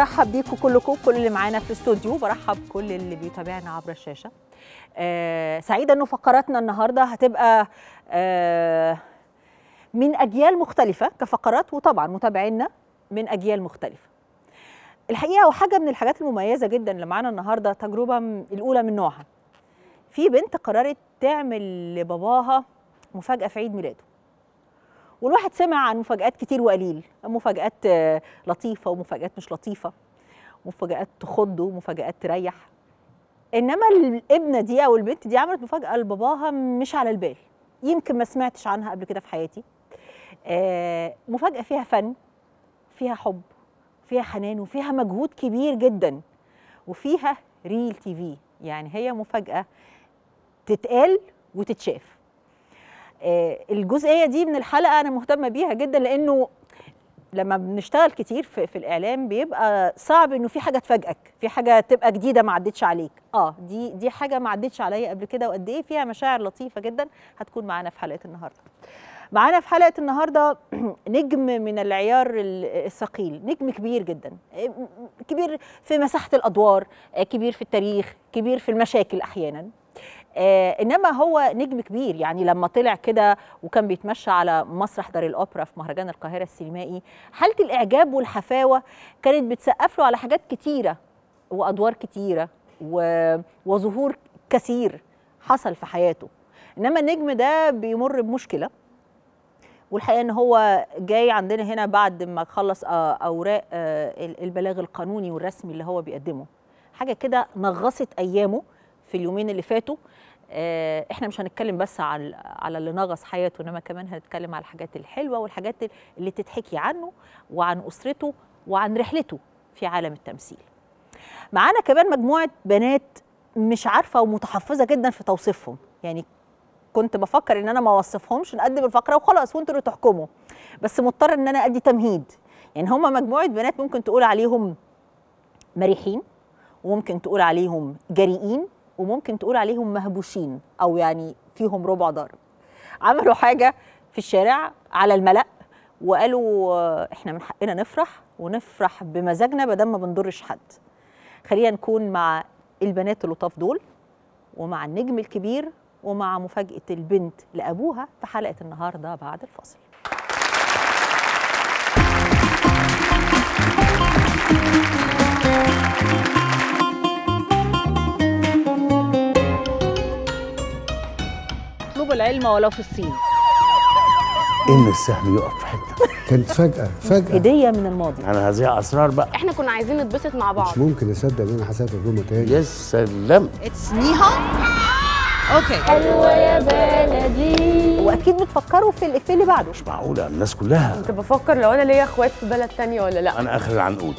وبرحب بيكم كلكم كل اللي معانا في الاستوديو. برحب كل اللي بيتابعنا عبر الشاشة. آه سعيدة إنه فقراتنا النهارده هتبقى آه من أجيال مختلفة كفقرات وطبعا متابعينا من أجيال مختلفة. الحقيقة وحاجة من الحاجات المميزة جدا اللي معانا النهارده تجربة الأولى من نوعها. في بنت قررت تعمل لباباها مفاجأة في عيد ميلاده. والواحد سمع عن مفاجآت كتير وقليل. مفاجآت آه، لطيفة ومفاجآت مش لطيفة. مفاجآت تخض ومفاجآت تريح. إنما الابنة دي أو البنت دي عملت مفاجأة لباباها مش على البال. يمكن ما سمعتش عنها قبل كده في حياتي. آه، مفاجأة فيها فن فيها حب فيها حنان وفيها مجهود كبير جدا. وفيها real TV. يعني هي مفاجأة تتقال وتتشاف. الجزئية دي من الحلقة أنا مهتمة بيها جدا لأنه لما بنشتغل كتير في, في الإعلام بيبقى صعب إنه في حاجة تفاجئك في حاجة تبقى جديدة ما عدتش عليك. آه دي دي حاجة ما عدتش عليا قبل كده وقد إيه فيها مشاعر لطيفة جدا. هتكون معانا في حلقة النهارده. معانا في حلقة النهارده نجم من العيار ال- الثقيل نجم كبير جدا. آه، كبير في مساحة الأدوار آه، كبير في التاريخ كبير في المشاكل أحيانا. آه إنما هو نجم كبير. يعني لما طلع كده وكان بيتمشى على مسرح دار الأوبرا في مهرجان القاهرة السينمائي حالة الإعجاب والحفاوة كانت بتسقف له على حاجات كتيرة وأدوار كتيرة و... وظهور كثير حصل في حياته. إنما النجم ده بيمر بمشكلة والحقيقة إن هو جاي عندنا هنا بعد ما خلص آه، أوراق آه، البلاغ القانوني والرسمي اللي هو بيقدمه. حاجة كده نغصت أيامه في اليومين اللي فاتوا. آه، إحنا مش هنتكلم بس على على اللي نغص حياته انما كمان هنتكلم على الحاجات الحلوة والحاجات اللي تتحكي عنه وعن أسرته وعن رحلته في عالم التمثيل. معانا كمان مجموعة بنات مش عارفة ومتحفظة جدا في توصيفهم. يعني كنت بفكر إن أنا ما أوصفهمش نقدم الفقرة وخلاص وانتوا اللي تحكموا. بس مضطر إن أنا أدي تمهيد. يعني هم مجموعة بنات ممكن تقول عليهم مريحين وممكن تقول عليهم جريئين وممكن تقول عليهم مهبوشين أو يعني فيهم ربع ضرب. عملوا حاجة في الشارع على الملأ وقالوا آه، إحنا من حقنا نفرح ونفرح بمزاجنا بدل ما بنضرش حد. خلينا نكون مع البنات اللطاف دول ومع النجم الكبير ومع مفاجأة البنت لأبوها في حلقة النهاردة بعد الفاصل. اطلبوا العلم ولو في الصين؟ إن السهم يقف في حتة. كانت فجأة فجأة. هدية من الماضي. أنا هذه أسرار بقى. إحنا كنا عايزين نتبسط مع بعض. مش ممكن أصدق إن أنا هسافر روما تاني يا سلام. وأكيد بتفكروا في الافيه اللي بعده. مش معقولة الناس كلها. كنت بفكر لو أنا ليا أخوات في بلد تانية ولا لأ. أنا آخر العنقود.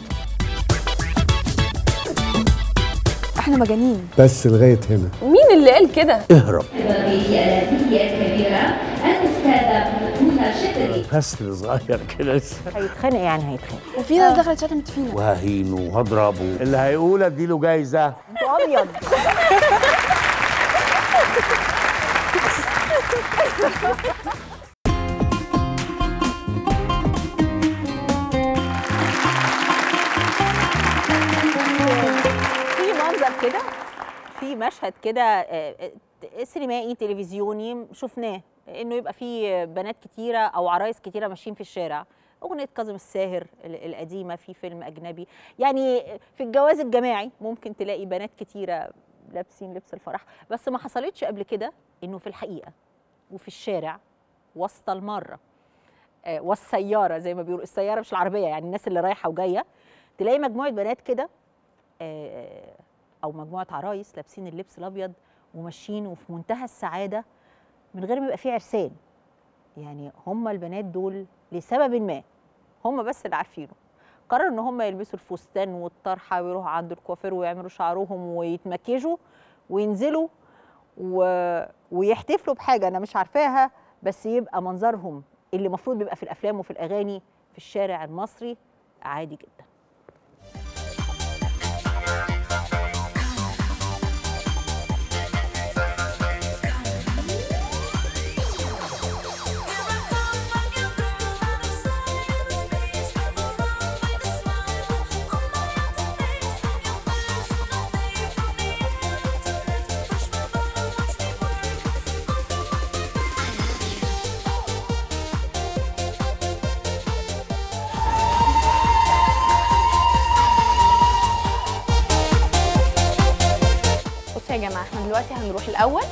إحنا مجانين. بس لغاية هنا. مين اللي قال كده؟ اهرب. فصل صغير كده لسه. هيتخانق يعني هيتخانق. وفي ناس دخلت شتمت فينا وههينه وهضربه اللي هيقول اديله جايزة. أنتوا أبيض. كده في مشهد كده آه، آه، سينمائي تلفزيوني شفناه إنه يبقى في بنات كتيرة أو عرايس كتيرة ماشيين في الشارع. أغنية كاظم الساهر ال- القديمة في فيلم أجنبي. يعني في الجواز الجماعي ممكن تلاقي بنات كتيرة لابسين لبس الفرح. بس ما حصلتش قبل كده إنه في الحقيقة وفي الشارع وسط المرة آه، والسياره زي ما بيقولوا. السيارة مش العربية يعني الناس اللي رايحة وجاية. تلاقي مجموعة بنات كده أو مجموعة عرايس لابسين اللبس الأبيض وماشيين وفي منتهى السعادة من غير ما يبقى في عرسان. يعني هم البنات دول لسبب ما هم بس اللي عارفينه. قرروا إن هم يلبسوا الفستان والطرحة ويروحوا عند الكوافير ويعملوا شعرهم ويتمكيجوا وينزلوا و... ويحتفلوا بحاجة أنا مش عارفاها بس يبقى منظرهم اللي المفروض بيبقى في الأفلام وفي الأغاني في الشارع المصري عادي جدا. الأول.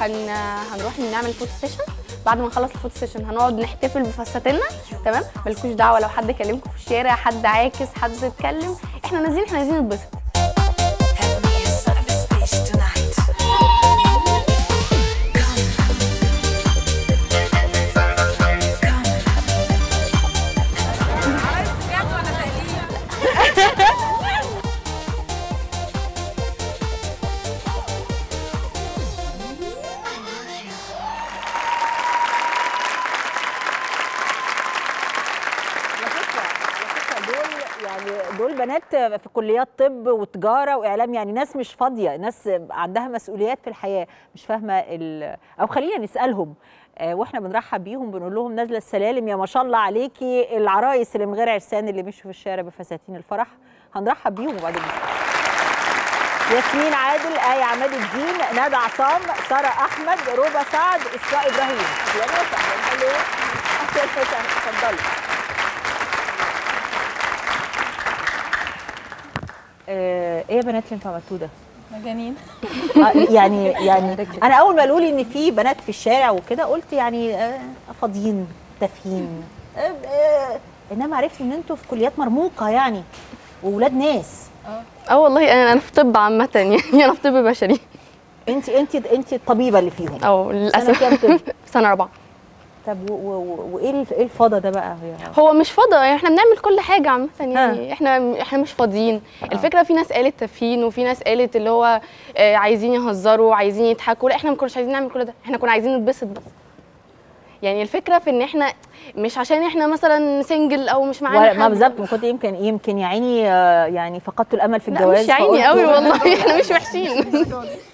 هن... هنروح نعمل photo session بعد ما نخلص ال photo session هنقعد نحتفل بفساتيننا تمام؟ مالكوش دعوة لو حد كلمكم في الشارع حد عاكس حد اتكلم. إحنا نازلين إحنا عايزين نتبسط. في كليات طب وتجاره واعلام يعني ناس مش فاضيه ناس عندها مسؤوليات في الحياة مش فاهمه ال... أو خلينا نسالهم آه، وإحنا بنرحب بيهم بنقول لهم نازله السلالم يا ما شاء الله عليكي العرايس اللي من غير عرسان اللي مشوا في الشارع بفساتين الفرح هنرحب بيهم وبعدين. ياسمين عادل آية عماد الدين ندى عصام سارة أحمد روبا سعد إسراء إبراهيم يا هلو أهلا وسهلا اتفضلوا إيه يا بنات اللي أنتوا عملتوه ده؟ مجانين. آه، يعني يعني أنا أول ما قالوا لي إن في بنات في الشارع وكده قلت يعني آه، فاضيين تافهين. آه، آه، إنما عرفت إن أنتوا في كليات مرموقة يعني وولاد ناس. آه. والله أنا أنا في طب عامة يعني أنا في طب بشري. أنت أنت أنت الطبيبة اللي فيهم. سنه للأسف. كام طب؟ سنة رابعة. طب و- و- و- وإيه إيه الفضا ده بقى يا- هو مش فضا يعني إحنا بنعمل كل حاجة عامة يعني ها. إحنا إحنا مش فاضيين. الفكرة في ناس قالت تافهين وفي ناس قالت اللي هو آه، عايزين يهزروا عايزين يضحكوا. لا إحنا ما كناش عايزين نعمل كل ده. إحنا كنا عايزين نتبسط بس. يعني الفكرة في إن إحنا مش عشان إحنا مثلا سنجل أو مش معانا ما. بالظبط ما كنت يمكن يمكن يا عيني آه، يعني فقدتوا الأمل في الجواز مش عيني قوي والله. إحنا مش وحشين.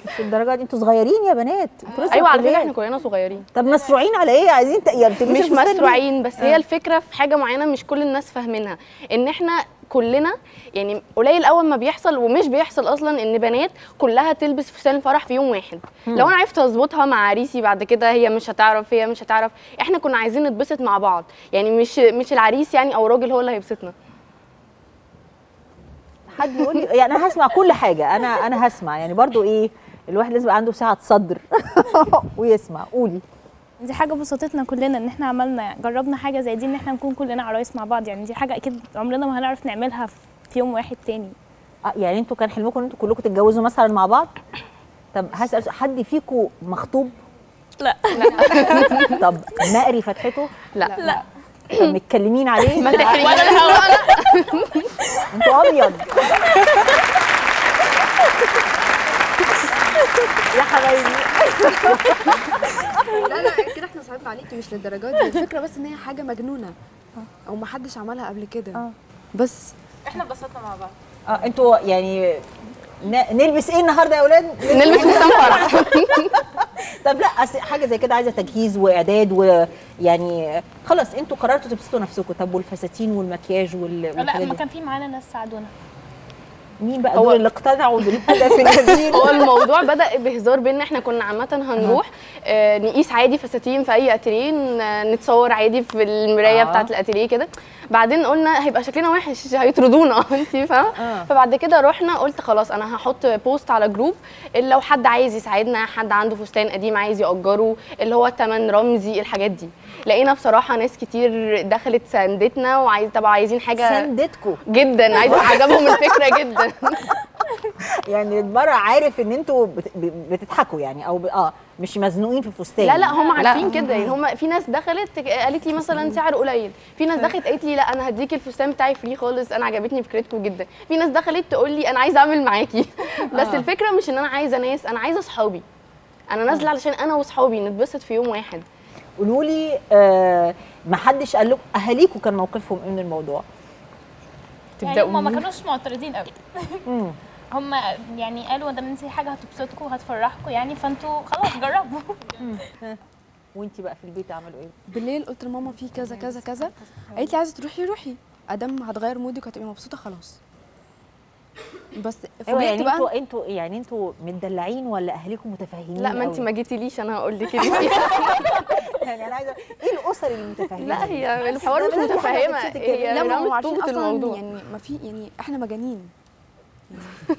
مش الدرجة دي. أنتوا صغيرين يا بنات. أيوه على فكرة. إحنا كلنا صغيرين. طب مسروعين على إيه؟ عايزين ت... يعني مش؟ مسروعين بس هي الفكرة في حاجة معينة مش كل الناس فاهمينها. إن إحنا كلنا يعني قليل أول ما بيحصل ومش بيحصل أصلا إن بنات كلها تلبس فستان الفرح في يوم واحد. لو أنا عرفت أظبطها مع عريسي بعد كده هي مش هتعرف هي مش هتعرف إحنا كنا عايزين نتبسط مع بعض. يعني مش مش العريس يعني أو الراجل هو اللي هيبسطنا. حد يقول لي يعني أنا هسمع كل حاجة. أنا أنا هسمع. يعني برضو إيه الواحد لازم يبقى عنده سعه صدر. ويسمع. قولي. دي حاجة بسطتنا كلنا إن إحنا عملنا جربنا حاجة زي دي إن إحنا نكون كلنا عرايس مع بعض يعني دي حاجة أكيد عمرنا ما هنعرف نعملها في يوم واحد تاني. آه، يعني أنتوا كان حلمكم إن أنتوا كلكم تتجوزوا مثلا مع بعض؟ طب هسأل سؤال، حد فيكم مخطوب؟ لا. طب مقري فتحته؟ لا. لا. طب متكلمين عليه؟ ما تحرجيش أنتوا أبيض. يا حبايبي. لا لا كده إحنا صعبنا عليكي مش للدرجات دي. الفكرة بس إن هي حاجة مجنونة. أو ما حدش عملها قبل كده. بس. إحنا اتبسطنا مع بعض. آه أنتوا يعني نلبس إيه النهارده يا أولاد؟ نلبس فستان فرح طب لا أصل حاجة زي كده عايزة تجهيز وإعداد ويعني خلاص أنتوا قررتوا تبسطوا نفسكم. طب والفساتين والمكياج وال- لا ما كان في معانا ناس ساعدونا. مين بقى هو- دول اللي اقتنعوا بالهدف الجميل هو الموضوع بدأ بهزار بينا إحنا كنا عامة هنروح آه نقيس عادي فساتين في أي اتيليه ن- نتصور عادي في المراية آه. آه. بتاعة الاتيليه كده بعدين قلنا هيبقى شكلنا وحش هيطردونا انت فاهمة آه. آه. فبعد كده رحنا قلت خلاص أنا هحط post على group اللي لو حد عايز يساعدنا حد عنده فستان قديم عايز يأجره اللي هو تمن رمزي الحاجات دي لقينا بصراحة ناس كتير دخلت ساندتنا وعايز طبعا عايزين حاجة ساندتكم جدا. عايزه عجبهم الفكرة جدا. يعني المرة عارف إن أنتوا بتضحكوا يعني أو ب- آه مش مزنوقين في فستان. لا لا هم عارفين كده. يعني هم في ناس دخلت قالت لي مثلا سعر قليل. في ناس دخلت قالت لي لا أنا هديكي الفستان بتاعي فري خالص. أنا عجبتني فكرتكم جدا. في ناس دخلت تقول لي أنا عايزه أعمل معاكي. بس الفكرة مش إن أنا عايزة ناس أنا عايزة اصحابي أنا نازلة علشان أنا واصحابي نتبسط في يوم واحد. قولوا لي آه ما حدش قال لكم أهاليكم كان موقفهم إيه من الموضوع؟ يعني هم ما كانوش معترضين قوي. هم يعني قالوا ده انت حاجة هتبسطكم وهتفرحكم يعني فانتوا خلاص جربوا. وانتي بقى في البيت عملوا إيه؟ بالليل قلت لماما في كذا كذا كذا. قالت لي عايزة تروحي روحي. آدم هتغير مودك وهتبقي مبسوطة خلاص. بس فوجئت يعني بقى أنتوا أنتوا يعني أنتوا متدلعين ولا اهاليكم متفاهمين لا ما انت؟ ما جيتيليش أنا هقول لك يعني أنا عايزه إيه الأسر المتفاهمه لا؟ هي الحوار مش بتبسطك هي لا ما هم عارفين أصلا الموضوع. يعني ما في يعني إحنا مجانين.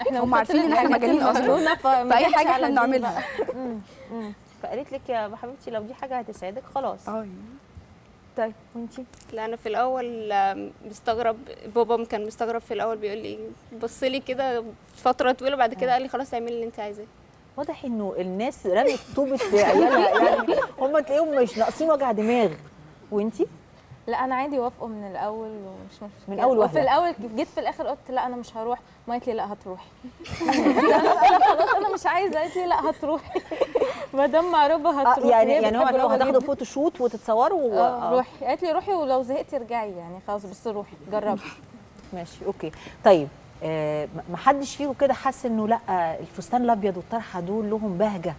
إحنا هم عارفين إن إحنا مجانين أصلا. فأي حاجة إحنا بنعملها. فقالت لك يا حبيبتي لو دي حاجة هتسعدك خلاص. آه طيب وانتي؟ لا أنا في الأول مستغرب. بابا كان مستغرب في الأول بيقول لي بص لي كده فترة طويلة بعد كده قال لي خلاص اعملي اللي انت عايزاه. واضح إنه الناس رمت طوبة عيالها يعني هم تلاقيهم مش ناقصين وجع دماغ. وانتي؟ لا أنا عادي وافقه من الأول ومش مشكلة. من أول وفي. الأول جيت في الآخر قلت لا أنا مش هروح. ما قالت لي لا هتروحي أنا خلاص أنا مش عايزة. قالت لي لا هتروحي ما دام معروبه آه هتروحي يعني يعني هو هتاخدوا. photo shoot وتتصوروا و... آه روحي. قالت لي روحي ولو زهقتي ارجعي يعني خلاص بس روحي جربي. ماشي okay. طيب آه ما حدش فيكم كده حس إنه لا آه، الفستان الأبيض والطرحة دول لهم بهجة؟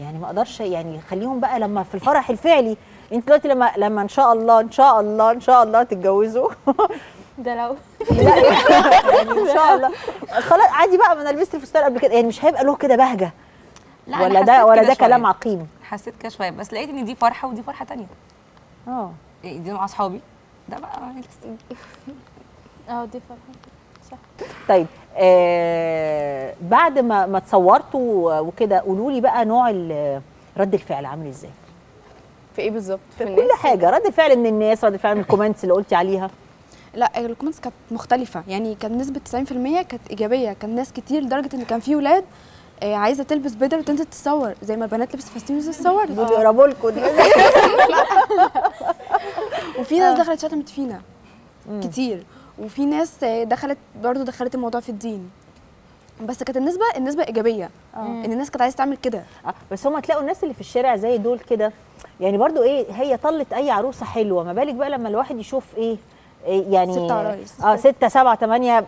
يعني ما أقدرش يعني خليهم بقى لما في الفرح الفعلي انت دلوقتي لما لما ان شاء الله ان شاء الله ان شاء الله تتجوزوا. ده لو. لا يعني ان شاء الله. خلاص عادي بقى ما أنا لبست الفستان قبل كده. يعني مش هيبقى له كده بهجة. لا ولا ده ولا ده كلام. عقيم. حسيت كده شوية. بس لقيت إن دي فرحة ودي فرحة تانية. آه. يعني دي مع أصحابي. ده بقى لسه. آه دي فرحة. طيب آه بعد ما ما اتصورتوا وكده قولوا لي بقى نوع ال- رد الفعل عامل إزاي. في إيه بالظبط؟ في كل حاجة رد الفعل من الناس رد الفعل من ال comments اللي قلتي عليها. لا ال comments كانت مختلفة. يعني كان نسبة 90% كانت إيجابية. كان ناس كتير لدرجة إن كان في ولاد آه، عايزة تلبس بدل وتنزل تتصور. زي ما البنات لبست فساتين وتنزل تتصور. دول يقربوا لكم. وفي ناس دخلت شتمت فينا. كتير. وفي ناس آه، دخلت برضو دخلت الموضوع في الدين. بس كانت النسبة النسبة إيجابية. إن الناس كانت عايزة تعمل كده. آه، بس هم تلاقوا الناس اللي في الشارع زي دول كده يعني برضو إيه هي طلت أي عروسة حلوة. ما بالك بقى لما الواحد يشوف إيه إيه يعني ست عرايس. آه ستة سبعة تمانية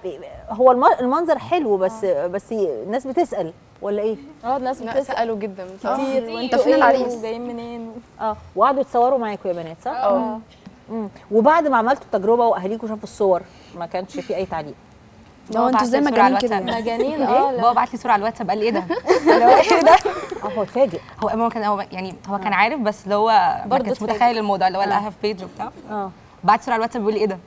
هو الم- المنظر حلو بس بس الناس بتسأل ولا إيه؟ آه الناس سألوا جدا. كتير. انت وانتوا فين؟ العريس؟ وجايين منين؟ آه. وقعدوا يتصوروا معاكم يا بنات صح؟ آه. مم. وبعد ما عملتوا التجربة وأهاليكم شافوا الصور ما كانش في أي تعليق. لو أنتوا إزاي مجانين كده؟ يعني. مجانين؟ آه لا. بابا بعت لي صورة على الواتساب قال لي إيه ده؟ اللي هو إيه ده؟ آه هو اتفاجئ. هو هو كان هو يعني هو كان عارف بس اللي هو ما كانش. متخيل الموضوع اللي هو لقاها في بيج وبتاع. آه. بعت صورة على الواتساب بيقول لي إيه ده؟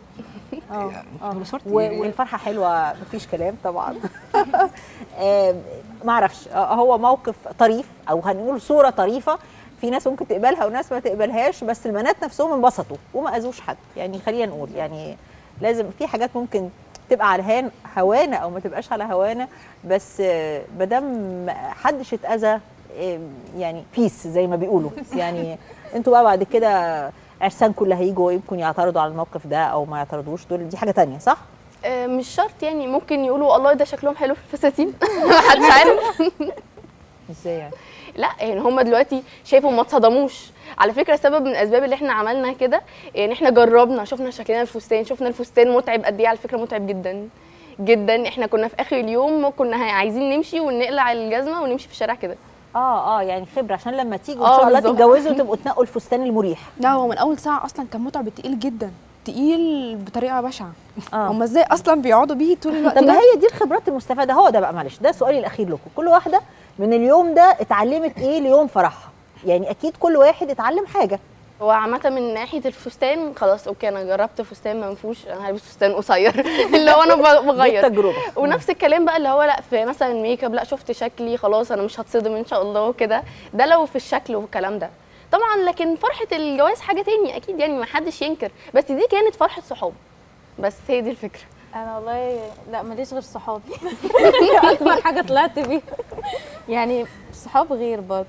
آه. آه. بقول له صورتي و- والفرحة حلوة مفيش كلام طبعا. ما أعرفش. هو موقف طريف أو هنقول صورة طريفة. في ناس ممكن تقبلها وناس ما تقبلهاش بس البنات نفسهم انبسطوا وما أذوش حد. يعني خلينا نقول يعني لازم في حاجات ممكن تبقى على هان هوانة أو ما تبقاش على هوانة بس ما دام حدش اتأذى يعني بيس زي ما بيقولوا يعني أنتوا بقى بعد كده عرسانكم اللي هيجوا يمكن يعترضوا على الموقف ده أو ما يعترضوش دول دي حاجة تانية صح؟ آه، مش شرط يعني ممكن يقولوا الله ده شكلهم حلو في الفساتين محدش عارف إزاي يعني؟ لا يعني هم دلوقتي شايفوا ما اتصدموش. على فكرة سبب من الأسباب اللي إحنا عملنا كده يعني إحنا جربنا شفنا شكلنا الفستان شفنا الفستان متعب قد إيه على فكرة متعب جدا جدا. إحنا كنا في آخر اليوم كنا عايزين نمشي ونقلع الجزمة ونمشي في الشارع كده. آه آه يعني خبرة عشان لما تيجوا آه، ان شاء الله. تتجوزوا تبقوا تنقوا الفستان المريح. لا هو من أول ساعة أصلا كان متعب تقيل جدا تقيل بطريقة بشعة. آه. هم إزاي أصلا بيقعدوا بيه طول الوقت؟ طب هي دي الخبرات المستفادة. هو ده بقى معلش ده سؤالي الأخير لكم. كل واحدة من اليوم ده اتعلمت إيه ليوم فرحها. يعني أكيد كل واحد اتعلم حاجة. هو عامة من ناحية الفستان خلاص okay أنا جربت فستان منفوش أنا هلبس فستان قصير. اللي هو أنا بغير. التجربة. ونفس الكلام بقى اللي هو لأ في مثلا الميك اب لأ شفت شكلي خلاص أنا مش هتصدم إن شاء الله وكده. ده لو في الشكل والكلام ده. طبعا لكن فرحة الجواز حاجة تاني أكيد يعني ما حدش ينكر. بس دي كانت فرحة صحاب. بس هي دي الفكرة. أنا والله لا ماليش غير صحابي. أكبر حاجة طلعت بيها يعني الصحاب غير برضه.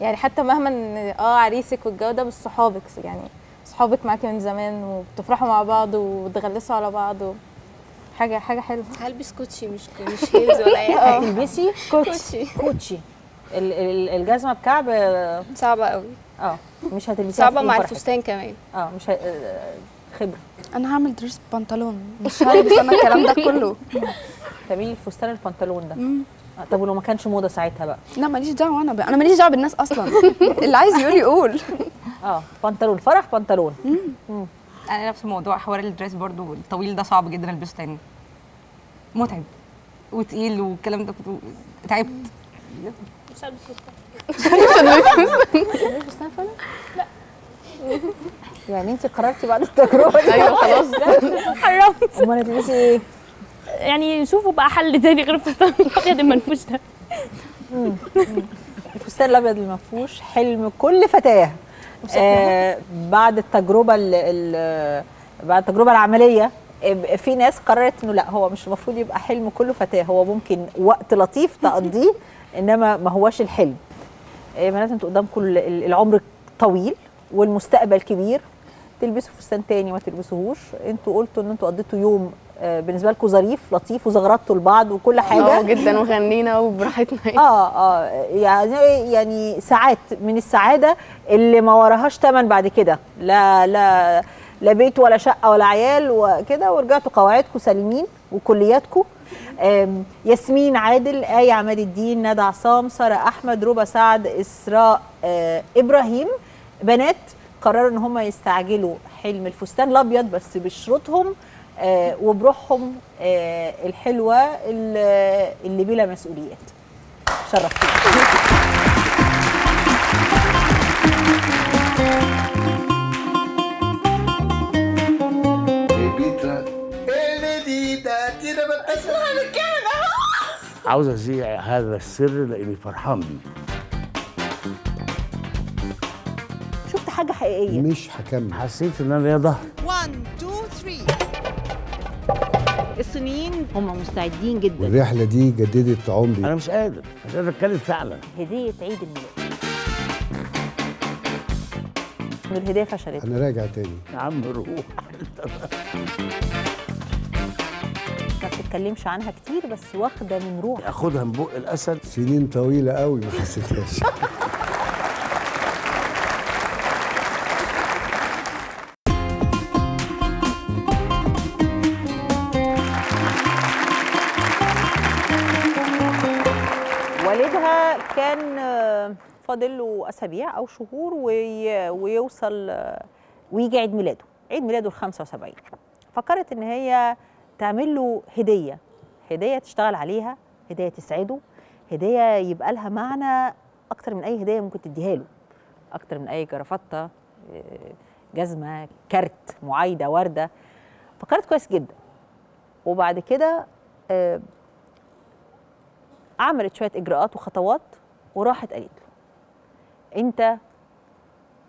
يعني حتى مهما إن آه عريسك والجو ده بس صحابك يعني صحابك معاكي من زمان وبتفرحوا مع بعض وتغلسوا على بعض و... حاجة حاجة حلوة. هلبس كوتشي مش مش heels ولا أي حاجة. تلبسي كوتشي. كوتشي. ال- الجزمة بكعب آه. صعبة قوي مش هتلبسيها صعبة مع. الفستان كمان. آه مش ه... آه، خبرة. أنا هعمل دريس بنطلون. مش هلبس أنا الكلام ده كله. تعملي الفستان البنطلون ده. آه، طب ولو ما كانش موضة ساعتها بقى؟ لا ماليش دعوة أنا ب... أنا ماليش دعوة بالناس أصلا. اللي عايز يقول يقول. آه بنطلون فرح بنطلون. أنا نفس الموضوع حوار الدريس برضو الطويل ده صعب جدا ألبسه تاني. متعب وتقيل والكلام ده كنت تعبت. مش هلبس فستان مش فستان فعلا؟ لا. يعني انت قررتي بعد التجربة دي؟ أيوه خلاص. أمال هتلبسي إيه؟ يعني شوفوا بقى حل تاني غير الفستان الأبيض المنفوش ده. الفستان الأبيض المنفوش حلم كل فتاة. آه بعد التجربة ال ال بعد التجربة العملية في ناس قررت إنه لا هو مش المفروض يبقى حلم كله فتاة. هو ممكن وقت لطيف تقضيه إنما ما هواش الحلم. بنات أنتوا قدامكم ال- ال- العمر طويل والمستقبل كبير. تلبسوا فستان تاني ما تلبسوهوش. أنتوا قلتوا ان أنتوا قضيتوا يوم آه، بالنسبة لكم ظريف لطيف وزغرطتوا لبعض وكل حاجة. آه جدا وغنينا وبراحتنا. آه آه يعني يعني ساعات من السعادة اللي ما وراهاش تمن بعد كده. لا لا لا بيت ولا شقة ولا عيال وكده ورجعتوا قواعدكم سالمين وكلياتكم. ياسمين عادل آية عماد الدين ندى عصام سارة أحمد ربى سعد إسراء آه، إبراهيم. بنات قرروا إن هم يستعجلوا حلم الفستان الأبيض بس بشروطهم آه، وبروحهم آه، الحلوة اللي بلا مسؤوليات. شرفتينا عاوز ازيع هذا السر لإني فرحان بيه. شفت حاجة حقيقية. مش هكمل. حسيت ان أنا ليا ظهر 1 2 3 الصينيين هم مستعدين جدا. والرحلة دي جددت عمري. أنا مش قادر. مش قادر أتكلم فعلا. هدية عيد الميلاد. الهدية فشلت. أنا راجع تاني. يا عم روح. ما بتتكلمش عنها كتير بس واخدة من روح آخدها من بق الأسد. سنين طويلة قوي ما حسيتهاش. فاضل له أسابيع أو شهور وي... ويوصل ويجي عيد ميلاده عيد ميلاده ال 75 فكرت إن هي تعمل له هدية هدية تشتغل عليها هدية تسعده هدية يبقى لها معنى أكتر من أي هدية ممكن تديها له. أكتر من أي جرافطه آه، جزمة كارت معايدة وردة. فكرت كويس جدا. وبعد كده آه، عملت شوية إجراءات وخطوات وراحت قالت انت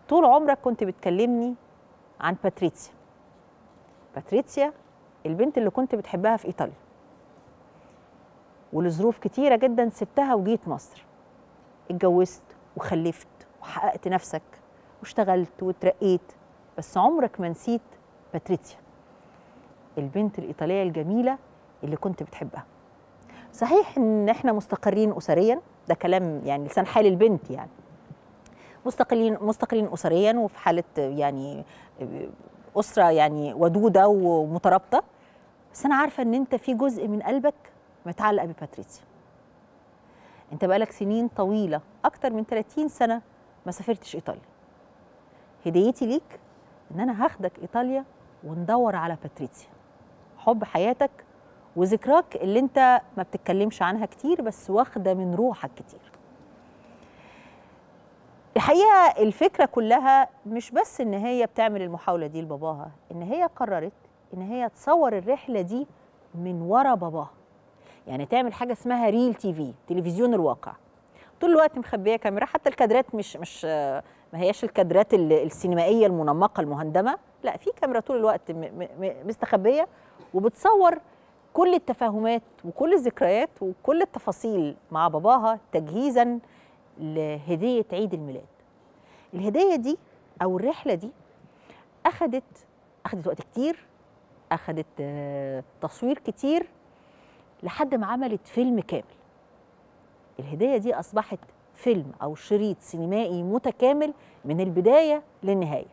طول عمرك كنت بتكلمني عن باتريتسيا. باتريتسيا البنت اللي كنت بتحبها في إيطاليا. ولظروف كتيرة جدا سبتها وجيت مصر. اتجوزت وخلفت وحققت نفسك واشتغلت وترقيت بس عمرك ما نسيت باتريتسيا البنت الإيطالية الجميلة اللي كنت بتحبها. صحيح إن إحنا مستقرين اسريا ده كلام يعني لسان حال البنت يعني. مستقلين مستقلين اسريا وفي حالة يعني أسرة يعني ودودة ومترابطة. بس أنا عارفة إن أنت في جزء من قلبك متعلق بباتريسيا أنت بقالك سنين طويلة أكتر من 30 سنة ما سافرتش إيطاليا. هديتي ليك إن أنا هاخدك إيطاليا وندور على باتريسيا حب حياتك وذكراك اللي أنت ما بتتكلمش عنها كتير بس واخدة من روحك كتير. الحقيقة الفكرة كلها مش بس إن هي بتعمل المحاولة دي لباباها إن هي قررت إن هي تصور الرحلة دي من ورا باباها. يعني تعمل حاجة اسمها ريل تي في تلفزيون الواقع. طول الوقت مخبية كاميرا حتى الكادرات مش مش ما هياش الكادرات ال- السينمائية المنمقة المهندمة. لا في كاميرا طول الوقت مستخبية وبتصور كل التفاهمات وكل الذكريات وكل التفاصيل مع باباها تجهيزا لهدية عيد الميلاد. الهديه دي أو الرحلة دي اخذت اخذت وقت كتير اخذت آه، تصوير كتير لحد ما عملت فيلم كامل. الهديه دي أصبحت فيلم أو شريط سينمائي متكامل من البداية للنهاية.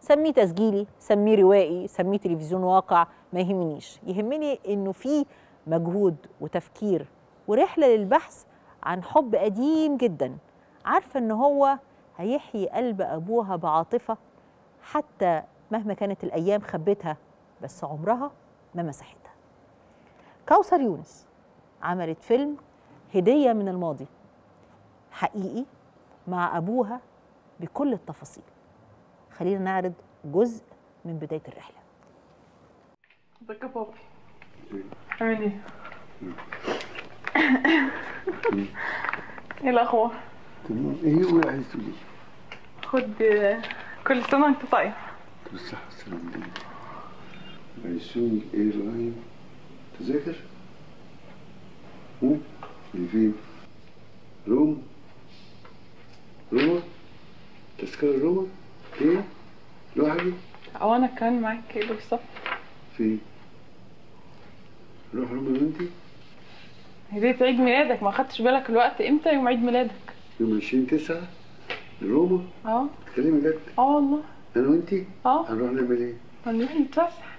سميه تسجيلي سميه روائي سميه تلفزيون واقع ما يهمنيش. يهمني إنه في مجهود وتفكير ورحلة للبحث عن حب قديم جدا. عارفة إن هو هيحيي قلب أبوها بعاطفة حتى مهما كانت الأيام خبتها بس عمرها ما مسحتها. كوثر يونس عملت فيلم هدية من الماضي حقيقي مع أبوها بكل التفاصيل. خلينا نعرض جزء من بداية الرحلة. ازيك يا بابي عامل إيه؟ إيه الأخبار؟ تمام إيه هو عايز تقولي خد كل سنة وأنت طيب بالصحة والسلامة عليكم ميسون ايرلاين تذاكر؟ هم؟ اللي فين؟ روما روما؟ تذكرة روما؟ إيه؟ لوحدي؟ أو أنا كمان معاك إيه بالظبط فين؟ روح روما وأنتي؟ هدية عيد ميلادك ما خدتش بالك الوقت إمتى؟ يوم عيد ميلادك. يوم 20 9 لروما؟ آه. تتكلمي جد؟ آه والله. أنا وأنتي؟ آه. هنروح نعمل إيه؟ هنروح نتفسح.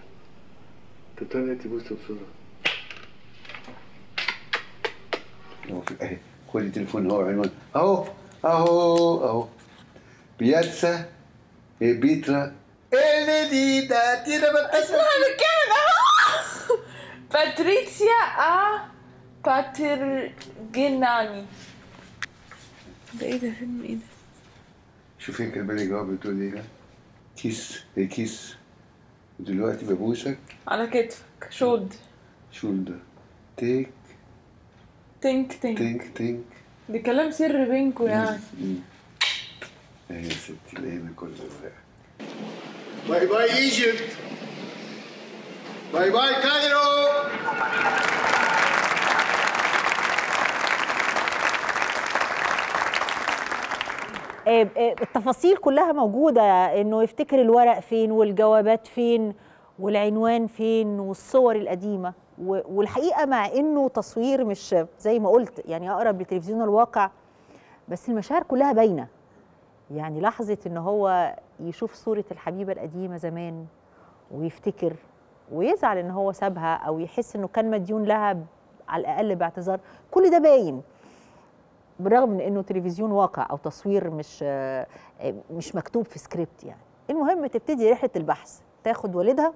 طب بوسه بسرعة. اهو في اهي خدي تليفون اهو عنوان أهو أهو أهو. بياتسا بيترا. اللي دي ده تينا اسمها بالكامل اهو باتريسيا ا باترجناني ده إيه ده فيلم إيه ده؟ شوفي كاتبه لي جواب بتقول إيه كيس إيه كيس ودلوقتي ببوسك على كتفك شولد شولدر تيك تنك تنك تينك تينك دي كلام سر بينكوا يعني إيه يا ستي الأيام كلها باي باي ايجيبت باي باي كايرو آه، آه، التفاصيل كلها موجودة إنه يفتكر الورق فين والجوابات فين والعنوان فين والصور القديمة. والحقيقة مع إنه تصوير مش زي ما قلت يعني أقرب لتلفزيون الواقع بس المشاعر كلها باينة. يعني لحظة إن هو يشوف صورة الحبيبة القديمة زمان ويفتكر ويزعل إن هو سابها أو يحس إنه كان مديون لها على الأقل باعتذار كل ده باين. بالرغم من إنه تلفزيون واقع أو تصوير مش آه، مش مكتوب في سكريبت يعني. المهم تبتدي رحلة البحث. تاخد والدها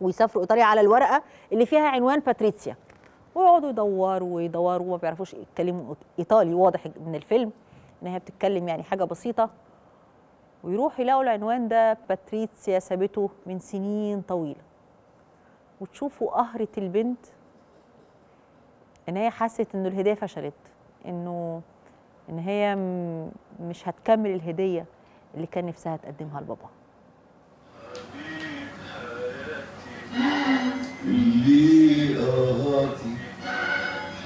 ويسافروا إيطاليا على الورقة اللي فيها عنوان باتريسيا ويقعدوا يدوروا ويدوروا وما بيعرفوش يتكلموا إيطالي واضح من الفيلم إن هي بتتكلم يعني حاجة بسيطة. ويروحوا يلاقوا العنوان ده باتريسيا سابته من سنين طويلة. وتشوفوا قهرة البنت إن هي حست إنه الهدية فشلت. إنه إن هي مش هتكمل الهدية اللي كان نفسها تقدمها لبابا.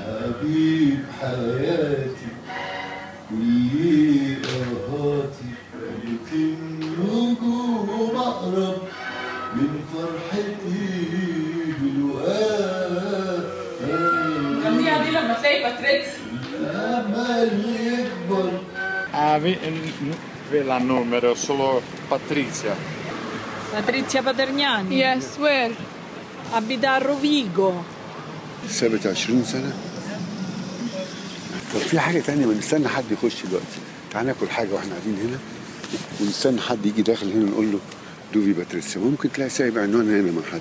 حبيب حياتي. يكبر Ah, vi- n- vela numero, solo Patrizia. Patrizia Patergnani? Yes, where? Abita a Rovigo. سابت 20 سنة طب في حاجة تانية ما نستنى حد يخش دلوقتي تعالى ناكل حاجة وإحنا قاعدين هنا ونستنى حد يجي داخل هنا نقول له دوفي باتريسيا ممكن تلاقي سايب عنوان هنا مع حد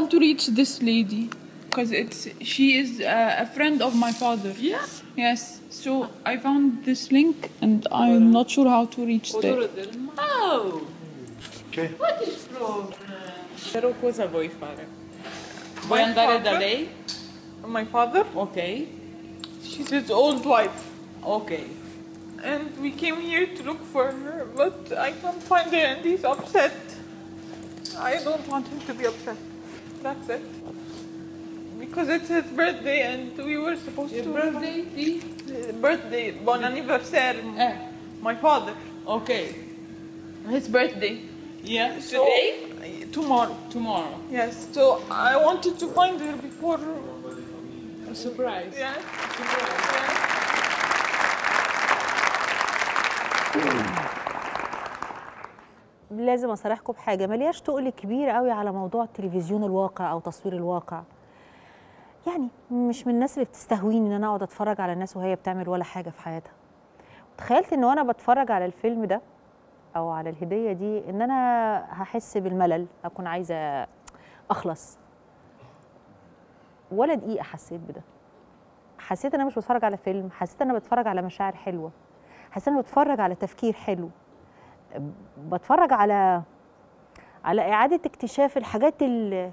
want to reach this lady because it's she is uh, a friend of my father. Yeah. Yes. So I found this link and I'm not sure how to reach there. Oh! Ok. What is problem? Però cosa vuoi fare? Vuoi andare da lei? My father? Ok. She's his old wife. Ok. And we came here to look for her, but I can't find her and he's upset. I don't want him to be upset. That's it. Because it's his birthday and we were supposed Your to. birthday? Birthday, buon anniversaire. Eh. My father. Okay. His birthday. Yeah. So- Today? Tomorrow. Tomorrow. Yes. So I wanted to find her before. A surprise. Yeah. لازم اصارحكم بحاجة ملياش تقل كبير قوي على موضوع التلفزيون الواقع أو تصوير الواقع. يعني مش من الناس اللي بتستهويني إن أنا أقعد أتفرج على الناس وهي بتعمل ولا حاجة في حياتها. تخيلت إن وأنا بتفرج على الفيلم ده أو على الهدية دي إن أنا هحس بالملل أكون عايزة أخلص. ولا دقيقة حسيت بده. حسيت إن أنا مش بتفرج على فيلم حسيت إن أنا بتفرج على مشاعر حلوة. حسيت إن أنا بتفرج على تفكير حلو. بتفرج على على إعادة اكتشاف الحاجات ال-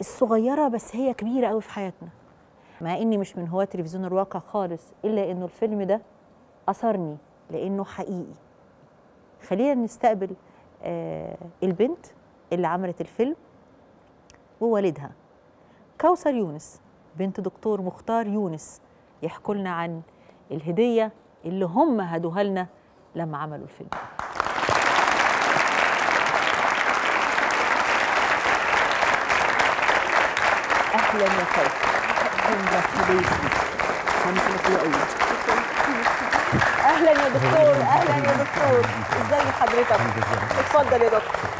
الصغيرة بس هي كبيرة قوي في حياتنا. مع إني مش من هواة تلفزيون الواقع خالص إلا إنه الفيلم ده أثرني لإنه حقيقي. خلينا نستقبل آه البنت اللي عملت الفيلم ووالدها. كوثر يونس بنت دكتور مختار يونس يحكوا لنا عن الهدية اللي هم هدوها لنا لما عملوا الفيلم. أهلا يا كوثر congratulations congratulations أهلا يا دكتور. أهلا يا دكتور. ازي حضرتك؟ اتفضل يا دكتور.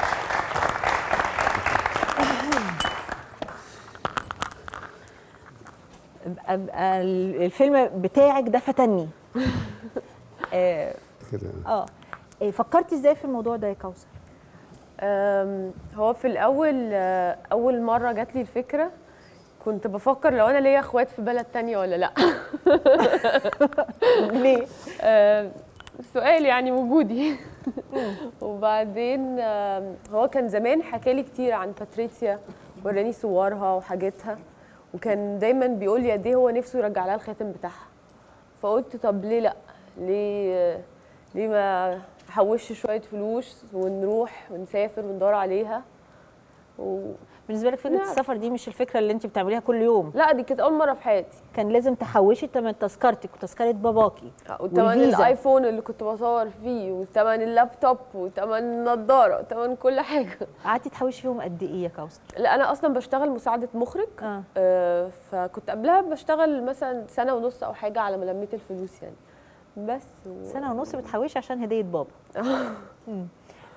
الفيلم بتاعك ده فتني. آه كده آه. إيه، فكرتي إزاي في الموضوع ده يا كوثر؟ هو في الأول آه، أول مرة جات لي الفكرة كنت بفكر لو أنا ليا إخوات في بلد تانية ولا لأ. ليه؟ سؤال يعني وجودي. وبعدين آم، هو كان زمان حكى لي كتير عن باتريسيا وراني صورها وحاجاتها وكان دايما بيقول لي قد إيه هو نفسه يرجع لها الخاتم بتاعها. فقلت طب ليه لأ؟ ليه ليه ما احوش شوية فلوس ونروح ونسافر وندور عليها؟ و... بالنسبة لك فكره السفر دي مش الفكرة اللي انت بتعمليها كل يوم. لا دي كانت أول مرة في حياتي. كان لازم تحوشي تمن تذكرتك وتذكرة باباكي وتمن والفيزا. الآيفون اللي كنت بصور فيه وتمن اللابتوب وتمن النضارة وتمن كل حاجة. قعدتي تحوشي فيهم قد إيه يا كوثر؟ لا أنا أصلا بشتغل مساعدة مخرج. آه. آه فكنت قبلها بشتغل مثلا سنة ونص أو حاجة على ما لميت الفلوس يعني. بس و... سنة ونص بتحوشي عشان هدية بابا.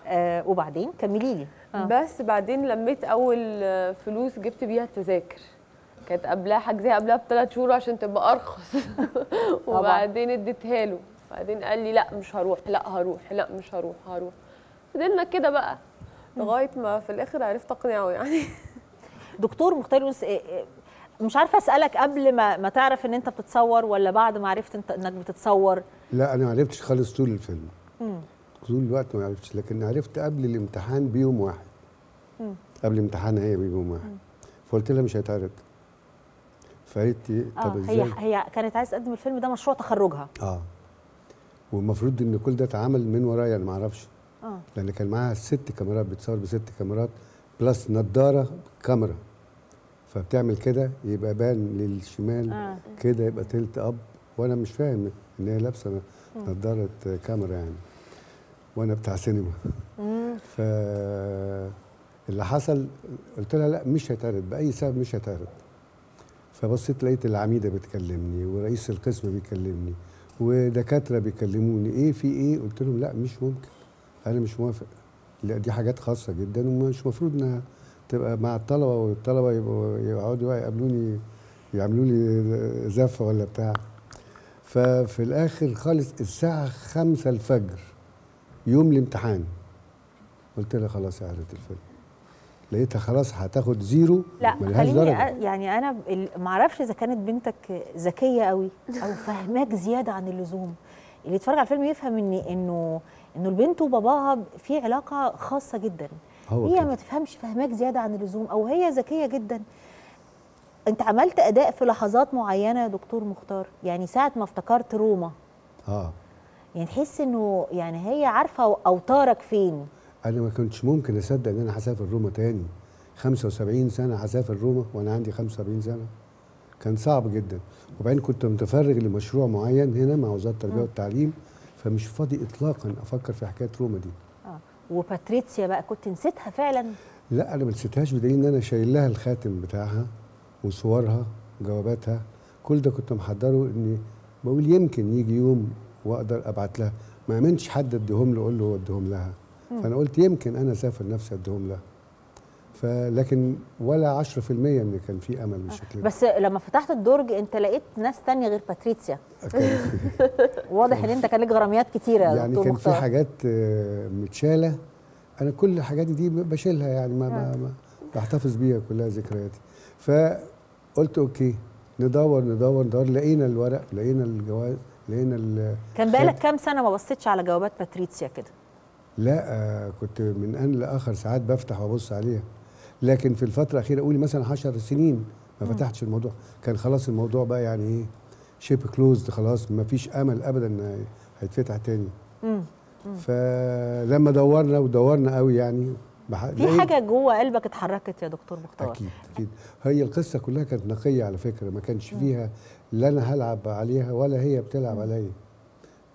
آه وبعدين كملي لي. آه. بس بعدين لميت أول فلوس جبت بيها التذاكر. كانت قبلها حاجزاها قبلها بثلاث شهور عشان تبقى أرخص. وبعدين اديتها له. بعدين قال لي لأ مش هروح. لأ هروح. لأ مش هروح. هروح. فضلنا كده بقى. لغاية ما في الآخر عرفت أقنعه يعني. دكتور مختار يونس إيه إيه مش عارفة أسألك قبل ما ما تعرف إن أنت بتتصور ولا بعد ما عرفت إنت إنك بتتصور؟ لأ أنا ما عرفتش خالص طول الفيلم. مم. طول الوقت ما عرفتش لكن عرفت قبل الامتحان بيوم واحد. مم. قبل امتحان هي بيوم واحد. فقلت لها مش هيتعرض. فقالت لي آه طب هي إزاي؟ هي كانت عايزة تقدم الفيلم ده مشروع تخرجها. آه. والمفروض إن كل ده اتعمل من ورايا أنا ما أعرفش. آه. لأن كان معاها ست كاميرات بتصور بست كاميرات plus نضارة كاميرا. فبتعمل كده يبقى بان للشمال آه. كده يبقى tilt up. وأنا مش فاهم إن هي لابسة. نضارة كاميرا يعني. وأنا بتاع سينما. ف اللي حصل قلت لها لا مش هيتعرض بأي سبب مش هيتعرض. فبصيت لقيت العميدة بتكلمني ورئيس القسم بيكلمني ودكاترة بيكلموني إيه في إيه؟ قلت لهم لا مش ممكن. أنا مش موافق. لا دي حاجات خاصة جدا ومش مفروض إنها تبقى مع الطلبة والطلبة يبقوا يقعدوا يقابلوني يعملوا لي زفة ولا بتاع. ففي الآخر خالص الساعة خمسة الفجر يوم الامتحان. قلت لها خلاص اعرض الفيلم لقيتها خلاص هتاخد zero لا ملهاش خليني درجة. أ- يعني أنا ما أعرفش إذا كانت بنتك ذكية قوي أو فاهماك زيادة عن اللزوم. اللي يتفرج على الفيلم يفهم ان إنه إنه البنت وباباها في علاقة خاصة جدا. هو هي كده. ما تفهمش فهماك زيادة عن اللزوم أو هي ذكية جدا. أنت عملت أداء في لحظات معينة يا دكتور مختار؟ يعني ساعة ما افتكرت روما. آه. يعني تحس إنه يعني هي عارفة اوتارك فين. أنا ما كنتش ممكن أصدق إن أنا هسافر روما تاني. 75 سنة هسافر روما وأنا عندي 75 سنة. كان صعب جدا. وبعدين كنت متفرغ لمشروع معين هنا مع وزارة التربية. والتعليم فمش فاضي اطلاقا أفكر في حكاية روما دي. آه. وباتريتسيا بقى كنت نسيتها فعلا؟ لا أنا ما نسيتهاش بدليل إن أنا شايل لها الخاتم بتاعها وصورها وجواباتها. كل ده كنت محضره إني بقول يمكن يجي يوم واقدر ابعت لها. ما امنتش حد اديهم له أقول له اديهم لها. فانا قلت يمكن أنا اسافر نفسي اديهم لها. فلكن ولا 10% ان كان في امل بالشكل ده. بس لما فتحت الدرج انت لقيت ناس تانية غير باتريسيا. واضح ان انت كان لك غراميات كتيرة يا يعني كان في مختار. حاجات آه، متشالة. أنا كل الحاجات دي بشيلها يعني ما, ما, ما بحتفظ بيها كلها ذكرياتي. فقلت okay ندور ندور ندور لقينا الورق لقينا الجواز. لقينا ال- كان بقالك كام سنة ما بصيتش على جوابات باتريسيا كده؟ لا آه كنت من أن لآخر ساعات بفتح وأبص عليها. لكن في الفترة الأخيرة قولي مثلا 10 سنين ما مم. فتحتش الموضوع. كان خلاص الموضوع بقى يعني إيه chapter closed خلاص. ما فيش أمل ابدا إن هيتفتح تاني. مم. فلما دورنا ودورنا قوي يعني بح... في حاجة جوه قلبك اتحركت يا دكتور مختار؟ أكيد أكيد. هي القصة كلها كانت نقية على فكرة. ما كانش فيها لا أنا هلعب عليها ولا هي بتلعب عليا.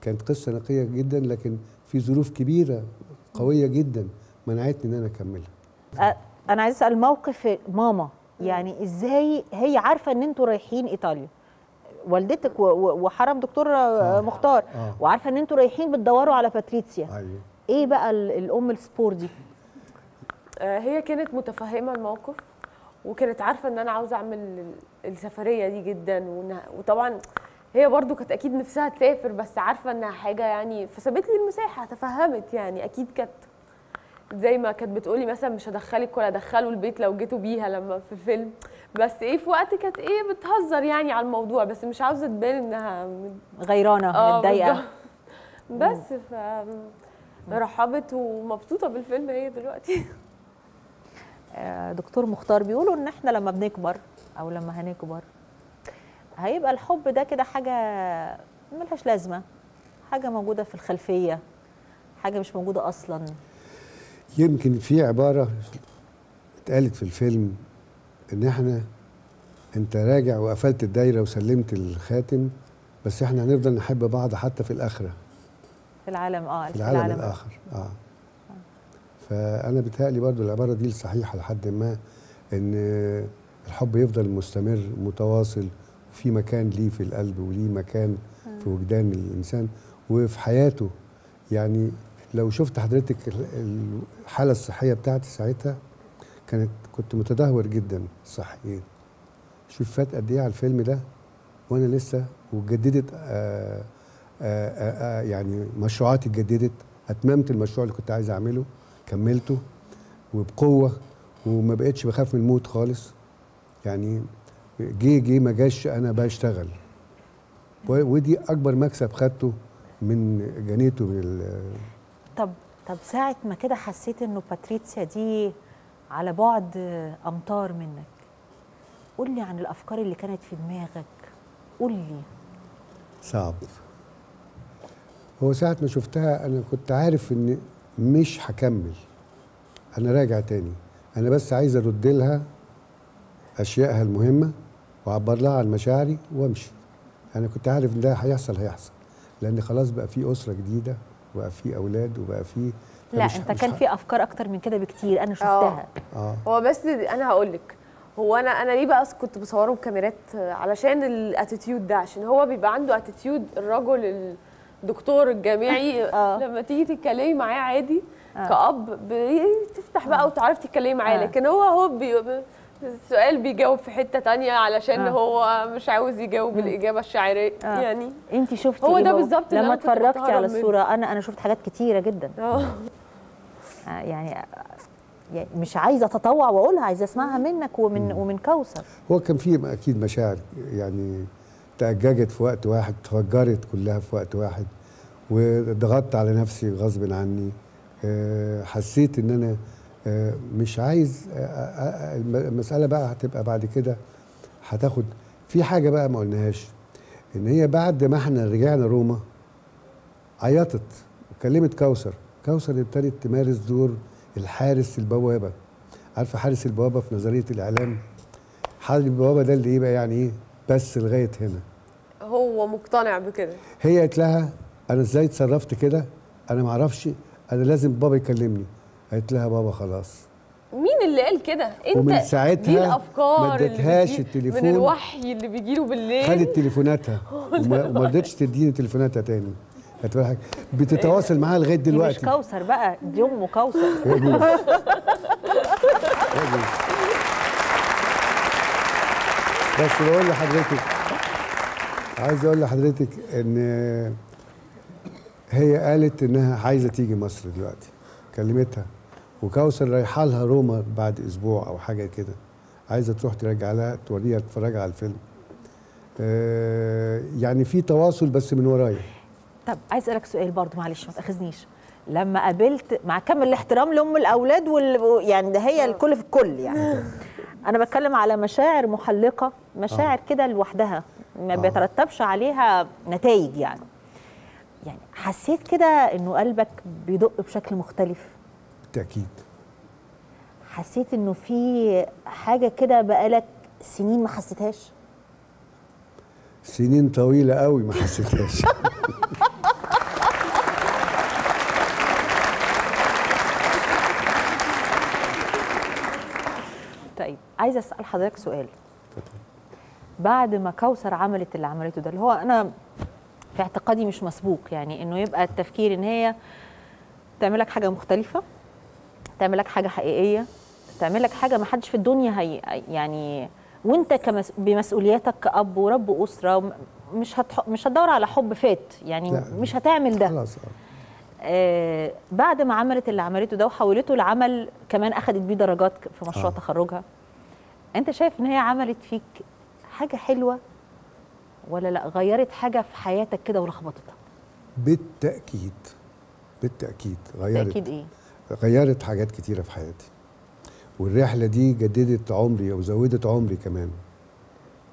كانت قصة نقية جدا لكن في ظروف كبيرة قوية جدا منعتني إن أنا أكملها. أنا عايز أسأل موقف ماما. يعني إزاي هي عارفة إن أنتوا رايحين إيطاليا؟ والدتك وحرم دكتور آه. مختار. آه. وعارفة إن أنتوا رايحين بتدوروا على باتريسيا أيوه. إيه بقى ال- الأم السبور دي؟ آه، هي كانت متفهمة الموقف. وكانت عارفة إن أنا عاوزة أعمل ال- السفرية دي جدا وطبعا هي برضو كانت أكيد نفسها تسافر بس عارفة إنها حاجة يعني فسابت لي المساحة تفهمت يعني أكيد كانت زي ما كانت بتقولي مثلا مش هدخلك ولا أدخله البيت لو جيتوا بيها لما في الفيلم. بس إيه في وقت كانت إيه بتهزر يعني على الموضوع بس مش عاوزة تبان إنها غيرانة آه، متضايقة. بالظبط. بس ف رحبت ومبسوطة بالفيلم هي دلوقتي. آه، دكتور مختار بيقولوا إن إحنا لما بنكبر أو لما هنكبر هيبقى الحب ده كده حاجة ملهاش لازمة حاجة موجودة في الخلفية حاجة مش موجودة أصلا. يمكن في عبارة اتقالت في الفيلم إن إحنا أنت راجع وقفلت الدايرة وسلمت الخاتم بس إحنا هنفضل نحب بعض حتى في الآخرة. في العالم آه في العالم. الآخر آه. فأنا بتهيألي برضو العبارة دي الصحيحة لحد ما إن الحب يفضل مستمر متواصل وفي مكان ليه في القلب وليه مكان في وجدان الإنسان وفي حياته. يعني لو شفت حضرتك ال- الحالة الصحية بتاعتي ساعتها كانت كنت متدهور جدا صحيا. شوف فات قد إيه على الفيلم ده وأنا لسه وجددت آه آه آه آه يعني مشروعاتي اتجددت أتممت المشروع اللي كنت عايز أعمله. كملته وبقوة وما بقتش بخاف من الموت خالص. يعني جه جه ما جاش أنا بشتغل. ودي أكبر مكسب خدته من جنيته من طب طب ساعة ما كده حسيت إنه باتريسيا دي على بعد امتار منك. قول لي عن الأفكار اللي كانت في دماغك. قول لي. صعب. هو ساعة ما شفتها أنا كنت عارف إن مش هكمل. أنا راجع تاني. أنا بس عايز أرد لها أشيائها المهمة وأعبر لها عن مشاعري وأمشي. أنا كنت عارف إن ده هيحصل هيحصل. لأن خلاص بقى في أسرة جديدة وبقى في أولاد وبقى في لا أنت كان في أفكار أكتر من كده بكتير. أنا شفتها. آه. هو بس أنا هقول لك هو أنا أنا ليه بقى كنت بصوره بكاميرات؟ علشان ال attitude ده عشان هو بيبقى عنده attitude الرجل الدكتور الجامعي لما تيجي تتكلمي معاه عادي آه. كأب بتفتح بقى وتعرفي تتكلمي معاه آه. لكن هو هو بي السؤال بيجاوب في حتة تانية علشان آه. هو مش عاوز يجاوب الإجابة الشعرية آه. يعني انت شفتي هو ده؟ بالظبط اللي لما اتفرجتي على. الصورة أنا أنا شفت حاجات كتيرة جدا آه آه، يعني يعني مش عايزة أتطوع وأقولها عايزة أسمعها منك ومن ومن كوثر هو كان في أكيد مشاعر يعني تأججت في وقت واحد تفجرت كلها في وقت واحد وضغطت على نفسي غصب عني. آه، حسيت إن أنا آه، مش عايز آه، الم- المسألة بقى هتبقى بعد كده هتاخد. في حاجة بقى ما قلناهاش إن هي بعد ما إحنا رجعنا روما عيطت وكلمت كوثر. كوثر ابتدت تمارس دور الحارس البوابة. عارفة حارس البوابة في نظرية الإعلام؟ حارس البوابة ده اللي يبقى يعني إيه؟ بس لغاية هنا. هو مقتنع بكده. هي قالت لها أنا إزاي اتصرفت كده؟ أنا معرفش أنا لازم بابا يكلمني. قالت لها بابا خلاص. مين اللي قال كده؟ أنت ومن ساعتها دي الأفكار ما اللي ادتهاش بتجي- التليفون. من الوحي اللي بيجيله بالليل. خدت تليفوناتها. وما رضتش تديني تليفوناتها تاني. بتتواصل معاها لغاية دي مش دلوقتي. كوثر بقى دي أم كوثر. بس بقول لحضرتك عايز أقول لحضرتك إن هي قالت إنها عايزة تيجي مصر دلوقتي. كلمتها. وكوثر رايحة لها روما بعد أسبوع أو حاجة كده. عايزة تروح ترجع لها توريها تتفرج على الفيلم. آه، يعني في تواصل بس من ورايا. طب عايز أسألك سؤال برضو معلش ما تأخذنيش. لما قابلت مع كامل الاحترام لأم الأولاد وال... يعني ده هي الكل في الكل يعني. أنا بتكلم على مشاعر محلقة مشاعر كده لوحدها. ما بيترتبش عليها نتائج يعني. يعني حسيت كده إنه قلبك بيدق بشكل مختلف؟ بالتأكيد. حسيت إنه في حاجة كده بقالك سنين ما حسيتهاش؟ سنين طويلة قوي ما حسيتهاش. طيب عايزة أسأل حضرتك سؤال. بعد ما كوثر عملت اللي عملته ده اللي هو أنا في اعتقادي مش مسبوق يعني إنه يبقى التفكير إن هي تعمل لك حاجة مختلفة تعمل لك حاجة حقيقية تعمل لك حاجة ما حدش في الدنيا هي يعني وأنت كمس بمسؤولياتك كأب ورب اسره مش هتح... مش هتدور على حب فات يعني لا. مش هتعمل ده خلاص آه بعد ما عملت اللي عملته ده وحولته لعمل كمان اخذت بيه درجات في مشروع آه. تخرجها أنت شايف إن هي عملت فيك حاجة حلوة ولا لأ؟ غيرت حاجة في حياتك كده ولخبطتها بالتأكيد بالتأكيد غيرت. تأكيد إيه؟ غيرت حاجات كتيرة في حياتي. والرحلة دي جددت عمري وزودت عمري كمان.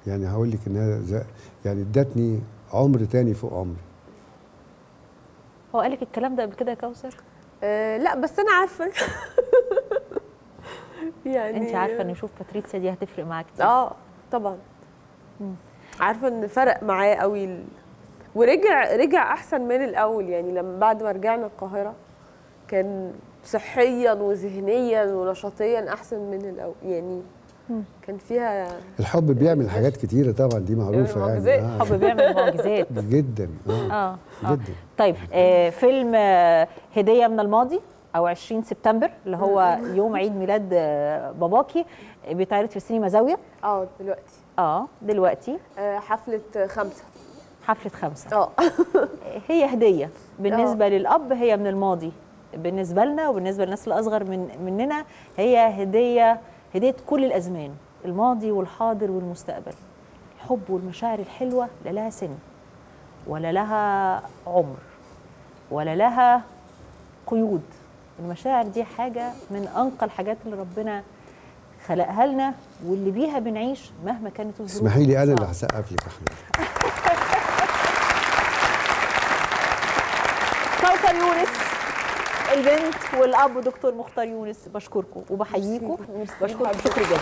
يعني هقول لك إنها ز- يعني ادتني عمر تاني فوق عمري. هو قالك الكلام ده قبل كده يا كوثر؟ آه لأ بس أنا عارفة. يعني انت عارفة إن نشوف باتريسيا دي هتفرق معاك كتير. آه طبعا. عارفة إن فرق معاه قوي ال... ورجع رجع أحسن من الأول. يعني لما بعد ما رجعنا القاهرة كان صحيا وذهنيا ونشاطيا أحسن من الأول. يعني كان فيها الحب بيعمل حاجات كتيرة طبعا دي معروفة معجزات. يعني. الحب بيعمل معجزات. جدا آه, آه آه. جدا. طيب آه فيلم آه هدية من الماضي أو 20 سبتمبر اللي هو يوم عيد ميلاد آه باباكي آه، بيتعرض في السينما زاوية. آه دلوقتي. آه دلوقتي؟ آه حفلة خمسة. حفلة خمسة. آه. هي هدية. بالنسبة للأب هي من الماضي. بالنسبة لنا وبالنسبة للناس الأصغر من مننا هي هديه هدية كل الأزمان الماضي والحاضر والمستقبل. الحب والمشاعر الحلوة لا لها سن ولا لها عمر ولا لها قيود. المشاعر دي حاجة من أنقى الحاجات اللي ربنا خلقها لنا واللي بيها بنعيش مهما كانت الظروف. اسمحي لي أنا اللي. هسقف لك يا حبيبي كوثر يونس البنت والأب دكتور مختار يونس بشكركم وبحييكم. بشكركم. شكر جدا.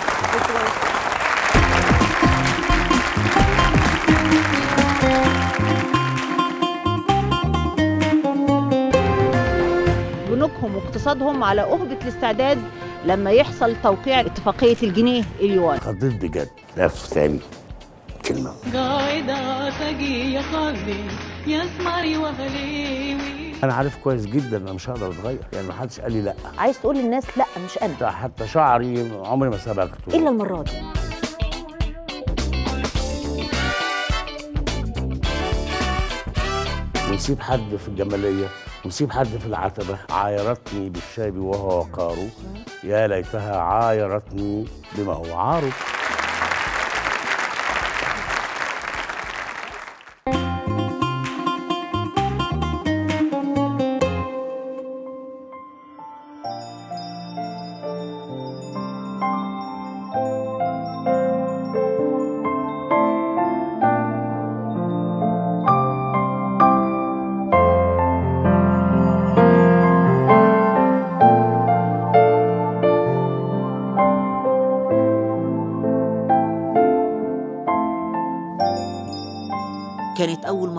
بنوكهم واقتصادهم على أهبة الاستعداد لما يحصل توقيع اتفاقية الجنيه اليوان خضيت بجد لف ثاني كلمة. قاعدة تجي يا اسمري وهليوي أنا عارف كويس جدا أنا مش هقدر أتغير يعني ما حدش قال لي لأ. عايز تقول للناس لأ مش أنا. حتى شعري عمري ما سبقته إلا المرة دي. ونسيب حد في الجمالية. ونسيب حد في العتبة. عايرتني بالشاب وهو وقاره يا ليتها عايرتني بما هو عاره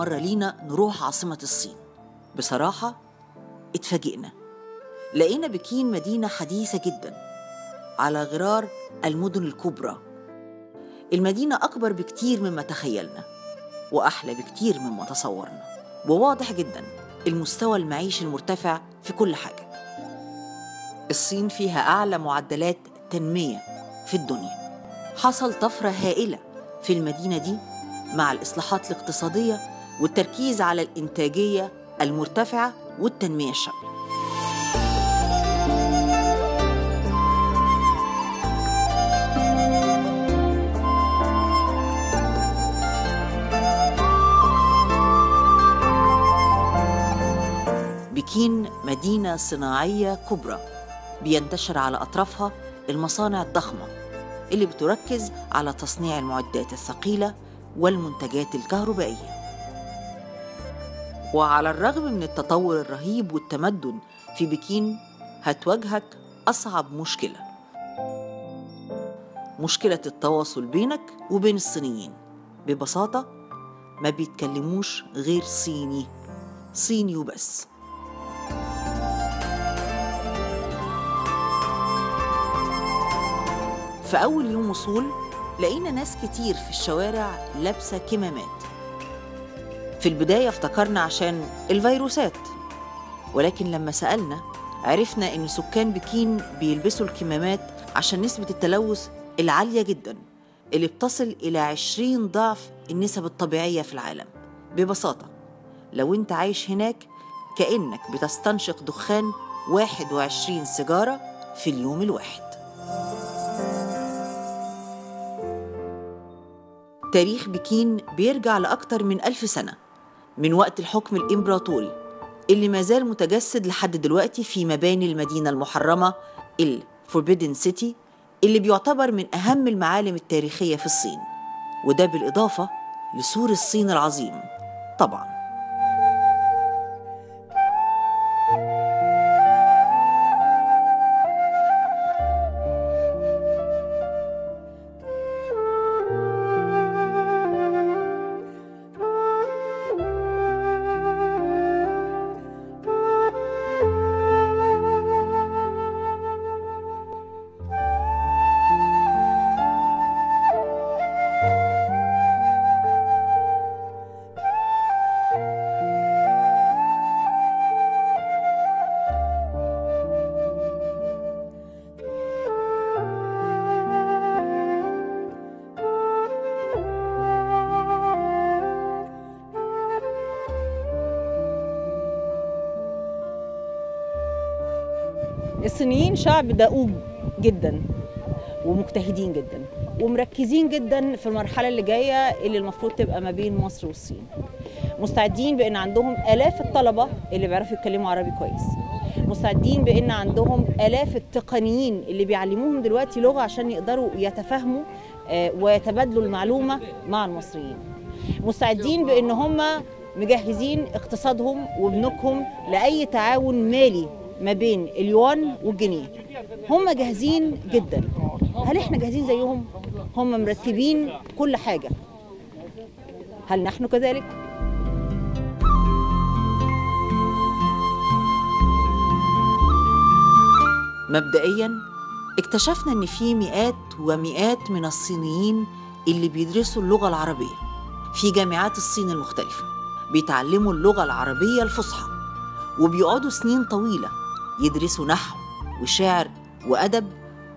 مرة لينا نروح عاصمة الصين. بصراحة اتفاجئنا. لقينا بكين مدينة حديثة جدا على غرار المدن الكبرى. المدينة أكبر بكتير مما تخيلنا وأحلى بكتير مما تصورنا. وواضح جدا المستوى المعيشي المرتفع في كل حاجة. الصين فيها أعلى معدلات تنمية في الدنيا. حصل طفرة هائلة في المدينة دي مع الإصلاحات الاقتصادية والتركيز على الإنتاجية المرتفعة والتنمية الشاملة بكين مدينة صناعية كبرى بينتشر على أطرافها المصانع الضخمة اللي بتركز على تصنيع المعدات الثقيلة والمنتجات الكهربائية. وعلى الرغم من التطور الرهيب والتمدن في بكين هتواجهك أصعب مشكلة. مشكلة التواصل بينك وبين الصينيين. ببساطة ما بيتكلموش غير صيني. صيني وبس. في أول يوم وصول لقينا ناس كتير في الشوارع لابسة كمامات. في البداية افتكرنا عشان الفيروسات ولكن لما سألنا عرفنا إن سكان بكين بيلبسوا الكمامات عشان نسبة التلوث العالية جدا اللي بتصل إلى 20 ضعف النسب الطبيعية في العالم. ببساطة لو أنت عايش هناك كأنك بتستنشق دخان 21 سيجارة في اليوم الواحد. تاريخ بكين بيرجع لأكتر من ألف سنة. من وقت الحكم الإمبراطوري اللي ما زال متجسد لحد دلوقتي في مباني المدينة المحرمة ال Forbidden City اللي بيعتبر من أهم المعالم التاريخية في الصين وده بالإضافة لسور الصين العظيم طبعاً. شعب دؤوب جدا ومجتهدين جدا ومركزين جدا في المرحلة اللي جاية اللي المفروض تبقى ما بين مصر والصين. مستعدين بأن عندهم آلاف الطلبة اللي بيعرفوا يتكلموا عربي كويس. مستعدين بأن عندهم آلاف التقنيين اللي بيعلموهم دلوقتي لغة عشان يقدروا يتفاهموا آه، ويتبادلوا المعلومة مع المصريين. مستعدين بأن هم مجهزين اقتصادهم وبنوكهم لأي تعاون مالي ما بين اليوان والجنيه. هم جاهزين جدا. هل إحنا جاهزين زيهم؟ هم مرتبين كل حاجة. هل نحن كذلك؟ مبدئيا اكتشفنا إن في مئات ومئات من الصينيين اللي بيدرسوا اللغة العربية في جامعات الصين المختلفة. بيتعلموا اللغة العربية الفصحى وبيقعدوا سنين طويلة يدرسوا نحو وشعر وأدب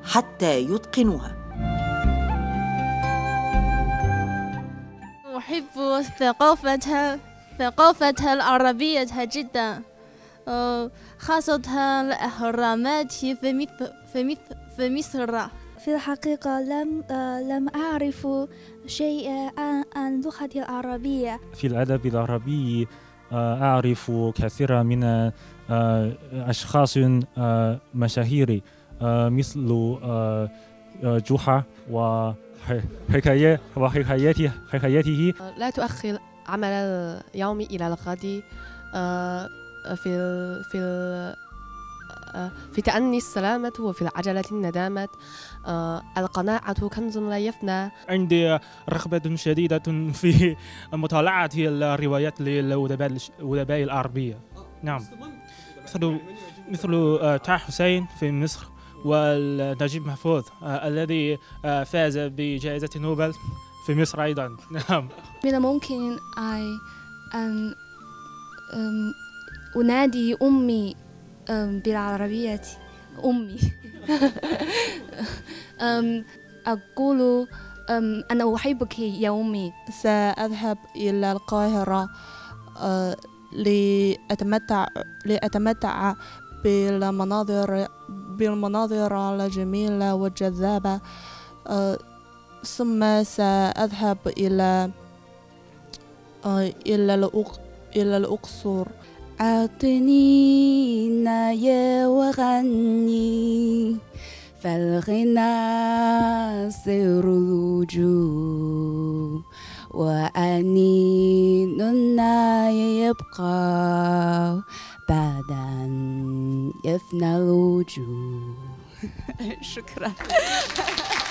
حتى يتقنوها. أحب ثقافتها ثقافتها العربية جدا آه، خاصة الأهرامات في مصر في مصر في مصر. في الحقيقة لم آه، لم أعرف شيء عن عن اللغة العربية. في الأدب العربي آه، أعرف كثيرا من أشخاص آه، مشاهير آه، مثل آه، آه، جحا وحكاية وحكايته حكايته لا تؤخر عمل اليوم إلى الغد آه، في ال- في ال- آه، في تأني السلامة وفي العجلة الندامة. آه، القناعة كنز لا يفنى. عندي رغبة شديدة في مطالعة الروايات للأدباء الأدباء العربية. نعم. مثل مثل آه، طه حسين في مصر ونجيب محفوظ آه، الذي آه، فاز بجائزة نوبل في مصر أيضا. نعم. من الممكن أن أنادي أمي أم، بالعربية أمي. أم، أقول أنا أحبك يا أمي. سأذهب إلى القاهرة لأتمتع لأتمتع بالمناظر بالمناظر الجميلة والجذابة. آه، ثم سأذهب إلى آه، إلى إلى الأقصر. أعطني نايا وغني فالغنى سر الوجوه. وأنين الناي يبقى بعد أن يفنى الوجوه. شكرا.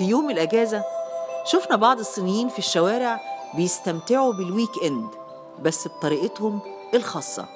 في يوم الأجازة شفنا بعض الصينيين في الشوارع بيستمتعوا بالويك إند بس بطريقتهم الخاصة.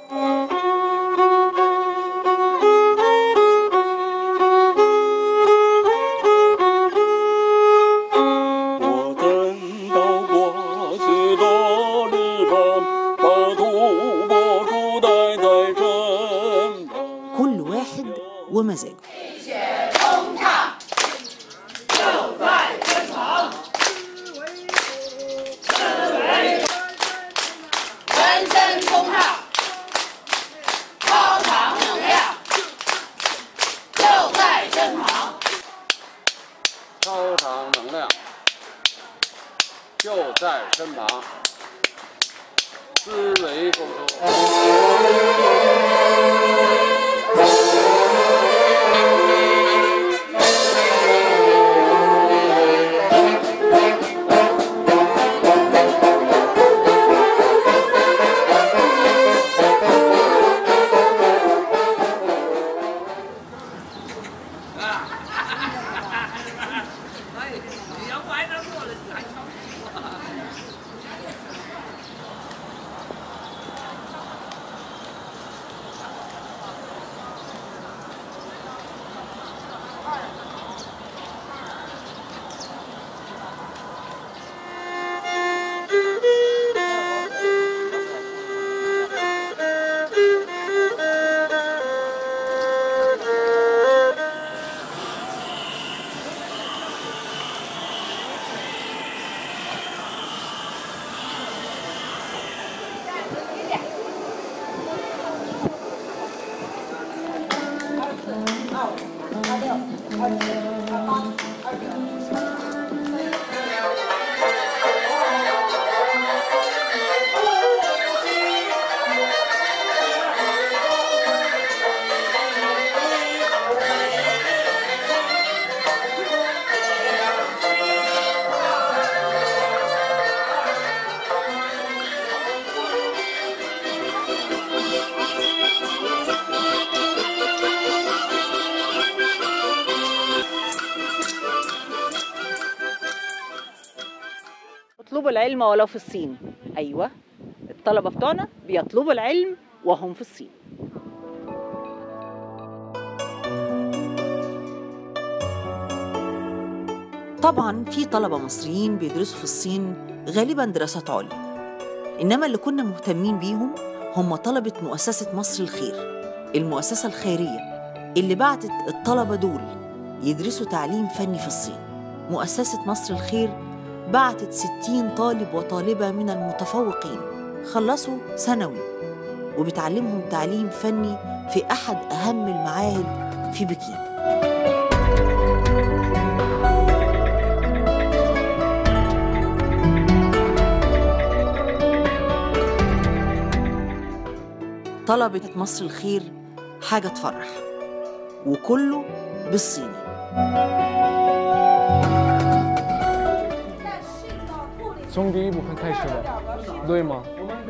العلم ولو في الصين. أيوه الطلبة بتوعنا بيطلبوا العلم وهم في الصين. طبعا في طلبة مصريين بيدرسوا في الصين غالبا دراسات عليا. إنما اللي كنا مهتمين بيهم هم طلبة مؤسسة مصر الخير المؤسسة الخيرية اللي بعتت الطلبة دول يدرسوا تعليم فني في الصين. مؤسسة مصر الخير بعتت 60 طالب وطالبة من المتفوقين. خلصوا ثانوي وبتعلمهم تعليم فني في أحد أهم المعاهد في بكين. طلبة مصر الخير حاجة تفرح وكله بالصيني. 从第一部分开始的，对吗？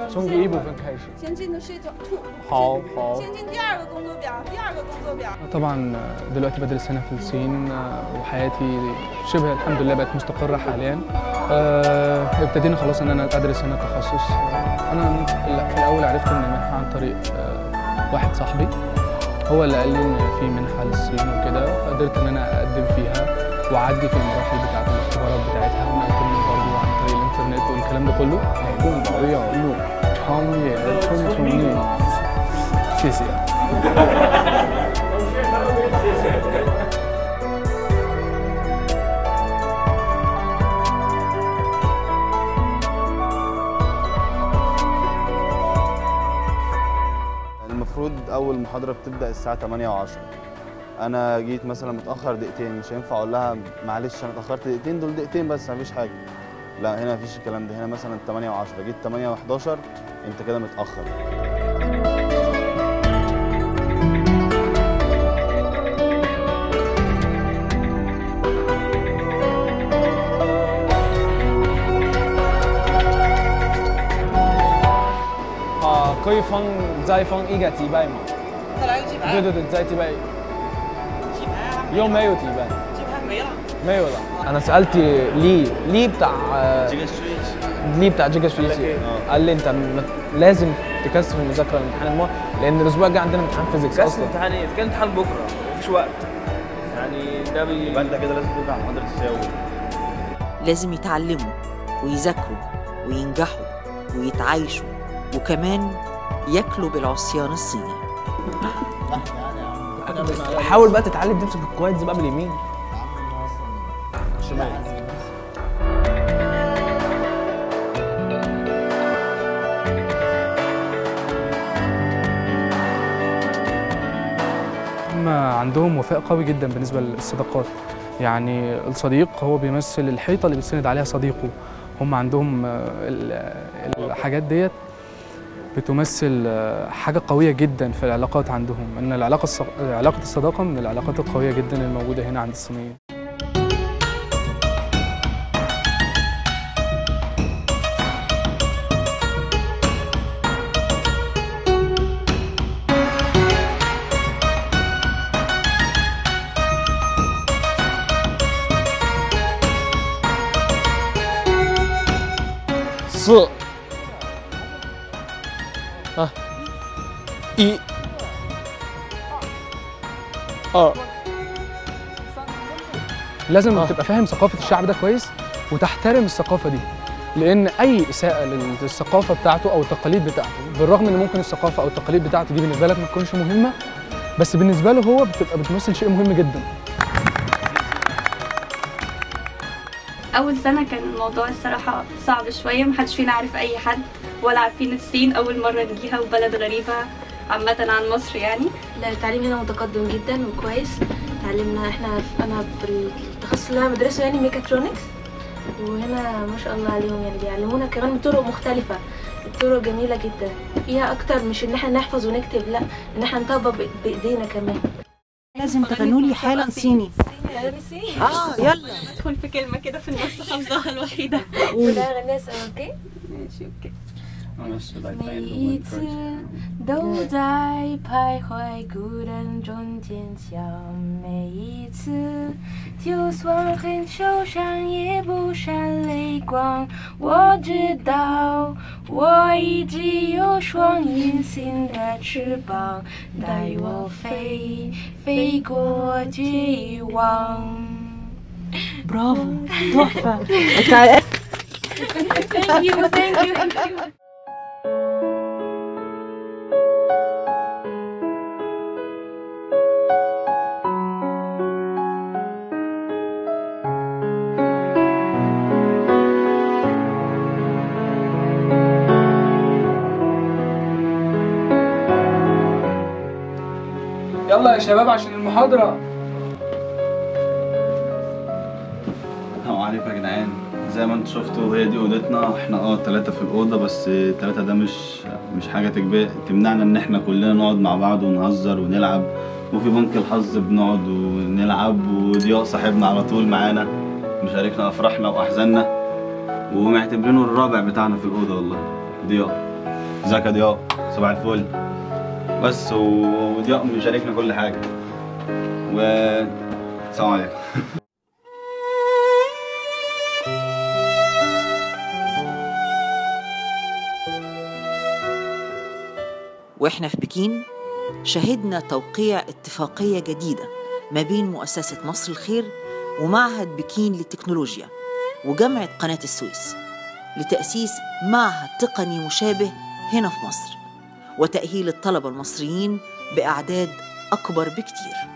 从第一部分开始。先进的是一条兔。好好。先进第二个工作表，第二个工作表。 طبعا دلوقتي بدرس هنا في الصين وحياتي شبه الحمد لله بقت مستقرة حاليا آه، ابتدينا خلاص ان انا ادرس هنا تخصص انا في الاول عرفت ان المنحة عن طريق آه، واحد صاحبي هو اللي قال لي ان في منحة للصين وكده فقدرت ان انا اقدم فيها واعدي في المراحل بتاعت الاختبارات بتاعتها ونقدم برضه عن الإنترنت والكلام ده كله هيكون العربيه هقول له هم يا شيسي المفروض أول محاضرة بتبدأ الساعة 8 و10 أنا جيت مثلا متأخر دقيقتين مش هينفع أقول لها معلش أنا اتأخرت دقيقتين دول دقيقتين بس مفيش حاجة. لا هنا مفيش الكلام ده هنا مثلا 8 و10 جيت 8 و11 انت كده متاخر啊，可以放再放一个题拜吗？再来个鸡排。对对对，再题拜。鸡排还有没有题拜？鸡排没了。没有了。 أنا سألت ليه ليه بتاع ليه بتاع جيجا سويسي قال لي أنت لازم تكثف المذاكرة لامتحان المو لأن الأسبوع الجاي عندنا امتحان فيزيكس أصلا. امتحان إيه؟ كان امتحان بكرة. مفيش وقت. يعني ده بي يبقى انت كده لازم ترجع محاضره الساوي لازم يتعلموا ويذاكروا وينجحوا ويتعايشوا وكمان ياكلوا بالعصيان الصيني. حاول بقى تتعلم تمسك الكويت بقى باليمين. هم عندهم وفاء قوي جدا بالنسبة للصداقات. يعني الصديق هو بيمثل الحيطة اللي بيتسند عليها صديقه. هم عندهم ال- الحاجات ديت بتمثل حاجة قوية جدا في العلاقات عندهم. إن العلاقة علاقة الصداقة من العلاقات القوية جدا الموجودة هنا عند الصينيين. 四啊，一二 لازم تبقى فاهم ثقافة الشعب ده كويس وتحترم الثقافة دي لأن أي إساءة للثقافة بتاعته أو التقاليد بتاعته بالرغم إن ممكن الثقافة أو التقاليد بتاعته دي بالنسبة لك ما تكونش مهمة بس بالنسبة له هو بتبقى بتمثل شيء مهم جدا أول سنة كان الموضوع الصراحة صعب شوية محدش فينا عارف أي حد ولا عارفين الصين أول مرة نجيها وبلد غريبة عامة عن مصر يعني. لا التعليم هنا متقدم جدا وكويس. تعلمنا إحنا أنا بالتخصص اللي أنا بدرسه يعني ميكاترونكس وهنا ما شاء الله عليهم يعني بيعلمونا كمان بطرق مختلفة الطرق جميلة جدا. فيها أكتر مش إن إحنا نحفظ ونكتب لا إن إحنا نطبق بإيدينا كمان. لازم تغنوا لي حالا صيني. آه يلا. ادخل في كلمة كده في النص حافظاها الوحيدة. قولي. غناء okay؟ ماشي okay. 每一次都在徘徊孤单中坚强，每一次就算很受伤也不闪泪光。我知道我已经有双隐形的翅膀，带我飞，飞过绝望。 برافو تحفة Thank you, thank you, يا شباب عشان المحاضرة. السلام عليكم يا جدعان. زي ما أنتم شفتوا هي دي أوضتنا. إحنا آه تلاتة في الأوضة بس تلاتة ده مش مش حاجة تجب- تمنعنا إن إحنا كلنا نقعد مع بعض ونهزر ونلعب. وفي بنك الحظ بنقعد ونلعب وضياء صاحبنا على طول معانا مشاركنا أفراحنا وأحزاننا ومعتبرينه الرابع بتاعنا في الأوضة والله. ضياء ازيك يا ضياء صباح الفل. بس وضياء مشاركنا كل حاجة. و السلام عليكم. وإحنا في بكين شهدنا توقيع اتفاقية جديدة ما بين مؤسسة مصر الخير ومعهد بكين للتكنولوجيا وجامعة قناة السويس لتأسيس معهد تقني مشابه هنا في مصر. وتأهيل الطلبة المصريين بأعداد أكبر بكتير.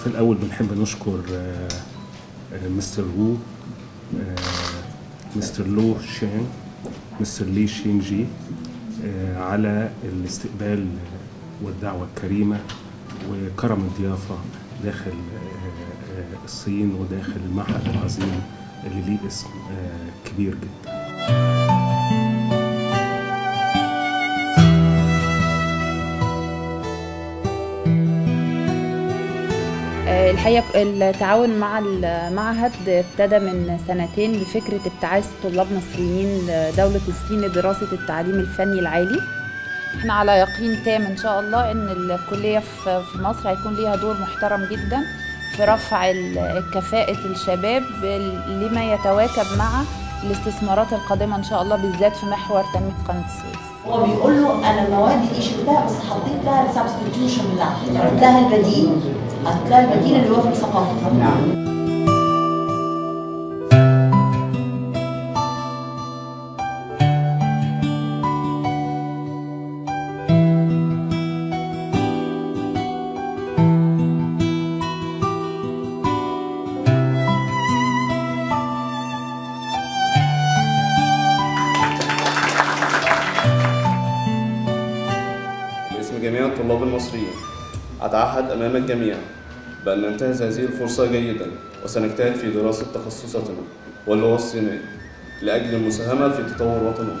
في الأول بنحب نشكر آه، آه، مستر وو آه، مستر لو شين مستر لي شين جي على الاستقبال والدعوة الكريمة وكرم الضيافة. داخل آه، آه، الصين وداخل المعهد العظيم اللي ليه اسم آه، كبير جدا. الحقيقة التعاون مع المعهد ابتدى من سنتين بفكرة ابتعاث طلاب مصريين لدولة الصين لدراسة التعليم الفني العالي. إحنا على يقين تام إن شاء الله إن الكلية في في مصر هيكون ليها دور محترم جدا في رفع كفاءة الشباب لما يتواكب مع الاستثمارات القادمة إن شاء الله بالذات في محور تنمية قناة السويس. هو بيقول له أنا المواد دي شلتها بس حطيت لها السبستيتيوشن بتاعها. حطيت لها البديل. حطيت لها البديل اللي هو في ثقافتها نعم. الطلاب المصريين. أتعهد أمام الجميع بأن ننتهز هذه الفرصة جيدا وسنجتهد في دراسة تخصصاتنا واللغة الصينية لأجل المساهمة في تطور وطننا.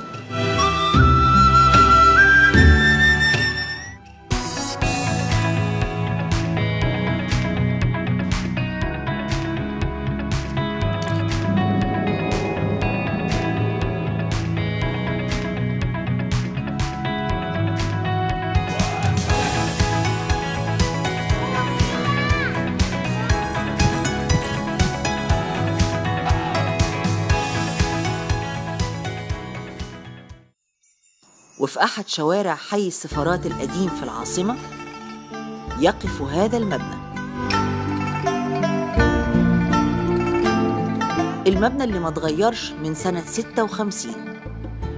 أحد شوارع حي السفارات القديم في العاصمة؟ يقف هذا المبنى. المبنى اللي ما اتغيرش من سنة 56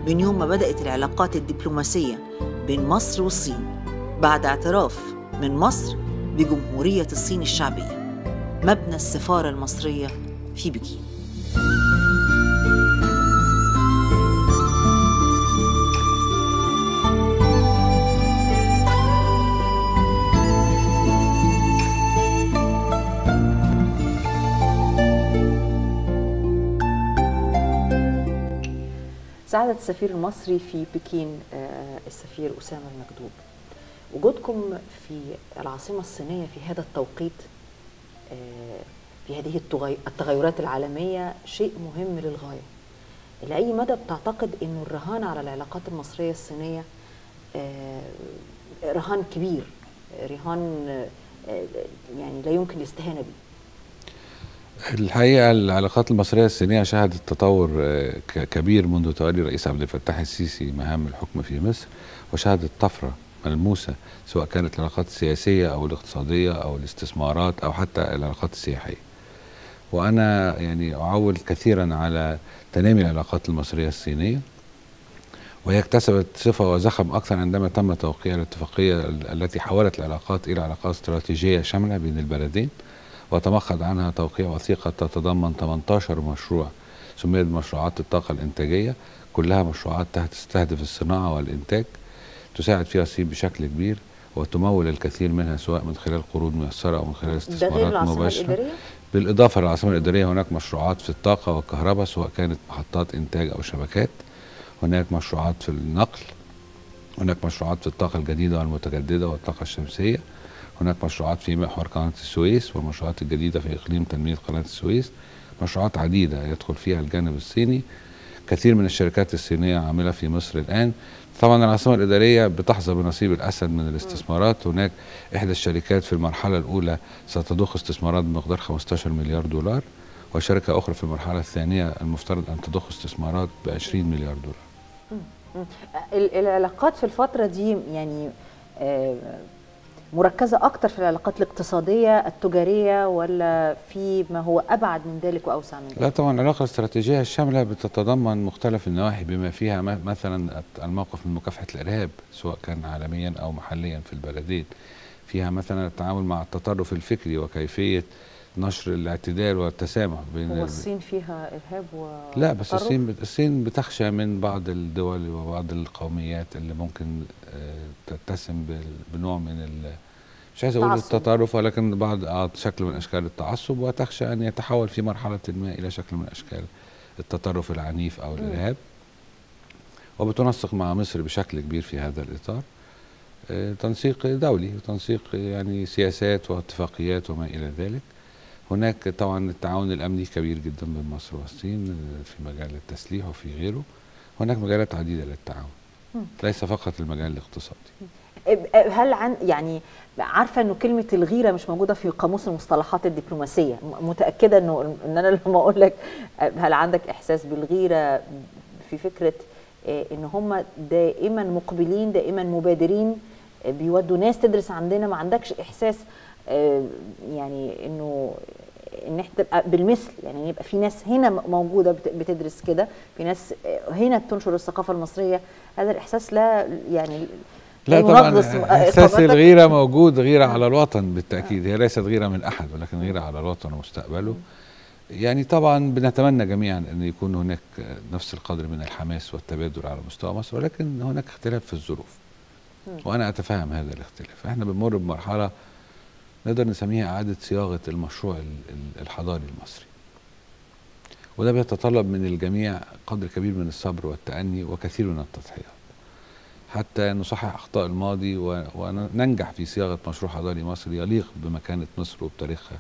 من يوم ما بدأت العلاقات الدبلوماسية بين مصر والصين بعد اعتراف من مصر بجمهورية الصين الشعبية. مبنى السفارة المصرية في بكين. سعادة السفير المصري في بكين آه، السفير أسامة المكدوب وجودكم في العاصمة الصينية في هذا التوقيت آه، في هذه التغي- التغيرات العالمية شيء مهم للغاية. لأي مدى بتعتقد أنه الرهان على العلاقات المصرية الصينية آه، رهان كبير رهان يعني لا يمكن الاستهانة به؟ الحقيقة العلاقات المصرية الصينية شهدت تطور آه، كبير منذ تولي الرئيس عبد الفتاح السيسي مهام الحكم في مصر وشهدت طفرة ملموسة سواء كانت العلاقات السياسية أو الاقتصادية أو الاستثمارات أو حتى العلاقات السياحية. وأنا يعني أعول كثيرا على تنامي العلاقات المصرية الصينية وهي اكتسبت صفة وزخم أكثر عندما تم توقيع الاتفاقية ال- التي حولت العلاقات إلى علاقات استراتيجية شاملة بين البلدين. وتمخض عنها توقيع وثيقة تتضمن 18 مشروع سميت بمشروعات الطاقة الإنتاجية كلها مشروعات تستهدف الصناعة والإنتاج تساعد فيها الصين بشكل كبير وتمول الكثير منها سواء من خلال قروض ميسرة أو من خلال استثمارات مباشرة. الإدارية؟ بالإضافة للعاصمة الإدارية هناك مشروعات في الطاقة والكهرباء سواء كانت محطات إنتاج أو شبكات. هناك مشروعات في النقل هناك مشروعات في الطاقة الجديدة والمتجددة والطاقة الشمسية. هناك مشروعات في محور قناة السويس والمشروعات الجديدة في إقليم تنمية قناة السويس. مشروعات عديدة يدخل فيها الجانب الصيني. كثير من الشركات الصينية عاملة في مصر الآن. طبعا العاصمة الإدارية بتحظى بنصيب الأسد من الاستثمارات. هناك إحدى الشركات في المرحلة الأولى ستضخ استثمارات بمقدار 15 مليار دولار وشركة أخرى في المرحلة الثانية المفترض أن تضخ استثمارات ب 20 مليار دولار. ال- العلاقات في الفترة دي يعني مركزة أكتر في العلاقات الاقتصادية التجارية ولا في ما هو أبعد من ذلك وأوسع من ذلك؟ لا طبعا العلاقة الاستراتيجية الشاملة بتتضمن مختلف النواحي بما فيها مثلا الموقف من مكافحة الإرهاب سواء كان عالميا أو محليا في البلدين فيها مثلا التعامل مع التطرف الفكري وكيفية نشر الاعتدال والتسامح بين هو ال- الصين فيها إرهاب و لا بس؟ الصين بت- الصين بتخشى من بعض الدول وبعض القوميات اللي ممكن آه، تتسم بنوع من ال مش عايز أقول. التطرف ولكن بعض شكل من أشكال التعصب وتخشى أن يتحول في مرحلة ما إلى شكل من أشكال التطرف العنيف أو الإرهاب وبتنسق مع مصر بشكل كبير في هذا الإطار آه، تنسيق دولي وتنسيق يعني سياسات واتفاقيات وما إلى ذلك هناك طبعا التعاون الأمني كبير جدا بين مصر والصين آه، في مجال التسليح وفي غيره. هناك مجالات عديدة للتعاون. ليس فقط المجال الاقتصادي. هل عن يعني عارفة إنه كلمة الغيرة مش موجودة في قاموس المصطلحات الدبلوماسية؟ متأكدة إنه ان أنا لما أقول لك هل عندك إحساس بالغيرة في فكرة آه، إن هم دائما مقبلين دائما مبادرين آه، بيودوا ناس تدرس عندنا؟ ما عندكش إحساس يعني إنه إن إحنا تبقى بالمثل يعني يبقى في ناس هنا موجودة بت- بتدرس كده في ناس آه، هنا بتنشر الثقافة المصرية. هذا الإحساس لا يعني لا طبعا إحساس. الغيرة موجود غيرة على الوطن بالتأكيد. هي ليست غيرة من أحد ولكن غيرة على الوطن ومستقبله. يعني طبعا بنتمنى جميعا إن يكون هناك نفس القدر من الحماس والتبادل على مستوى مصر ولكن هناك اختلاف في الظروف. وأنا أتفهم هذا الاختلاف. إحنا بنمر بمرحلة نقدر نسميها إعادة صياغة المشروع ال- ال- الحضاري المصري. وده بيتطلب من الجميع قدر كبير من الصبر والتأني وكثير من التضحيات. حتى نصحح أخطاء الماضي وننجح في صياغة مشروع حضاري مصري يليق بمكانة مصر وبتاريخها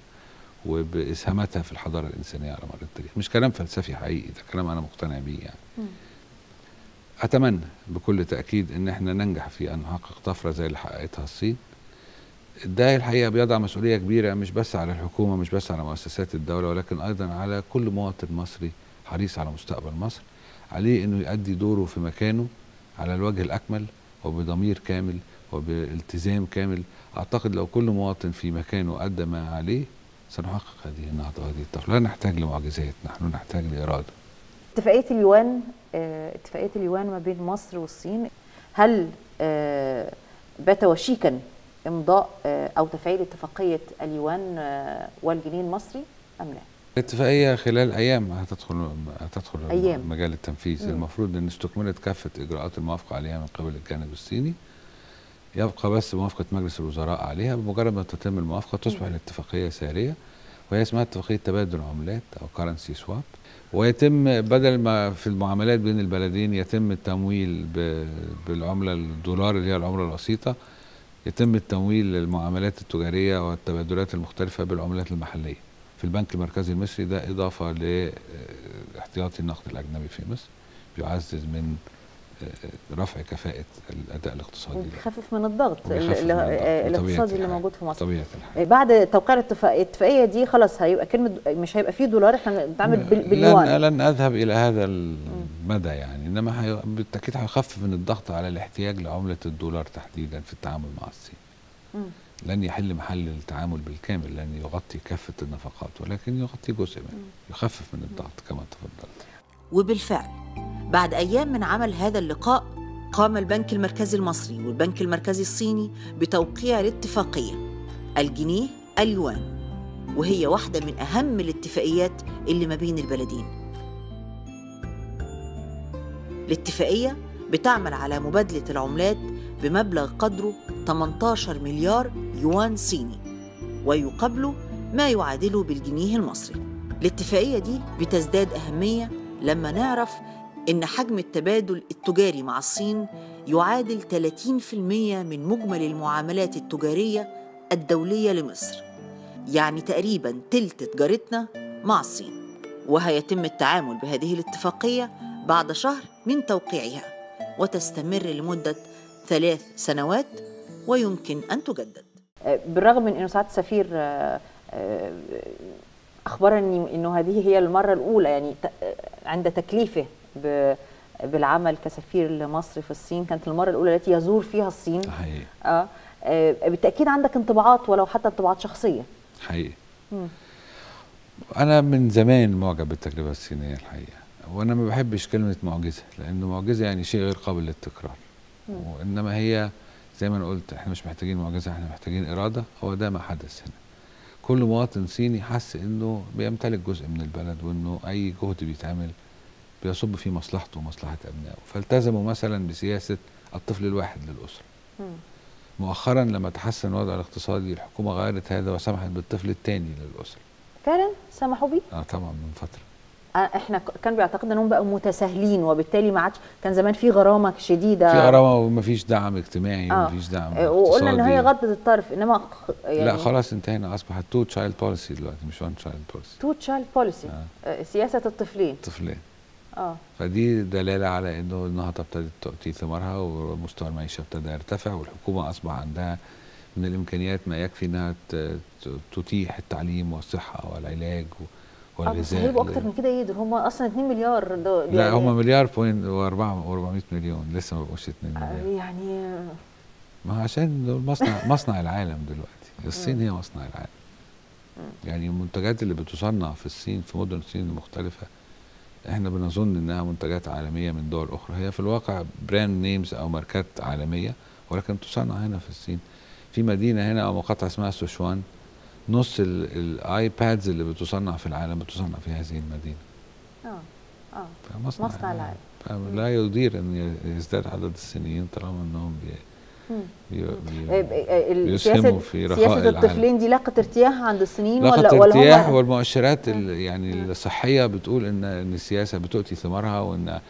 وبإسهاماتها في الحضارة الإنسانية على مر التاريخ. مش كلام فلسفي حقيقي ده كلام أنا مقتنع بيه يعني. أتمنى بكل تأكيد إن إحنا ننجح في أن نحقق طفرة زي اللي حققتها الصين. ده الحقيقة بيضع مسؤولية كبيرة مش بس على الحكومة مش بس على مؤسسات الدولة ولكن أيضا على كل مواطن مصري حريص على مستقبل مصر عليه أنه يؤدي دوره في مكانه على الوجه الأكمل وبضمير كامل وبالتزام كامل. أعتقد لو كل مواطن في مكانه أدى ما عليه سنحقق هذه النهضة وهذه الطفرة لا نحتاج لمعجزات نحن نحتاج لإرادة. اتفاقية اليوان آه، اتفاقية اليوان ما بين مصر والصين هل آه، بات وشيكا امضاء آه، أو تفعيل اتفاقية اليوان آه، والجنيه المصري أم لا؟ الاتفاقية خلال أيام هتدخل هتدخل أيام. مجال التنفيذ مم. المفروض أن استكملت كافة إجراءات الموافقة عليها من قبل الجانب الصيني يبقى بس موافقة مجلس الوزراء عليها بمجرد ما تتم الموافقة تصبح الاتفاقية سارية وهي اسمها اتفاقية تبادل عملات أو كرنسي سواب ويتم بدل ما في المعاملات بين البلدين يتم التمويل ب- بالعملة الدولار اللي هي العملة الوسيطة يتم التمويل للمعاملات التجارية والتبادلات المختلفة بالعملات المحلية. في البنك المركزي المصري ده إضافة لاحتياطي النقد الأجنبي في مصر بيعزز من رفع كفاءة الأداء الاقتصادي وبيخفف من الضغط الاقتصادي اللي. موجود في مصر. طبيعة الحال آه، بعد توقيع الاتفاق- الاتفاقية دي خلاص هيبقى كلمة مش هيبقى فيه دولار إحنا بنتعامل بال- باليوان. لن, لن أذهب إلى هذا المدى يعني إنما هي- بالتأكيد هيخفف من الضغط على الاحتياج لعملة الدولار تحديدا في التعامل مع الصين. لن يحل محل التعامل بالكامل لن يغطي كافة النفقات ولكن يغطي جزء منه يخفف من الضغط كما تفضل. وبالفعل. بعد أيام من عمل هذا اللقاء قام البنك المركزي المصري والبنك المركزي الصيني بتوقيع الاتفاقية الجنيه اليوان. وهي واحدة من أهم الاتفاقيات اللي ما بين البلدين. الاتفاقية بتعمل على مبادلة العملات بمبلغ قدره 18 مليار يوان صيني ويقابله ما يعادله بالجنيه المصري. الاتفاقية دي بتزداد أهمية لما نعرف إن حجم التبادل التجاري مع الصين يعادل 30% من مجمل المعاملات التجارية الدولية لمصر يعني تقريبا تلت تجارتنا مع الصين. وهيتم التعامل بهذه الاتفاقية بعد شهر من توقيعها وتستمر لمدة ثلاث سنوات ويمكن أن تجدد. بالرغم من إنه سعاده السفير آه، آه، أخبرني إنه هذه هي المرة الأولى يعني عند تكليفه بالعمل كسفير لمصر في الصين. كانت المرة الأولى التي يزور فيها الصين. حقيقي. آه. آه، بالتأكيد عندك انطباعات ولو حتى انطباعات شخصية. حقيقي. مم. أنا من زمان معجب بالتجربة الصينية الحقيقة وأنا ما بحبش كلمة معجزة لأنه معجزة يعني شيء غير قابل للتكرار. وإنما هي زي ما أنا قلت إحنا مش محتاجين معجزة إحنا محتاجين إرادة هو ده ما حدث هنا. كل مواطن صيني حس إنه بيمتلك جزء من البلد وإنه أي جهد بيتعمل بيصب في مصلحته ومصلحة أبنائه. فالتزموا مثلا بسياسة الطفل الواحد للأسرة. مؤخرا لما تحسن الوضع الاقتصادي الحكومة غيرت هذا وسمحت بالطفل الثاني للأسرة. فعلا؟ سمحوا بيه؟ آه طبعا من فترة. إحنا ك- كان بيعتقد إنهم بقوا متساهلين وبالتالي ما عادش كان زمان في غرامة شديدة. في غرامة ومفيش دعم اجتماعي آه. ومفيش دعم آه، وقلنا إن هي. غضت الطرف إنما يعني لا خلاص انتهينا اصبحت two child policy دلوقتي مش one child policy two child policy سياسة الطفلين. طفلين آه. فدي دلالة على إنه النهضة ابتدت تؤتي ثمارها ومستوى المعيشة ابتدى يرتفع والحكومة أصبح عندها من الإمكانيات ما يكفي إنها تتيح التعليم والصحة والعلاج و- هيبقوا أكتر من كده يقدروا هم أصلا 2 مليار دو لا هم مليار point و400 مليون. لسه ما بقوش 2 آه، مليار. يعني ما عشان دول مصنع مصنع العالم دلوقتي. الصين هي مصنع العالم. يعني المنتجات اللي بتصنع في الصين في مدن الصين المختلفة إحنا بنظن إنها منتجات عالمية من دول أخرى. هي في الواقع brand names أو ماركات عالمية ولكن تصنع هنا في الصين. في مدينة هنا أو مقاطعة اسمها سوشوان نص ال- ال iPads اللي بتصنع في العالم بتصنع في هذه المدينة. آه آه. فمصنع مصنع العالم. فلا يدير أن يزداد عدد الصينيين طالما أنهم بي. بي بي آه، ال- بيسهموا سياسه في رخاء سياسة. الطفلين دي لاقت ارتياح عند لقت ولا ولا ارتياح والمؤشرات ال- يعني الصحية بتقول ان إن السياسة بتؤتي ثمارها وإن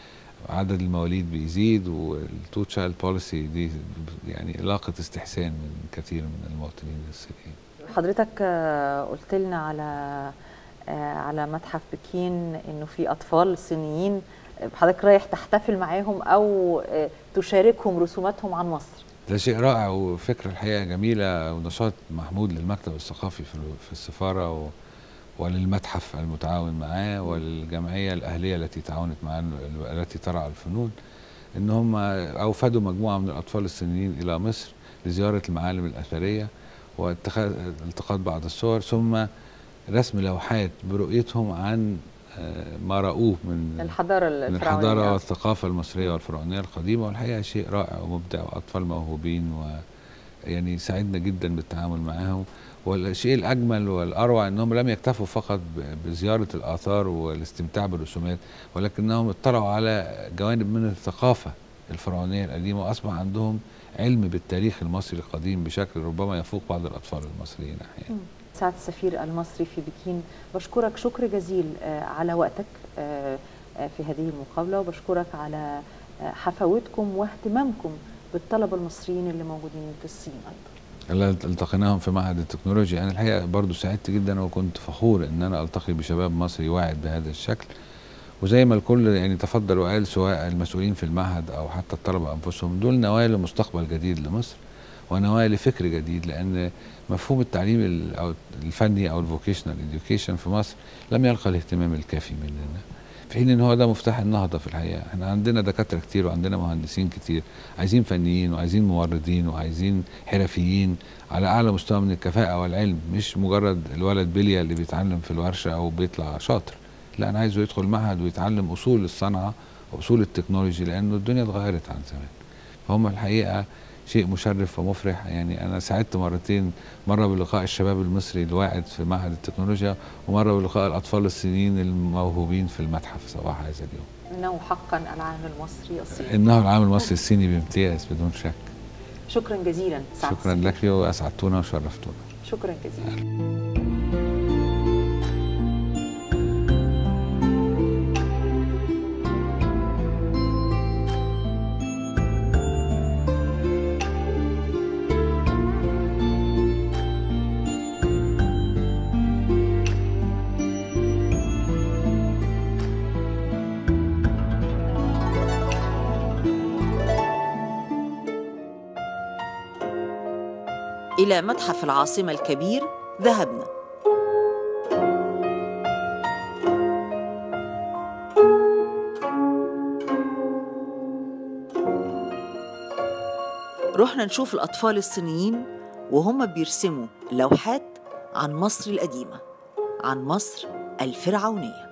عدد المواليد بيزيد وال two child policy دي يعني لاقت استحسان من كثير من المواطنين الصينيين حضرتك آه، قلت لنا على آه، على متحف بكين إنه في أطفال صينيين آه، حضرتك رايح تحتفل معاهم أو تشاركهم رسوماتهم عن مصر؟ ده شيء رائع وفكرة الحقيقة جميلة ونشاط محمود للمكتب الثقافي في في السفارة و وللمتحف المتعاون معاه وللجمعية الأهلية التي تعاونت معاه التي ترعى الفنون إن هم أوفدوا مجموعة من الأطفال الصينيين إلى مصر لزيارة المعالم الأثرية واتخاذ التقاط بعض الصور ثم رسم لوحات برؤيتهم عن آه، ما رأوه من الحضارة من الفرعونية. الحضارة والثقافة المصرية والفرعونية القديمة. والحقيقة شيء رائع ومبدع وأطفال موهوبين و يعني سعدنا جدا بالتعامل معهم والشيء الأجمل والأروع أنهم لم يكتفوا فقط بزيارة الآثار والاستمتاع بالرسومات ولكنهم اطلعوا على جوانب من الثقافة الفرعونية القديمة وأصبح عندهم علم بالتاريخ المصري القديم بشكل ربما يفوق بعض الأطفال المصريين أحيانا. سعادة السفير المصري في بكين بشكرك شكر جزيل آه، على وقتك آه، آه، في هذه المقابلة وبشكرك على حفاوتكم واهتمامكم بالطلبة المصريين اللي موجودين في الصين أيضا. اللي التقيناهم في معهد التكنولوجيا. أنا الحقيقة برضو سعدت جدا وكنت فخور إن أنا ألتقي بشباب مصري واعد بهذا الشكل. وزي ما الكل يعني تفضل وقال سواء المسؤولين في المعهد أو حتى الطلبة أنفسهم دول نواه لمستقبل جديد لمصر ونواه لفكر جديد لأن مفهوم التعليم ال- أو الفني أو ال vocational education في مصر لم يلقى الاهتمام الكافي مننا. في حين إن هو ده مفتاح النهضة في الحقيقة. إحنا عندنا دكاترة كتير وعندنا مهندسين كتير عايزين فنيين وعايزين ممرضين وعايزين حرفيين على أعلى مستوى من الكفاءة والعلم مش مجرد الولد بليا اللي بيتعلم في الورشة أو بيطلع شاطر. لا أنا عايزه يدخل معهد ويتعلم أصول الصنعة وأصول ال technology لأنه الدنيا اتغيرت عن زمان. فهم الحقيقة شيء مشرف ومفرح. يعني أنا سعدت مرتين مرة بلقاء الشباب المصري الواعد في معهد التكنولوجيا ومرة بلقاء الأطفال الصينيين الموهوبين في المتحف صباح هذا اليوم. إنه حقا العام المصري الصيني. إنه العام المصري الصيني بامتياز بدون شك. شكرا جزيلا سعادة شكرا. لك وأسعدتونا وشرفتونا. شكرا جزيلا. إلى متحف العاصمة الكبير ذهبنا. رحنا نشوف الأطفال الصينيين وهم بيرسموا لوحات عن مصر القديمة عن مصر الفرعونية.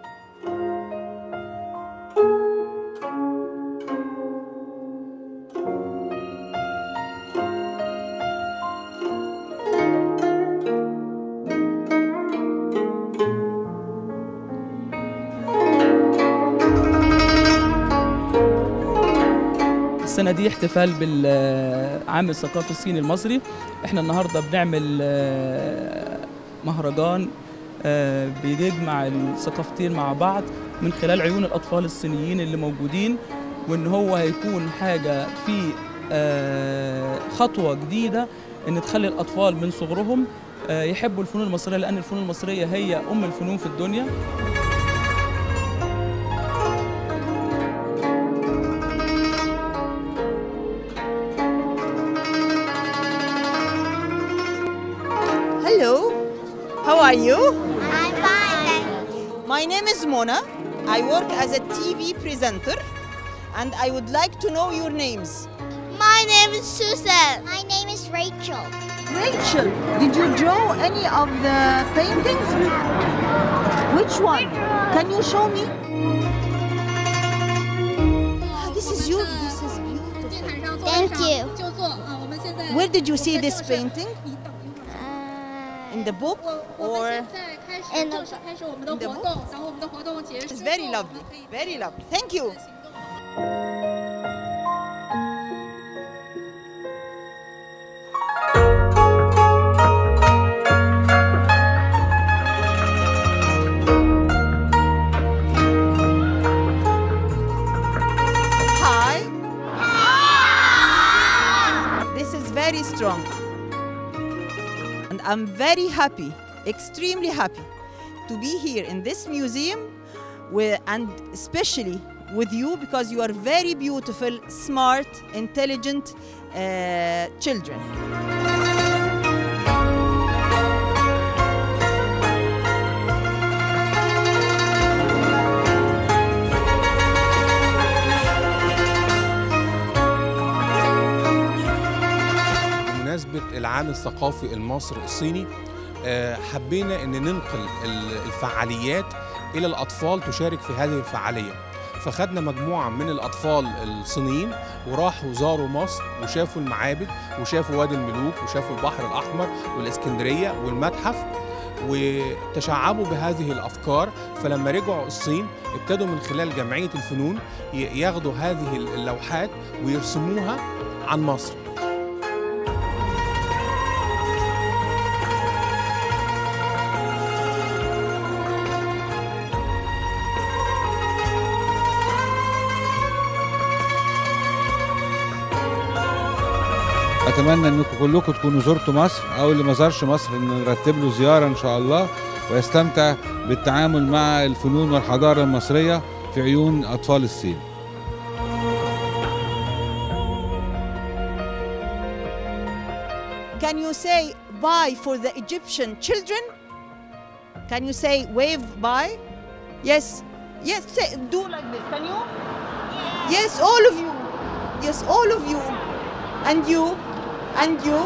دي احتفال بالعام الثقافي الصيني المصري. إحنا النهاردة بنعمل آه، مهرجان آه، بيجمع الثقافتين مع بعض من خلال عيون الأطفال الصينيين اللي موجودين وإن هو هيكون حاجة في آه، خطوة جديدة إن تخلي الأطفال من صغرهم يحبوا الفنون المصرية لأن الفنون المصرية هي أم الفنون في الدنيا. Mona. I work as a TV presenter and I would like to know your names. My name is Susan. My name is Rachel. Rachel, did you draw any of the paintings? Which one? Can you show me? Ah, This is you. This is beautiful. Thank you. Where did you see this painting? In the book or in the, the book? It's very lovely. Very lovely. Thank you. Hi. This is very strong. And I'm very happy, extremely happy to be here in this museum with, and especially with you because you are very beautiful, smart, intelligent uh, children. بمناسبة العام الثقافي المصري الصيني آه، حبينا إن ننقل ال- الفعاليات إلى الأطفال تشارك في هذه الفعالية. فخدنا مجموعة من الأطفال الصينيين وراحوا زاروا مصر وشافوا المعابد وشافوا وادي الملوك وشافوا البحر الأحمر والإسكندرية والمتحف وتشعبوا بهذه الأفكار. فلما رجعوا الصين ابتدوا من خلال جمعية الفنون ياخدوا هذه اللوحات ويرسموها عن مصر. أتمنى أنكم كلكم تكونوا زرتوا مصر أو اللي ما زارش مصر إن نرتب له زيارة إن شاء الله ويستمتع بالتعامل مع الفنون والحضارة المصرية في عيون أطفال الصين Can you say bye for the Egyptian children? Can you say wave bye? Yes. Yes, say, do like this. Can you? Yes, all of you. Yes, all of you. And you. And you.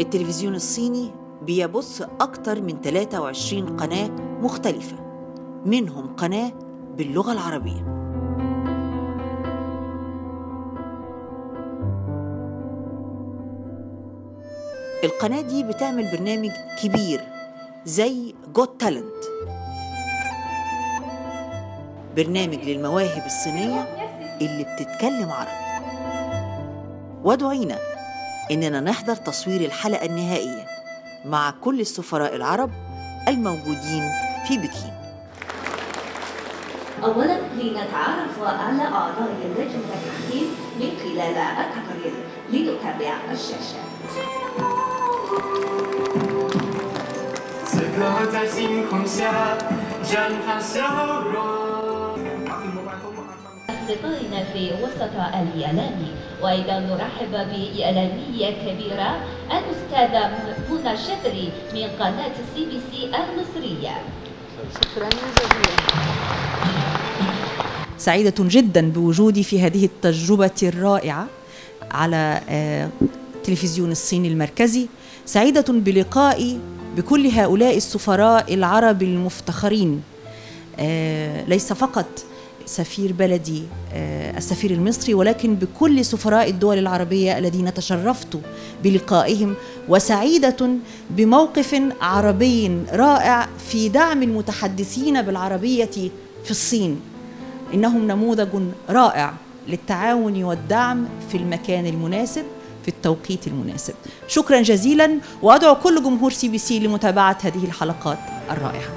التلفزيون الصيني بيبث أكثر من 23 قناة مختلفة منهم قناة باللغة العربية القناة دي بتعمل برنامج كبير زي جوت تالنت برنامج للمواهب الصينية اللي بتتكلم عربي. ودعينا إننا نحضر تصوير الحلقة النهائية مع كل السفراء العرب الموجودين في بكين. أولا لنتعرف على أعضاء لجنة التحكيم من خلال التقارير لنتابع الشاشة. 搁在星空下绽放笑容。 أصدقائنا في وسط الإعلام وأيضا نرحب بإعلامية كبيرة الأستاذة منى شدري من قناة سي بي سي المصرية شكرا جزيلا سعيدة جدا بوجودي في هذه التجربة الرائعة على آه، تلفزيون الصين المركزي سعيدة بلقائي بكل هؤلاء السفراء العرب المفتخرين. آه، ليس فقط سفير بلدي آه، السفير المصري ولكن بكل سفراء الدول العربية الذين تشرفت بلقائهم. وسعيدة بموقف عربي رائع في دعم المتحدثين بالعربية في الصين. إنهم نموذج رائع للتعاون والدعم في المكان المناسب. في التوقيت المناسب. شكرا جزيلا وأدعو كل جمهور CBC لمتابعة هذه الحلقات الرائعة.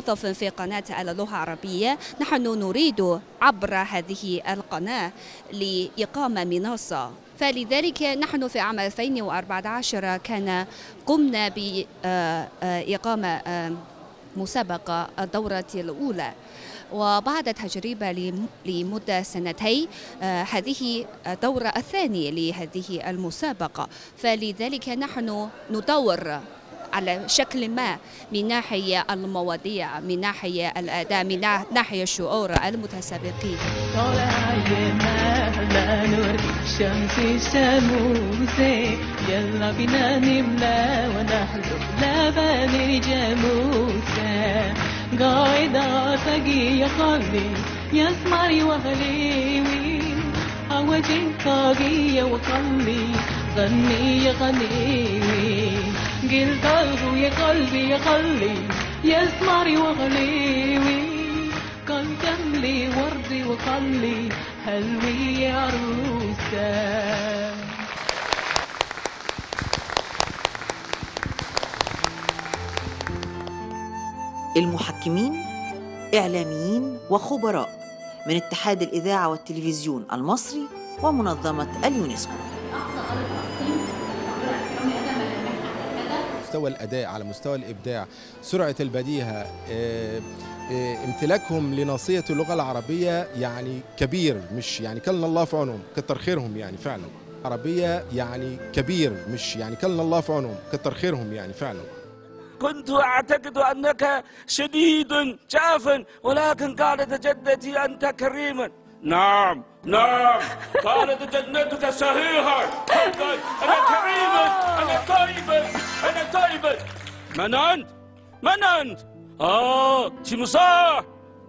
كموظف في قناة اللغة العربية نحن نريد عبر هذه القناة لإقامة منصة. فلذلك نحن في عام 2014 كان قمنا بإقامة مسابقة الدورة الأولى. وبعد تجربة لم- لمدة سنتين آه، هذه الدورة الثانية لهذه المسابقة. فلذلك نحن ندور على شكل ما من ناحية المواضيع من ناحية الأداء من نا- ناحية شعور المتسابقين. طلع يمهلا نور شمس الشموس يلا بينا نملى ونحلو وغليوي أوجه طاقية وخلي غني يا غنيوي قل قلبه يا قلبي يا خلي يسمر وغليوي قدم لي وردي وخلي هلوي يا عروسه المحكمين إعلاميين وخبراء. من اتحاد الإذاعة والتلفزيون المصري ومنظمة اليونسكو. مستوى الأداء على مستوى الإبداع سرعة البديهة آه، آه، امتلاكهم لناصية اللغة العربية يعني كبير مش يعني كلنا الله في عونهم كتر خيرهم يعني فعلا. عربية يعني كبير مش يعني كلنا الله في عونهم كتر خيرهم يعني فعلا. كنت أعتقد أنك شديد جاف ولكن قالت جدتي أنت كريم نعم نعم قالت جنتك صحيحة أنا كريم أنا طيب أنا طيب من أنت؟ من أنت؟ آه تيمساح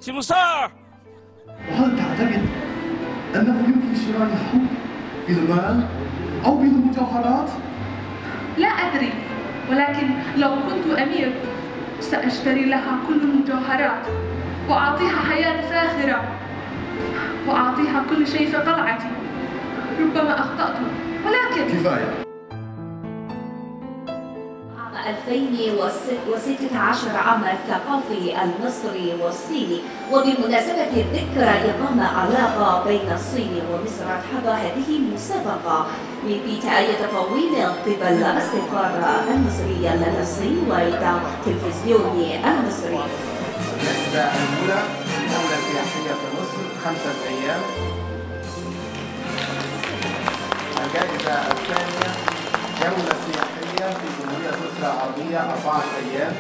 تيمساح وهل تعتقد أنه يمكن شراء الحب بالمال أو بالمجوهرات؟ لا أدري ولكن لو كنت أمير سأشتري لها كل المجوهرات وأعطيها حياة فاخرة وأعطيها كل شيء في قلعتي. ربما أخطأت ولكن كفاية. 2016 عام الثقافي المصري والصيني وبمناسبة ذكرى إقامة علاقة بين الصين ومصر تحظى هذه المسابقة بتأييد طويل قبل السفارة المصرية لدى الصين وأيضا تلفزيون المصري. الجائزة الأولى جولة سياحية في مصر خمسة أيام. الجائزة الثانية جولة سياحية. هي أربعة أيام.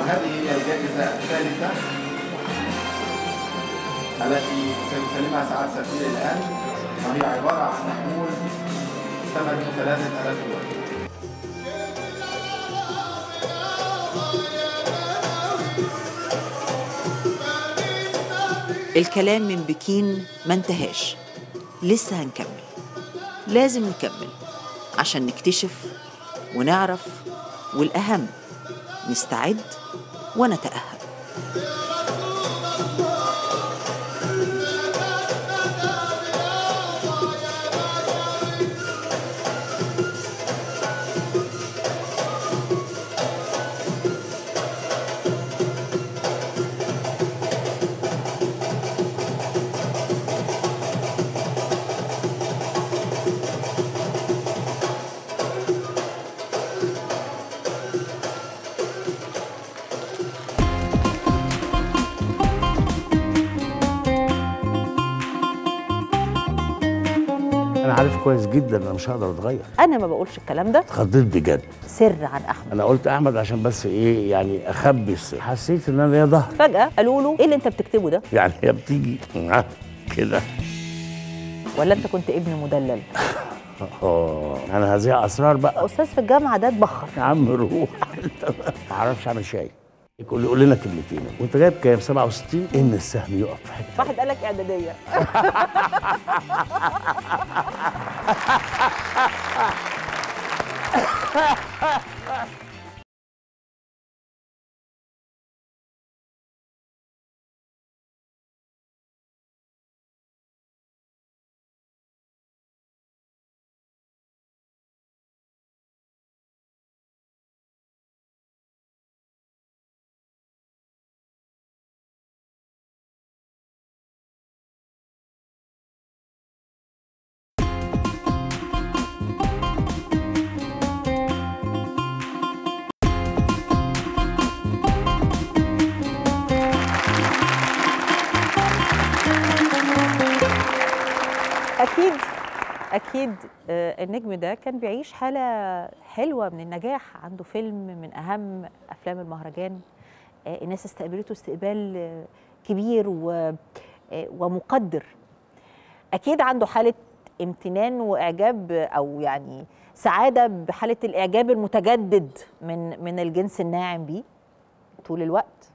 وهذه هي الجائزة الثالثة التي سيسلمها سعادة سفير الآن. وهي عبارة عن محمول ثلاثة آلاف دولار. الكلام من بكين ما انتهاش. لسه هنكمل. لازم نكمل عشان نكتشف ونعرف والأهم نستعد ونتأهب كويس جدا أنا مش هقدر أتغير. أنا ما بقولش الكلام ده. اتخضيت بجد. سر عن أحمد. أنا قلت أحمد عشان بس إيه يعني أخبي السر. حسيت إن أنا ليا ظهر. فجأة قالوا له إيه اللي أنت بتكتبه ده؟ يعني هي بتيجي كده. ولا أنت كنت ابن مدلل؟ آه أنا هذه أسرار بقى. أستاذ في الجامعة ده اتبخر. يا عم روح. أنت ما أعرفش أعمل شاي يقول لنا كلمتين. وانت جايب كام؟ 67 إن السهم يقف في حتة. واحد قال لك إعدادية. أكيد أكيد آه، النجم ده كان بيعيش حالة حلوة من النجاح. عنده فيلم من أهم أفلام المهرجان آه، الناس استقبلته استقبال كبير آه، ومقدر. أكيد عنده حالة امتنان وإعجاب أو يعني سعادة بحالة الإعجاب المتجدد من من الجنس الناعم بيه طول الوقت.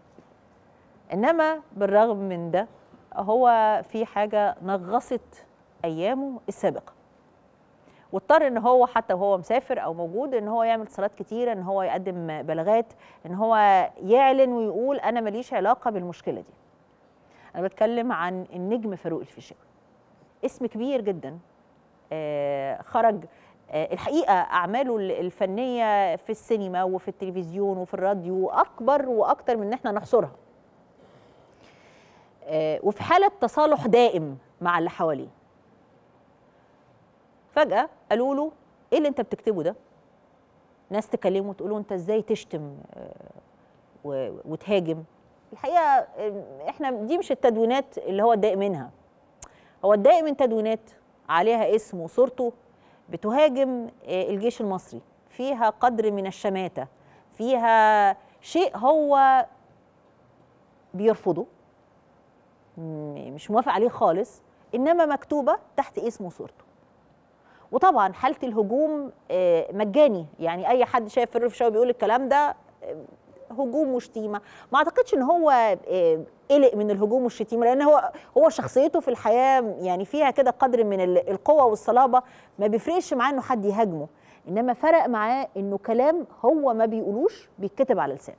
إنما بالرغم من ده هو في حاجة نغصت أيامه السابقة. واضطر ان هو حتى وهو مسافر أو موجود ان هو يعمل اتصالات كتيرة ان هو يقدم بلاغات ان هو يعلن ويقول أنا ماليش علاقة بالمشكلة دي. أنا بتكلم عن النجم فاروق الفيشاوي. اسم كبير جدا. آه، خرج. آه، الحقيقة أعماله ال- الفنية في السينما وفي التلفزيون وفي الراديو أكبر وأكتر من إن إحنا نحصرها. آه، وفي حالة تصالح دائم مع اللي حواليه. فجأة قالوا له إيه اللي أنت بتكتبه ده؟ ناس تكلمه تقول له أنت إزاي تشتم آه، وتهاجم؟ الحقيقة آه، إحنا دي مش التدوينات اللي هو اتضايق منها. هو اتضايق من تدوينات عليها اسم وصورته بتهاجم آه، الجيش المصري. فيها قدر من الشماتة. فيها شيء هو بيرفضه. مش موافق عليه خالص إنما مكتوبة تحت اسمه وصورته. وطبعا حالة الهجوم آه، مجاني. يعني أي حد شايف فاروق الفيشاوي بيقول الكلام ده آه، هجوم وشتيمه ما أعتقدش إن هو آه، قلق من الهجوم والشتيمه لأن هو هو شخصيته في الحياة يعني فيها كده قدر من ال- القوة والصلابة. ما بيفرقش معاه إنه حد يهاجمه. إنما فرق معاه إنه كلام هو ما بيقولوش بيتكتب على لسانه.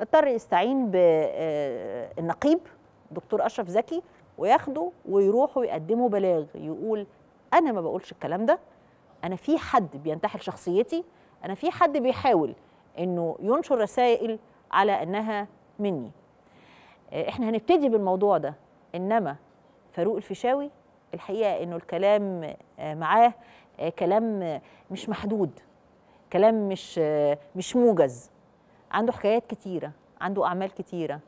اضطر يستعين بالنقيب دكتور أشرف زكي وياخده ويروحوا يقدموا بلاغ. يقول أنا ما بقولش الكلام ده. أنا في حد بينتحل شخصيتي. أنا في حد بيحاول إنه ينشر رسائل على إنها مني. آه، إحنا هنبتدي بالموضوع ده. إنما فاروق الفيشاوي الحقيقة إنه الكلام آه، معاه آه، كلام مش محدود. كلام مش مش موجز. عنده حكايات كتيرة. عنده أعمال كتيرة.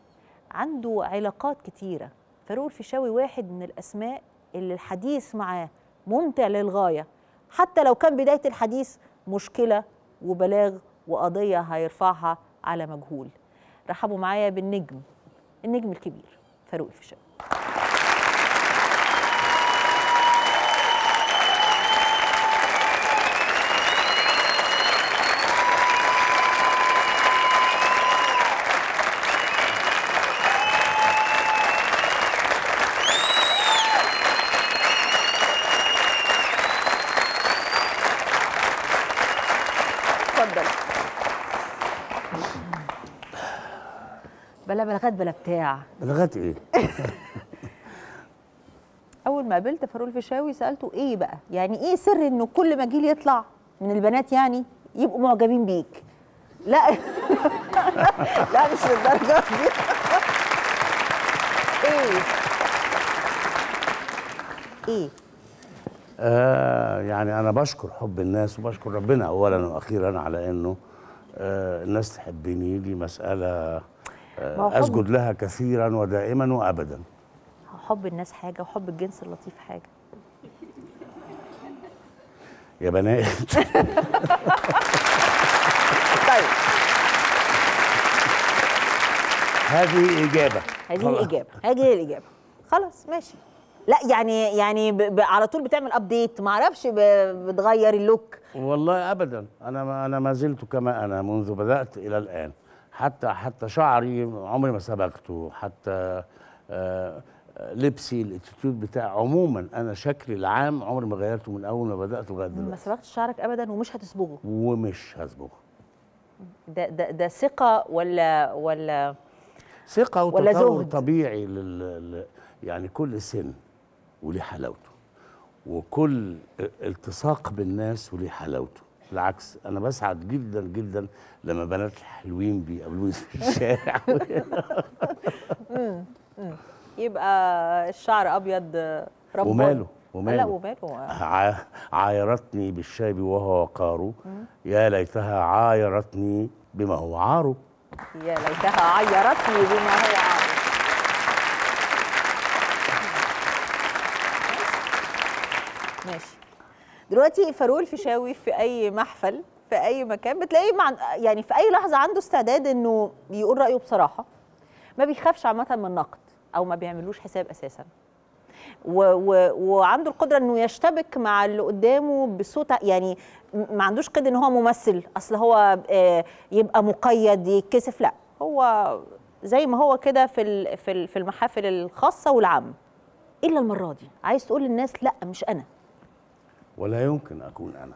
عنده علاقات كتيرة. فاروق الفيشاوي واحد من الأسماء اللي الحديث معاه ممتع للغاية. حتى لو كان بداية الحديث مشكلة وبلاغ وقضية هيرفعها على مجهول. رحبوا معايا بالنجم النجم الكبير فاروق الفيشاوي اتفضل بلا بلاغات بلا بتاع. بلاغات إيه؟ أول ما قابلت فاروق الفيشاوي سألته إيه بقى؟ يعني إيه سر إنه كل ما جيل يطلع من البنات يعني يبقوا معجبين بيك؟ لا. لا مش للدرجة دي. إيه؟ إيه؟ آه يعني أنا بشكر حب الناس وبشكر ربنا اولا وأخيرا على إنه آه الناس تحبني دي مسألة أسجد لها كثيرا ودائما وابدا. حب الناس حاجة وحب الجنس اللطيف حاجة. يا بنات. طيب. هذه إجابة. هذه. الإجابة. هذه الإجابة. خلاص ماشي. لا يعني يعني ب... ب... على طول بتعمل update ما أعرفش ب... بتغير ال look. والله ابدا. أنا ما أنا ما زلت كما أنا منذ بدأت إلى الآن. حتى حتى شعري عمري ما صبغته. حتى آه، لبسي ال attitude بتاعي عموما أنا شكلي العام عمري ما غيرته من أول ما بدأت لغاية ما دلوقتي. صبغتش شعرك ابدا ومش هتصبغه ومش هصبغه ده ده ده ثقة ولا ولا ثقة وتطور؟ طبيعي لل... يعني كل سن وليه حلاوته. وكل التصاق بالناس وليه حلاوته. بالعكس أنا بسعد جدا جدا لما بنات حلوين بيقابلوني في الشارع. يبقى الشعر أبيض رباني وماله وماله. لا وماله عايرتني بالشيب وهو وقاره يا ليتها عايرتني بما هو عاره يا ليتها عيرتني بما هو عار. ماشي دلوقتي فاروق الفيشاوي في أي محفل في أي مكان بتلاقيه مع يعني في أي لحظة عنده استعداد إنه يقول رأيه بصراحة. ما بيخافش عامة من النقد أو ما بيعملوش حساب أساسا. و و وعنده القدرة إنه يشتبك مع اللي قدامه بصوت يعني ما عندوش كده إن هو ممثل أصل هو آه، يبقى مقيد يتكسف لأ. هو زي ما هو كده في في المحافل الخاصة والعامة. إلا المرة دي. عايز تقول للناس لأ مش أنا. ولا يمكن أكون أنا.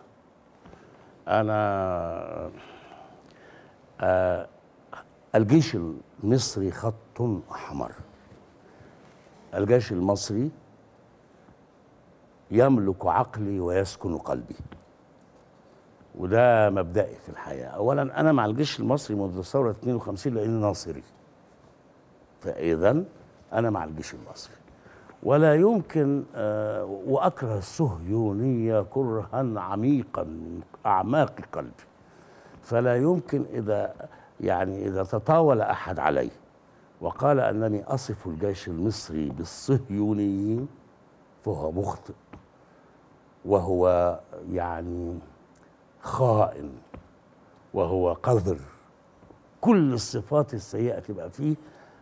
أنا آه الجيش المصري خط أحمر. الجيش المصري يملك عقلي ويسكن قلبي. وده مبدئي في الحياة. اولا أنا مع الجيش المصري منذ ثوره 52 لأني ناصري. فاذا أنا مع الجيش المصري. ولا يمكن آه، وأكره الصهيونية كرها عميقا من أعماق قلبي. فلا يمكن إذا يعني إذا تطاول أحد علي وقال أنني أصف الجيش المصري بالصهيونيين فهو مخطئ. وهو يعني خائن. وهو قذر. كل الصفات السيئة تبقى فيه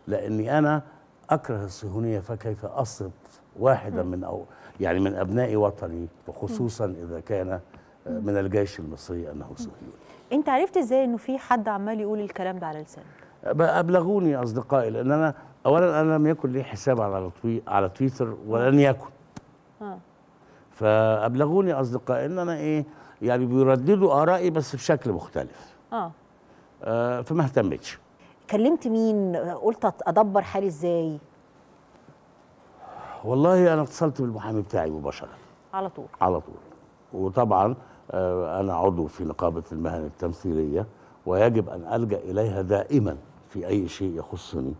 لأني أنا أكره الصهيونية فكيف اصف واحدا من أو يعني من أبناء وطني وخصوصا إذا كان من الجيش المصري أنه صهيوني. أنت عرفت إزاي إنه في حد عمال يقول الكلام ده على لسانه أبلغوني أصدقائي لأن أنا اولا أنا لم يكن لي حساب على توي على تويتر ولن يكن. آه. فأبلغوني أصدقائي إن أنا إيه يعني بيرددوا آرائي بس بشكل مختلف. آه. آه فما اهتمتش. كلمت مين؟ قلت أدبر حالي إزاي؟ والله أنا اتصلت بالمحامي بتاعي مباشرة. على طول. على طول. وطبعا آه، أنا عضو في نقابة المهن التمثيلية ويجب أن ألجأ إليها دائما في أي شيء يخصني.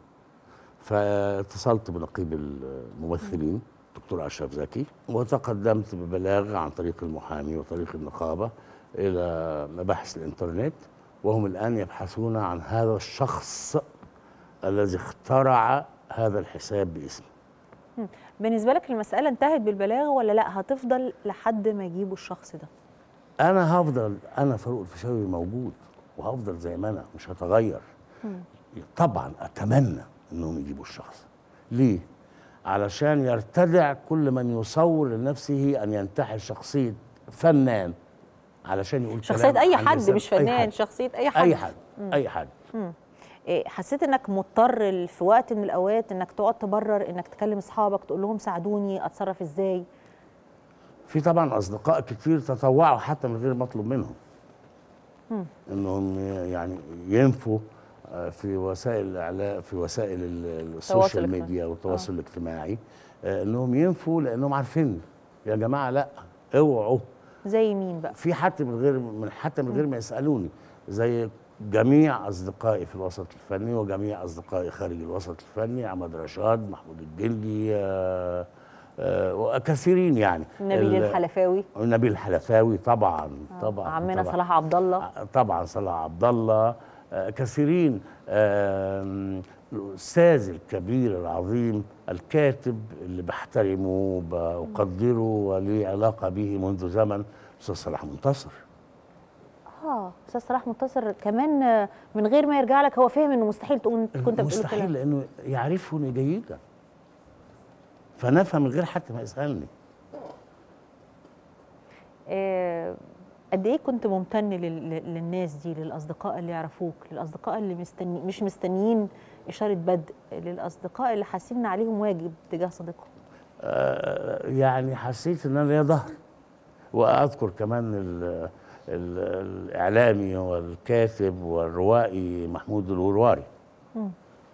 فاتصلت بنقيب الممثلين دكتور أشرف زكي وتقدمت ببلاغ عن طريق المحامي وطريق النقابة إلى مباحث الإنترنت. وهم الآن يبحثون عن هذا الشخص الذي اخترع هذا الحساب باسمي مم. بالنسبة لك المسألة انتهت بالبلاغ ولا لأ؟ هتفضل لحد ما يجيبوا الشخص ده. أنا هفضل أنا فاروق الفيشاوي موجود وهفضل زي ما أنا مش هتغير. طبعا أتمنى إنهم يجيبوا الشخص. ليه؟ علشان يرتدع كل من يصور لنفسه أن ينتحل شخصية فنان. علشان يقول أي عن حد مش أي فنان حد. شخصية أي حد أي حد مم. أي حد مم. إيه، حسيت إنك مضطر في وقت من الأوقات إنك تقعد تبرر إنك تكلم أصحابك تقول لهم ساعدوني أتصرف إزاي في طبعا أصدقاء كتير تطوعوا حتى من غير ما أطلب منهم مم. إنهم يعني ينفوا آه، في وسائل الاعلام في وسائل ال social. media والتواصل الاجتماعي آه، إنهم ينفوا لأنهم عارفين يا جماعة لأ اوعوا زي مين بقى؟ في حتى من غير من حتى من غير ما يسألوني زي جميع أصدقائي في الوسط الفني وجميع أصدقائي خارج الوسط الفني عماد رشاد محمود الجندي آه، آه، وكثيرين يعني. نبيل ال- الحلفاوي. نبيل الحلفاوي طبعا طبعا عمنا طبعاً. صلاح عبد الله. طبعا صلاح عبد الله آه، كثيرين. آم، الأستاذ الكبير العظيم الكاتب اللي بحترمه وبقدره ولي علاقة به منذ زمن أستاذ صلاح منتصر. آه أستاذ صلاح منتصر كمان من غير ما يرجع لك هو فاهم إنه مستحيل تقول كنت بتقول مستحيل لأنه يعرفني جيدا. فنفهم من غير حتى ما يسألني. آه، قد إيه كنت ممتن لل- لل- للناس دي للأصدقاء اللي يعرفوك للأصدقاء اللي مستني مش مستنيين إشارة بدء للأصدقاء اللي حاسين إن عليهم واجب تجاه صديقهم. آه، يعني حسيت إن أنا ليا ظهر. وأذكر كمان ال ال الإعلامي والكاتب والروائي محمود الورواري.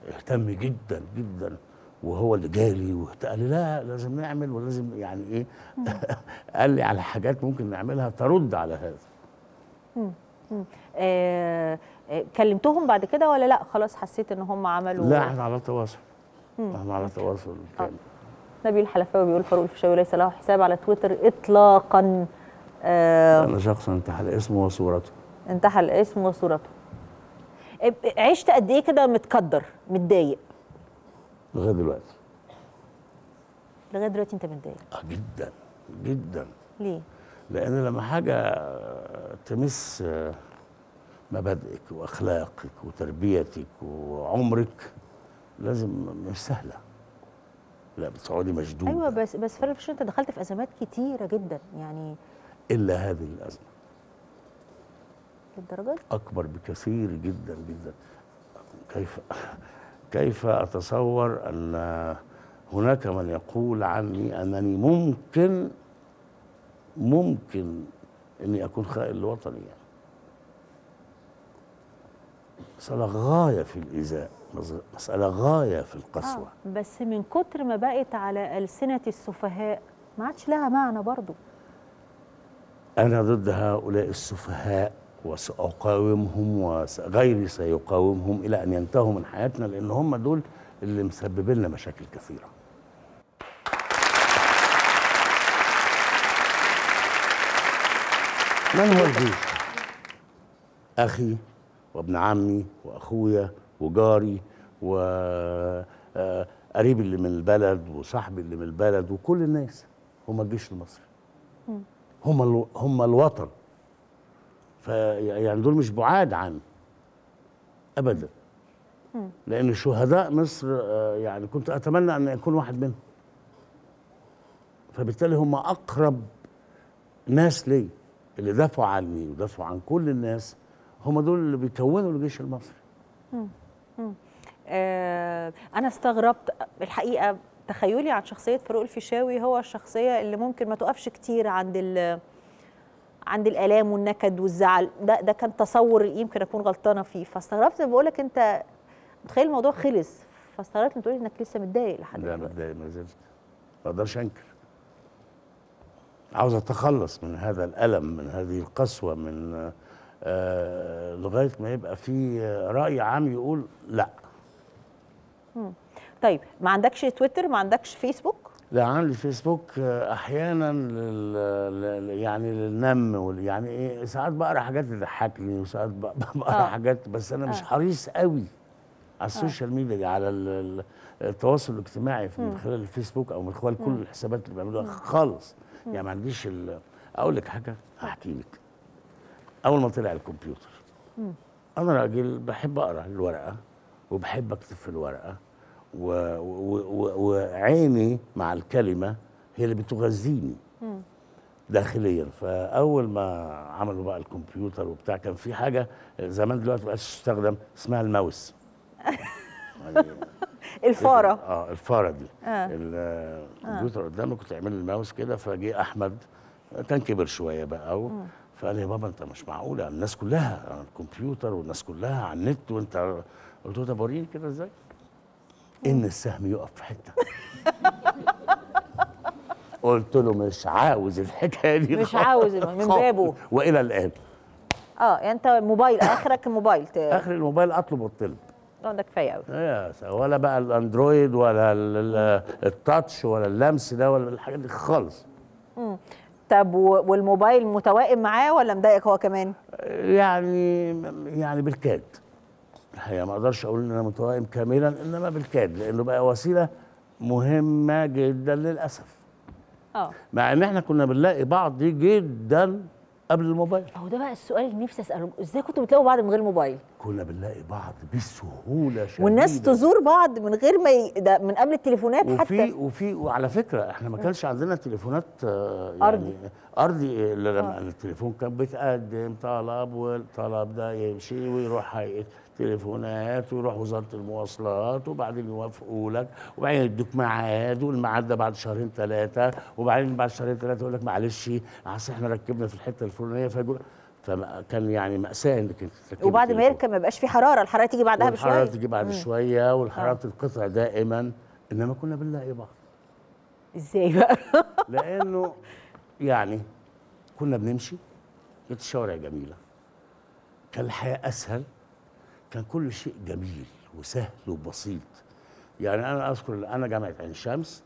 اهتم جدا جدا. وهو اللي جالي وقال لي لا لازم نعمل ولازم يعني إيه؟ قال لي على حاجات ممكن نعملها ترد على هذا. مم. مم. آه، كلمتهم بعد كده ولا لا؟ خلاص حسيت إن هم عملوا لا إحنا على تواصل. إحنا على تواصل. نبيل الحلفاوي بيقول فاروق الفيشاوي ليس له حساب على تويتر اطلاقا آه أنا شخص انتحل اسمه وصورته. انتحى الاسم وصورته. عشت قد إيه كده متكدر متضايق؟ لغاية دلوقتي. لغاية دلوقتي أنت متضايق؟ آه، جدا جدا. ليه؟ لأن لما حاجة تمس مبادئك وأخلاقك وتربيتك وعمرك لازم مش سهلة. لا بتقعدي مشدود أيوه بس بس الفيشاوي أنت دخلت في أزمات كتيرة جدا يعني إلا هذه الأزمة. للدرجة دي؟ أكبر بكثير جدا جدا. كيف كيف أتصور أن هناك من يقول عني أنني ممكن ممكن إني أكون خائن لوطني يعني مسألة غاية في الإيذاء مسألة غاية في القسوة آه. بس من كتر ما بقت على ألسنة السفهاء ما عادش لها معنى برضو أنا ضد هؤلاء السفهاء وسأقاومهم وغيري سيقاومهم إلى أن ينتهوا من حياتنا لأن هم دول اللي مسببين لنا مشاكل كثيرة من هو الجيش؟ أخي وابن عمي وأخويا وجاري وقريبي اللي من البلد وصاحبي اللي من البلد وكل الناس. هم الجيش المصري. هم ألو... هم الوطن. فيعني دول مش بعاد عن ابدا. لأن شهداء مصر آه، يعني كنت أتمنى أن يكون واحد منهم. فبالتالي هم أقرب ناس لي اللي دافعوا عني ودافعوا عن كل الناس هم دول اللي بيكونوا الجيش المصري. آه أنا استغربت الحقيقة تخيلي عن شخصية فاروق الفيشاوي هو الشخصية اللي ممكن ما تقفش كتير عند ال عند الآلام والنكد والزعل. ده ده كان تصور يمكن أكون غلطانة فيه. فاستغربت بقول لك أنت متخيل الموضوع خلص. فاستغربت لما تقولي إنك لسه متضايق لحد لا دلوقتي. متضايق ما زلت ما أقدرش أنكر. عاوز أتخلص من هذا الألم من هذه القسوة من لغاية ما يبقى في رأي عام يقول لا مم. طيب ما عندكش تويتر ما عندكش فيسبوك لا عندي فيسبوك آه، أحيانا لل... يعني للنم وال... يعني إيه ساعات بقرأ حاجات تضحكني وساعات بقرأ آه. حاجات بس أنا مش آه. حريص قوي على ال social media دي على ال- ال- التواصل الاجتماعي في- من. خلال الفيسبوك أو من خلال كل. الحسابات اللي بيعملوها. خالص. يعني ما عنديش ال- أقول لك حاجة هحكي لك أول ما طلع الكمبيوتر مم. أنا راجل بحب أقرأ الورقة وبحب أكتب في الورقة و- و- و- وعيني مع الكلمة هي اللي بتغذيني مم. داخليا فأول ما عملوا بقى الكمبيوتر وبتاع كان في حاجة زمان دلوقتي بقاش تستخدم اسمها الماوس الفارة آه الفارة دي آه. الكمبيوتر قدامي كنت اعمل الماوس كده فجه أحمد كان كبر شوية بقى. فقال لي يا بابا انت مش معقوله الناس كلها على الكمبيوتر والناس كلها على النت وانت قلت له طب وريني كده إزاي؟ إن السهم يقف في حتة قلت له مش عاوز الحكاية دي مش. عاوز من. بابه. وإلى الآن آه يعني أنت موبايل آخرك موبايل ت... آخر الموبايل أطلب واطلب آه ده كفايه قوي ولا بقى الأندرويد ولا ال- ال- التاتش ولا اللمس ده ولا الحاجات دي خالص مم. طب والموبايل متوائم معاه ولا مضايقك هو كمان؟ يعني يعني بالكاد. الحقيقة ما أقدرش أقول إن أنا متوائم كاملا إنما بالكاد لأنه بقى وسيلة مهمة جدا للأسف. آه. مع إن إحنا كنا بنلاقي بعض جدا قبل الموبايل. اهو ده بقى السؤال اللي نفسي أسأله. إزاي كنتوا بتلاقوا بعض من غير موبايل؟ كنا بنلاقي بعض بسهولة شديدة. والناس تزور بعض من غير ما ي... ده من قبل التليفونات وفي حتى. وفي وعلى فكرة إحنا ما كانش عندنا تليفونات آه، يعني. أرضي. اللي لما التليفون كان بيتقدم طلب والطلب ده يمشي ويروح هيئة. تليفونات ويروح وزارة المواصلات وبعدين يوافقوا لك وبعدين يدوك ميعاد والميعاد ده بعد شهرين ثلاثة وبعدين بعد شهرين ثلاثة يقول لك معلش اصل إحنا ركبنا في الحتة الفلانية فيقول فكان يعني مأساة انك انت وبعد ما. يركب ما يبقاش في حرارة الحرارة تيجي بعدها بشوية. تيجي بعد مم. شوية والحرارة تنقطع دائما. إنما كنا بنلاقي بعض. إزاي بقى؟ لأنه يعني كنا بنمشي. كانت الشوارع جميلة. كان الحياة أسهل. كان كل شيء جميل وسهل وبسيط. يعني أنا أذكر أنا جامعة عين شمس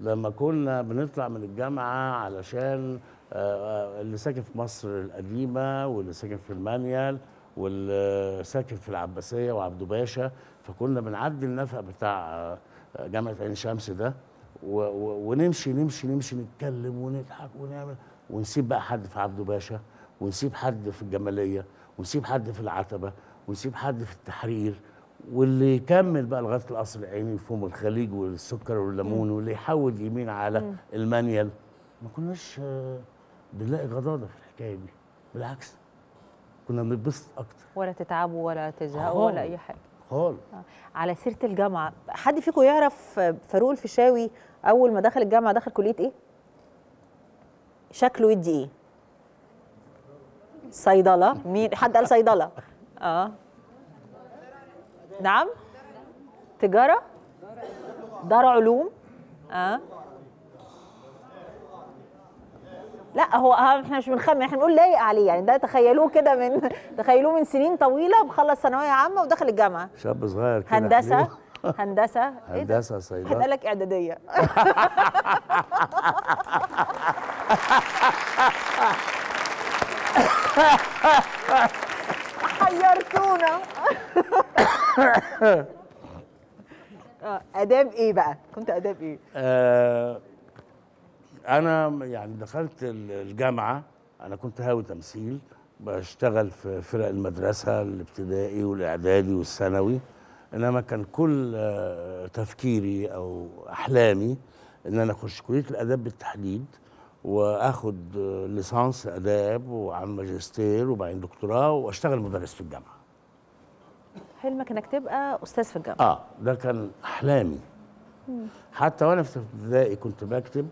لما كنا بنطلع من الجامعة علشان آه، آه، اللي ساكن في مصر القديمة واللي ساكن في المانيال واللي ساكن في العباسية وعبدو باشا فكنا بنعدي النفق بتاع آه، جامعة عين شمس ده ونمشي نمشي نمشي نتكلم ونضحك ونعمل ونسيب بقى حد في عبدو باشا ونسيب حد في الجمالية ونسيب حد في العتبة ونسيب حد في التحرير واللي يكمل بقى لغاية القصر العيني وفوم الخليج والسكر والليمون واللي يحود يمين على. المانيال. ما كناش آه، بنلاقي غضاضة في الحكاية دي. بالعكس كنا بنتبسط أكتر. ولا تتعبوا ولا تزهقوا ولا أي حاجة. خالص. آه. على سيرة الجامعة حد فيكم يعرف فاروق الفيشاوي أول ما دخل الجامعة دخل كلية إيه؟ شكله يدي إيه؟ صيدلة. مين؟ حد قال صيدلة؟ آه. نعم. تجارة. دار علوم. آه. لا هو إحنا مش بنخمن إحنا بنقول لايق عليه يعني ده تخيلوه كده من تخيلوه من سنين طويلة مخلص ثانوية عامة ودخل الجامعة. شاب صغير كده هندسة. هندسة. ده؟ هندسة صيدلة. لك إعدادية. حيرتونا. آداب إيه بقى؟ كنت آداب إيه؟ آه، أنا يعني دخلت ال- الجامعة. أنا كنت هاوي تمثيل. بشتغل في فرق المدرسة الابتدائي والإعدادي والثانوي. إنما كان كل آه، تفكيري أو أحلامي إن أنا أخش كلية الآداب بالتحديد. وآخد ليسانس آداب وعن ماجستير وبعدين دكتوراه وأشتغل مدرس في الجامعة. حلمك إنك تبقى أستاذ في الجامعة. آه ده كان أحلامي. مم. حتى وأنا في ابتدائي كنت بكتب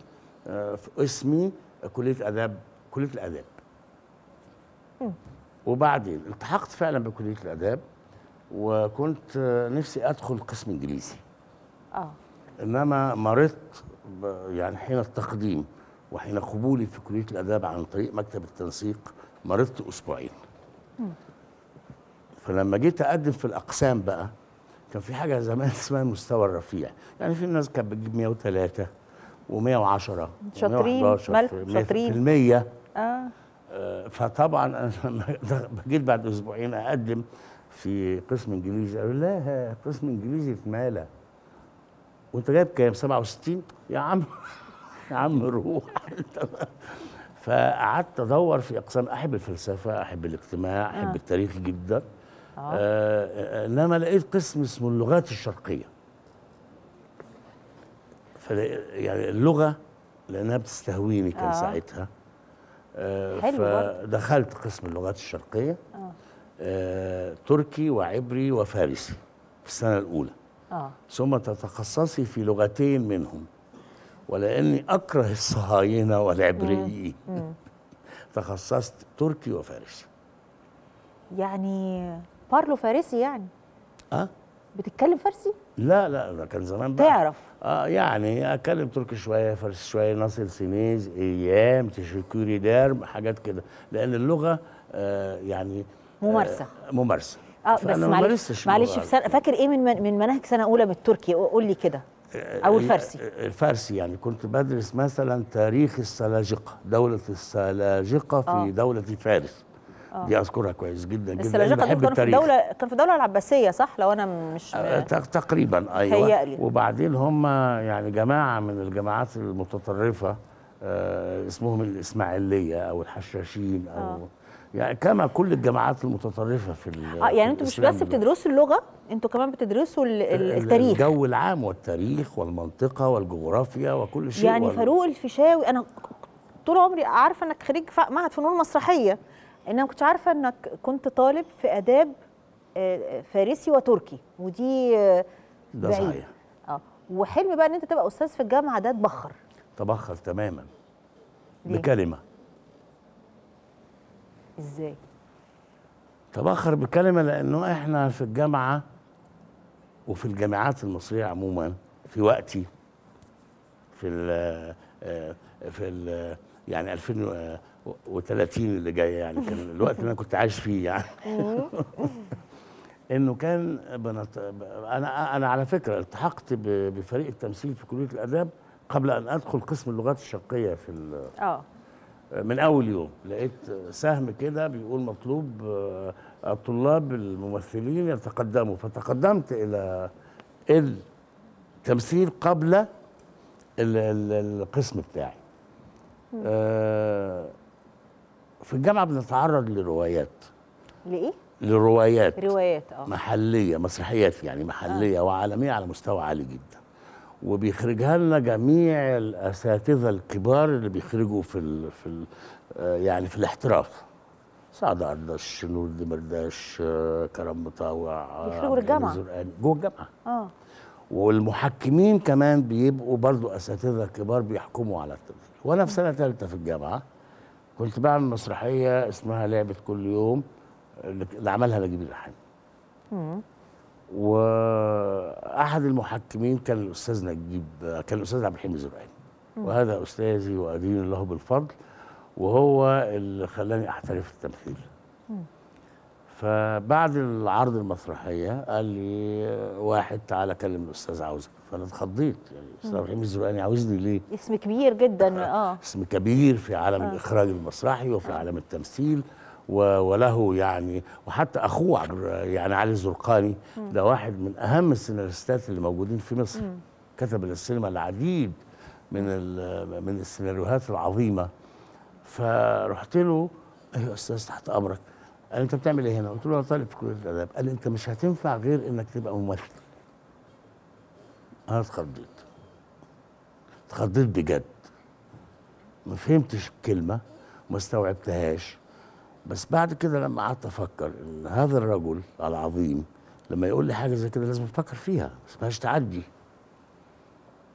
آه، في اسمي كلية آداب كلية الآداب. مم. وبعدين التحقت فعلا بكلية الآداب وكنت آه، نفسي أدخل قسم إنجليزي. آه. إنما مرضت يعني حين التقديم. وحين قبولي في كلية الآداب عن طريق مكتب التنسيق مرضت أسبوعين. مم. فلما جيت أقدم في الأقسام بقى كان في حاجة زمان اسمها المستوى الرفيع. يعني في ناس كانت بتجيب 103 و110 شاطرين، شاطرين. في المية. آه. آه، فطبعا أنا لما جيت بعد أسبوعين أقدم في قسم إنجليزي قالوا لا قسم إنجليزي اتمالى وانت جايب كام؟ 67 يا عم. يا عم روح فقعدت أدور في أقسام أحب الفلسفة أحب الاجتماع أحب آه. التاريخ جدا آه. آه. آه إنما لقيت قسم اسمه اللغات الشرقية يعني اللغة لأنها بتستهويني كان آه. آه. ساعتها آه حلو. فدخلت قسم اللغات الشرقية آه آه تركي وعبري وفارسي في السنة الأولى آه ثم تتخصصي في لغتين منهم ولاني اكره الصهاينة والعبريين. تخصصت تركي وفارسي. يعني بارلو فارسي يعني؟ أه؟ بتتكلم فارسي؟ لا لا ده كان زمان بقى. تعرف. آه يعني أتكلم تركي شوية فارسي شوية ناصر سينيز إيام تشكوري دارم حاجات كده. لأن اللغة آه يعني ممارسه آه ممارسة. آه بس معلش معلش فاكر إيه من من مناهج سنه أولى بالتركي قول لي كده. أو الفارسي الفارسي يعني كنت بدرس مثلا تاريخ السلاجقة دولة السلاجقة في آه. دولة فارس آه. دي أذكرها كويس جدا جدا السلاجقة بحب كانوا في الدولة كانوا في الدولة العباسية صح لو أنا مش آه، تق- تقريبا أيوه متهيألي. وبعدين هم يعني جماعة من الجماعات المتطرفة آه اسمهم الإسماعيلية أو الحشاشين أو آه. يعني كما كل الجماعات المتطرفة في آه يعني أنتوا مش بس. بتدرسوا اللغة أنتوا كمان بتدرسوا ال- ال- ال- التاريخ الجو العام والتاريخ والمنطقة والجغرافيا وكل شيء يعني وال- فاروق الفيشاوي أنا طول عمري عارفه إنك خريج معهد فنون مسرحية انما ما كنتش عارفة إنك كنت طالب في آداب آه، فارسي وتركي ودي آه، ده. صحيح آه وحلم بقى إن أنت تبقى أستاذ في الجامعة ده اتبخر تبخر تماما؟ بكلمة إزاي؟ تبخر بكلمة لأنه إحنا في الجامعة وفي الجامعات المصرية عموما في وقتي في ال في ال يعني 2030 اللي جاي يعني كان الوقت اللي أنا كنت عايش فيه يعني. إنه كان بنت... أنا أنا على فكرة التحقت بفريق التمثيل في كلية الآداب قبل أن أدخل قسم اللغات الشرقية في ال... آه. من أول يوم لقيت سهم كده بيقول مطلوب آه، الطلاب الممثلين يتقدموا. فتقدمت إلى التمثيل قبل ال- ال- القسم بتاعي. آه، في الجامعة بنتعرض لروايات. لإيه؟ لروايات. روايات آه. محلية مسرحيات يعني محلية آه. وعالمية على مستوى عالي جدا. وبيخرجها لنا جميع الأساتذة الكبار اللي بيخرجوا في ال في ال آه، يعني في الاحتراف. سعد أردش نور دمرداش آه، كرم مطاوع آه، بيخرجوا. زرقاني جوه الجامعة. آه. والمحكمين كمان بيبقوا برضو أساتذة كبار بيحكموا على التمثيل وأنا في سنة ثالثه في الجامعة كنت بعمل مسرحية اسمها لعبة كل يوم اللي عملها نجيب الريحاني. وأحد المحكمين كان الأستاذ نجيب كان الأستاذ عبد الحليم الزرقاني. وهذا أستاذي وأدين الله بالفضل وهو اللي خلاني أحترف التمثيل. فبعد العرض المسرحية قال لي واحد تعالى كلم الأستاذ عاوزك فأنا اتخضيت يعني الاستاذ. عبد الحليم الزرقاني عاوزني ليه؟ اسم كبير جدا آه اسم كبير في عالم آه. الإخراج المسرحي وفي عالم التمثيل وله يعني وحتى أخوه يعني علي الزرقاني. ده واحد من أهم السيناريستات اللي موجودين في مصر. مم. كتب للسينما العديد من من السيناريوهات العظيمة. فرحت له أيوه يا أستاذ تحت أمرك قال أنت بتعمل إيه هنا؟ قلت له أنا طالب في كلية الأداب. قال أنت مش هتنفع غير إنك تبقى ممثل. أنا اتخضيت. اتخضيت بجد. ما فهمتش الكلمة ما استوعبتهاش. بس بعد كده لما قعدت أفكر إن هذا الرجل العظيم لما يقول لي حاجة زي كده لازم أفكر فيها بس مش تعدي.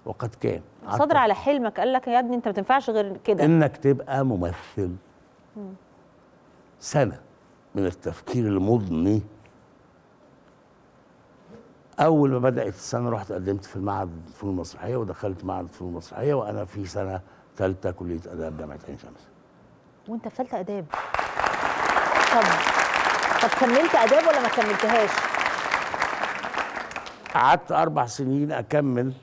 وقد كان. صدر على حلمك قال لك يا ابني أنت ما تنفعش غير كده. إنك تبقى ممثل مم. سنة من التفكير المضني. أول ما بدأت السنة رحت قدمت في المعهد الفنون المسرحية ودخلت معهد الفنون المسرحية وأنا في سنة ثالثه كلية آداب جامعة عين شمس. وانت في ثالثة آداب. طب طب كملت آداب ولا ما كملتهاش؟ قعدت أربع سنين أكمل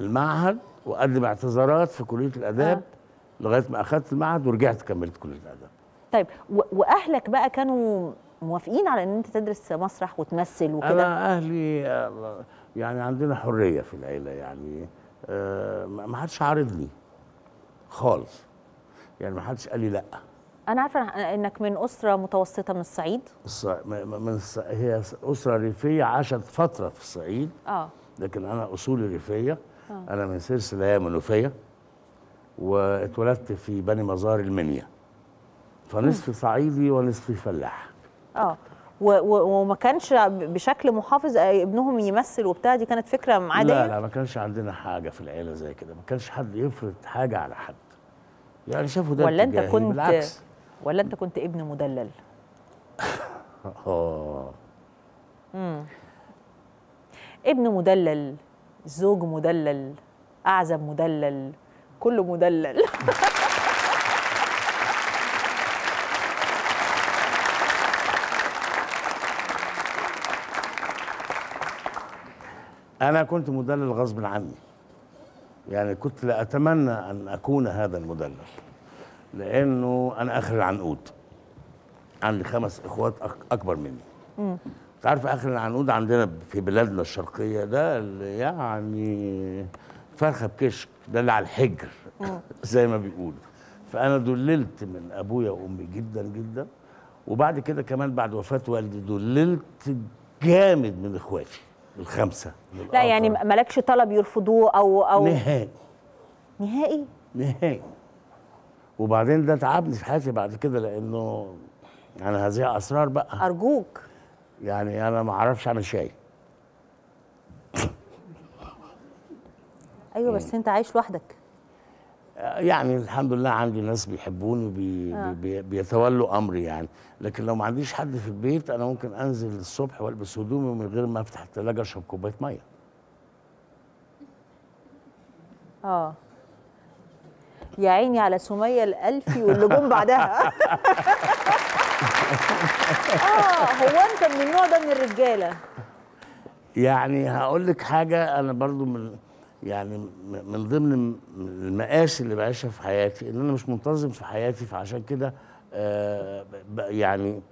المعهد واقدم اعتذارات في كلية الآداب لغاية ما اخذت المعهد ورجعت كملت كلية الآداب. طيب وأهلك بقى كانوا موافقين على إن أنت تدرس مسرح وتمثل وكده؟ أنا أهلي آه، يعني عندنا حرية في العيلة يعني آه، ما ما حدش عارضني خالص. يعني ما حدش قال لي لأ. أنا عارفة إنك من أسرة متوسطة من الصعيد. الص- من الص- هي أسرة ريفية عاشت فترة في الصعيد. آه. لكن أنا اصولي ريفية. آه. أنا من سلسله منوفيه واتولدت في بني مزار المنيا. فنصف صعيدي ونصف فلاح. آه. و- و- وما كانش بشكل محافظ آه، ابنهم يمثل وبتاع دي كانت فكرة عاديه لا لا ما كانش عندنا حاجة في العيلة زي كده. ما كانش حد يفرض حاجة على حد. يعني شافوا ده ولا أنت كنت بالعكس. ولا أنت كنت ابن مدلل؟ آه. ابن مدلل زوج مدلل أعزب مدلل كله مدلل. أنا كنت مدلل غصب عني. يعني كنت لا أتمنى أن أكون هذا المدلل لأنه أنا آخر العنقود. عندي خمس إخوات أك- أكبر مني. مم. انت عارف آخر العنقود عندنا في بلادنا الشرقية ده اللي يعني فرخة بكشك ده اللي على الحجر. زي ما بيقولوا. فأنا دللت من أبويا وأمي جدا جدا. وبعد كده كمان بعد وفاة والدي دللت جامد من إخواتي. الخمسة لا يعني. مالكش طلب يرفضوه أو أو نهائي. نهائي؟ نهائي. وبعدين ده تعبني في حياتي بعد كده لأنه يعني هذه أسرار بقى. أرجوك. يعني أنا ما أعرفش أعمل شاي أيوه بس أنت عايش لوحدك. يعني الحمد لله عندي ناس بيحبوني وبي آه. بي بيتولوا أمري يعني. لكن لو ما عنديش حد في البيت أنا ممكن أنزل الصبح وألبس هدومي من غير ما أفتح الثلاجه أشرب كوباية مية. آه. يا عيني على سمية الألفي واللي جم بعدها. آه هو أنت من النوع ده من الرجالة. يعني هقول لك حاجة أنا برضو من يعني من ضمن المآسي اللي بعيشها في حياتي إن أنا مش منتظم في حياتي فعشان كده آه يعني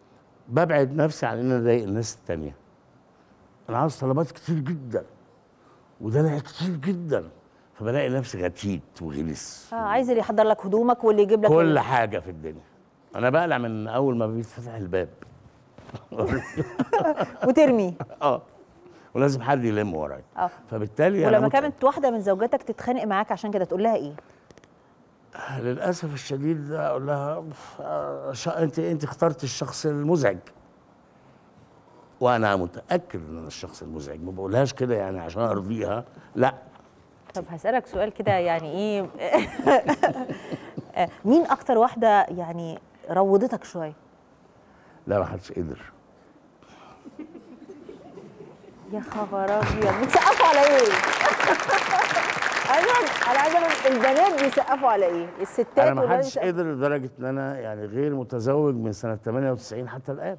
ببعد نفسي عن إن أنا أضايق الناس التانية. أنا عاوز طلبات كتير جدا ودلع كتير جدا فبلاقي نفسي غتيت وغلس. آه عايز اللي يحضر لك هدومك واللي يجيب لك كل ال- حاجة في الدنيا. أنا بقلع من أول ما بيتفتح الباب. وترمي. آه. ولازم حد يلم ورايا أه. فبالتالي ولما. كانت واحدة من زوجاتك تتخانق معاك عشان كده تقول لها إيه؟ للأسف الشديد أقول لها آه، انت أنت اخترت الشخص المزعج. وأنا متأكد إن الشخص المزعج ما بقولهاش كده يعني عشان أرضيها لا. طب هسألك سؤال كده يعني إيه؟ آه، مين أكتر واحدة يعني روضتك شوية؟ لا ما حدش قدر. يا خبر أبيض بتسقفوا على إيه؟ أنا أنا عايزة البنات بيسقفوا على إيه؟ الستات أنا ما حدش قدر لدرجة إن أنا يعني غير متزوج من سنة 98 حتى الآن.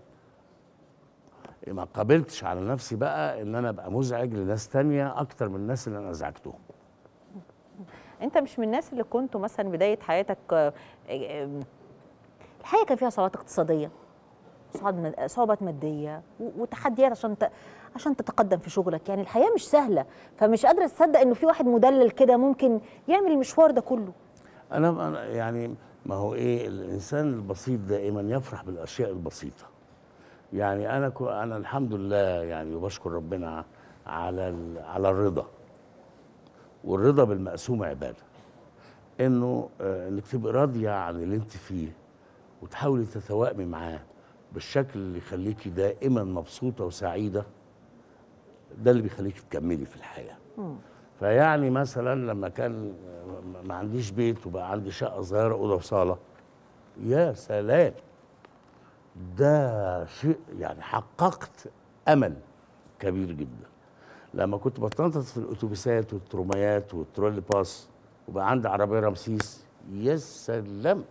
ما قابلتش على نفسي بقى إن أنا أبقى مزعج لناس تانية أكتر من الناس اللي أنا ازعجتهم أنت مش من الناس اللي كنتوا مثلا بداية حياتك آه، آه، الحياة كان فيها صعوبات اقتصادية صعوبات ماد- صعوبات مادية وتحديات عشان. عشان تتقدم في شغلك. يعني الحياة مش سهلة فمش قادرة تصدق إنه في واحد مدلل كده ممكن يعمل المشوار ده كله. أنا يعني ما هو إيه الإنسان البسيط دائما يفرح بالأشياء البسيطة. يعني أنا أنا الحمد لله يعني وبشكر ربنا على على الرضا. والرضا بالمقسوم عبادة. إنه آه، إنك تبقى راضية عن اللي أنت فيه وتحاولي تتوائمي معاه بالشكل اللي يخليكي دائما مبسوطة وسعيدة. ده اللي بيخليكي تكملي في الحياة. فيعني مثلا لما كان ما عنديش بيت وبقى عندي شقة صغيرة أوضة وصالة يا سلام! ده شيء يعني حققت أمل كبير جدا. لما كنت بتنطط في الأتوبيسات والتروميات والترولي باص وبقى عندي عربية رمسيس يا سلام!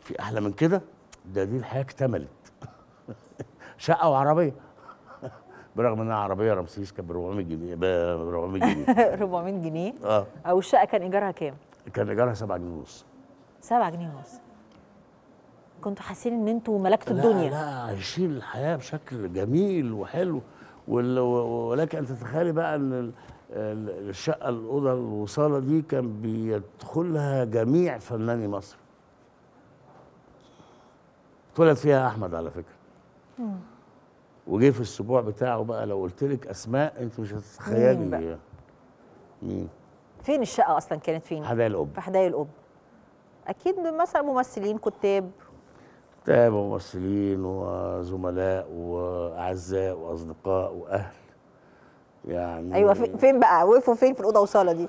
في أحلى من كده؟ ده دي الحياة اكتملت. شقة وعربية. برغم إنها عربية رمسيس كانت ب 400 جنيه ب 400 جنيه. 400 جنيه؟ آه. أو الشقة كان إيجارها كام؟ كان إيجارها 7 جنيه ونص. 7 جنيه ونص. كنتوا حاسين إن أنتوا ملكتوا الدنيا؟ لا عايشين الحياة بشكل جميل وحلو. ولكن أنت تتخيلي بقى إن ال- ال- الشقة الأوضة الوصالة دي كان بيدخلها جميع فناني مصر اتولد فيها أحمد على فكرة. وجه في الأسبوع بتاعه بقى لو قلت لك أسماء أنت مش مين هتتخيلي بقى؟ مين؟ فين الشقة أصلا كانت فين؟ حدائق القبه في حدائق القبه أكيد مثلا ممثلين كتاب. كتاب وممثلين وزملاء وأعزاء وأصدقاء وأهل. يعني أيوه في- فين بقى؟ وقفوا فين في الأوضة وصالة دي؟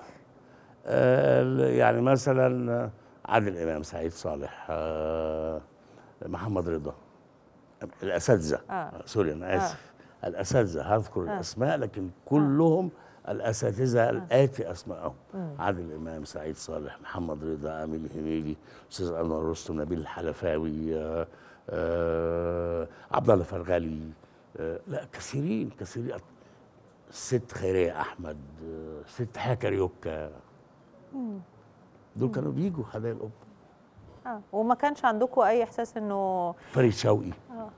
آه، يعني مثلا عادل إمام سعيد صالح آه، محمد رضا. الأساتذة. آه. سوري أنا آسف. الأساتذة هذكر الأسماء لكن كلهم الأساتذة الآتي اسمائهم مم. عادل إمام سعيد صالح محمد رضا أمين هنيدي أستاذ أنور رستم نبيل الحلفاوي آه، آه، عبد الله فرغلي آه، لا كثيرين كثيرين. الست خيرية أحمد آه، ست كاريوكا مم. دول كانوا بيجوا حدائق القبه آه. وما كانش عندكم أي إحساس إنه فريد شوقي. آه.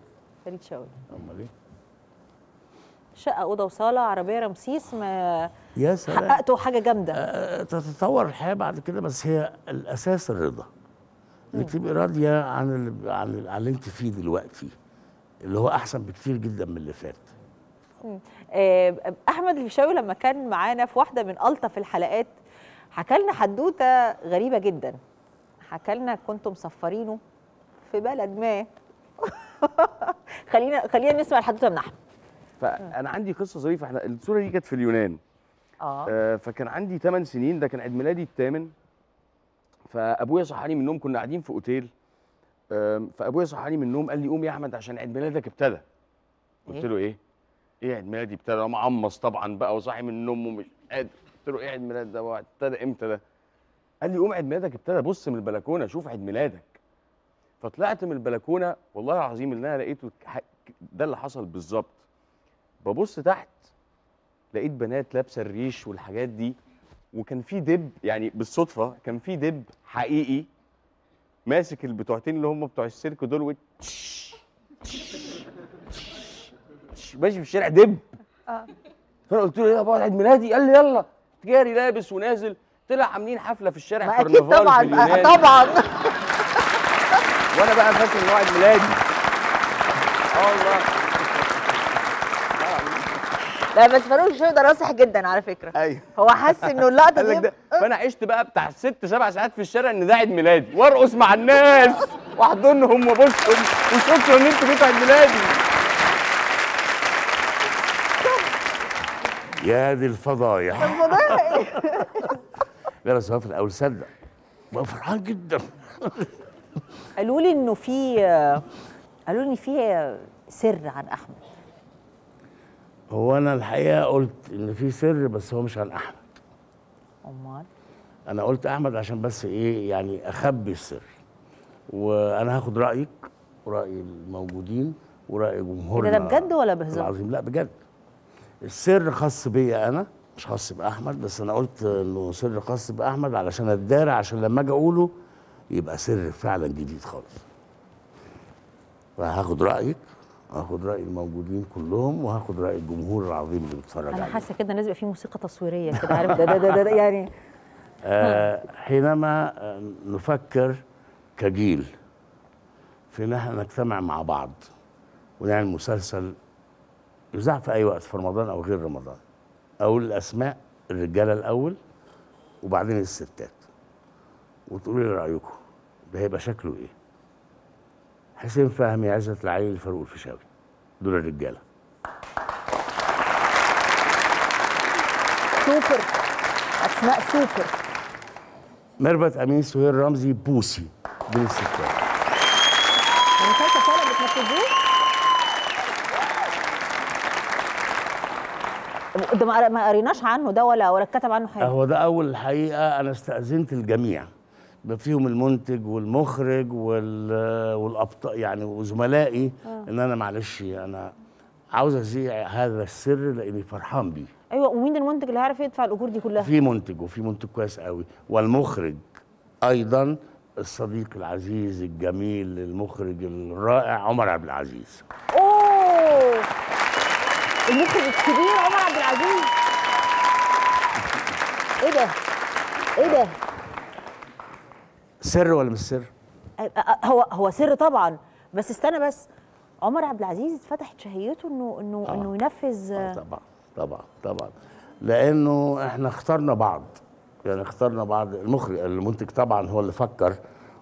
فريد شوقي. أمال إيه؟ شقة أوضة وصالة عربية رمسيس ما يا سلام. حققتوا حاجة جامدة. آه، تتطور الحياة بعد كده بس هي الأساس الرضا. انك تبقي راضية عن اللي عن اللي- أنت فيه دلوقتي اللي هو أحسن بكتير جدا من اللي فات. آه، أحمد الفيشاوي لما كان معانا في واحدة من ألطف الحلقات حكى لنا حدوتة غريبة جدا. حكى لنا كنتم مسفرينه في بلد ما. خلينا خلينا نسمع الحدوته من احمد فأنا عندي قصة ظريفة. إحنا الصورة دي كانت في اليونان. آه. آه فكان عندي 8 سنين. ده كان عيد ميلادي الثامن. فأبويا صحاني من النوم. كنا قاعدين في أوتيل. فأبويا صحاني من النوم. قال لي قوم يا أحمد عشان عيد ميلادك ابتدى. قلت له إيه؟ إيه عيد ميلادي ابتدى؟ معمص طبعا بقى وصاحي من النوم ومش قادر. قلت له إيه عيد ميلاد ده؟ ابتدى إمتى ده؟ قال لي قوم عيد ميلادك ابتدى بص من البلكونة شوف عيد ميلادك. فطلعت من البلكونة والله العظيم اللي أنا لقيته ده اللي حصل بالظبط. ببص تحت لقيت بنات لابسة الريش والحاجات دي وكان في دب يعني بالصدفة كان في دب حقيقي ماسك البتوعتين اللي هم بتوع السيرك دول و ماشي في الشارع دب. آه. فأنا قلت له إيه بابا عيد ميلادي. قال لي يلا. جاري لابس ونازل طلع عاملين حفلة في الشارع ما أكيد كرنفال طبعا آه، طبعا. وأنا بقى فاكر ان هو عيد ميلادي. آه والله. لا بس فاروق الفيشاوي ده ناصح جدا على فكرة. أيوه. هو حس إنه اللقطة دي ده. فأنا عشت بقى بتاع ست سبع ساعات في الشارع ان ده عيد ميلادي وأرقص مع الناس. وأحضنهم وابوسهم وشكرا إن أنتوا جيتوا عيد ميلادي يا دي الفضايح. لا هو في الأول. صدق. بقى فرحان جدا. قالوا لي إنه في قالوا لي إن في سر عن أحمد. هو أنا الحقيقة قلت إن في سر بس هو مش عن أحمد. أمال؟ أنا قلت أحمد عشان بس إيه يعني أخبي السر. وأنا هاخد رأيك ورأي الموجودين ورأي جمهورنا ده بجد ولا بهزار؟ العظيم؟ لا بجد. السر خاص بيا أنا مش خاص بأحمد بس أنا قلت إنه سر خاص بأحمد علشان اتدارى عشان لما أجي أقوله يبقى سر فعلا جديد خالص. فهاخد رأيك هاخد رأي الموجودين كلهم وهاخد رأي الجمهور العظيم اللي بيتفرج أنا عليه. حاسة كده لازم يبقى في موسيقى تصويرية كده عارف؟ ده ده ده, ده, ده يعني آه حينما نفكر كجيل في إن إحنا نجتمع مع بعض ونعمل مسلسل يذاع في أي وقت في رمضان أو غير رمضان. أقول الأسماء الرجالة الأول وبعدين الستات. وتقولوا لي رأيكم ده هيبقى شكله إيه؟ حسين فهمي عزت العلي فاروق الفيشاوي. دول الرجالة. سوبر. أسماء سوبر. ميرفت أمين سهير رمزي بوسي دول الستات المسلسل فعلا بتنفذوه ده ما قريناش عنه ده ولا ولا اتكتب عنه حاجة. هو ده أول الحقيقة أنا استأذنت الجميع. فيهم المنتج والمخرج وال والابطال يعني وزملائي. آه. إن أنا معلش أنا عاوز أذيع هذا السر لأني فرحان بيه. أيوه ومين المنتج اللي هيعرف يدفع الأجور دي كلها؟ في منتج وفي منتج كويس قوي. والمخرج أيضا الصديق العزيز الجميل المخرج الرائع عمر عبد العزيز. المخرج الكبير عمر عبد العزيز. إيه ده؟ إيه ده؟ سر ولا مش سر؟ هو هو سر طبعا. بس استنى بس. عمر عبد العزيز اتفتحت شهيته انه انه آه. إنه ينفذ آه طبعا طبعا طبعا. لأنه إحنا اخترنا بعض. يعني اخترنا بعض. المخرج المنتج طبعا هو اللي فكر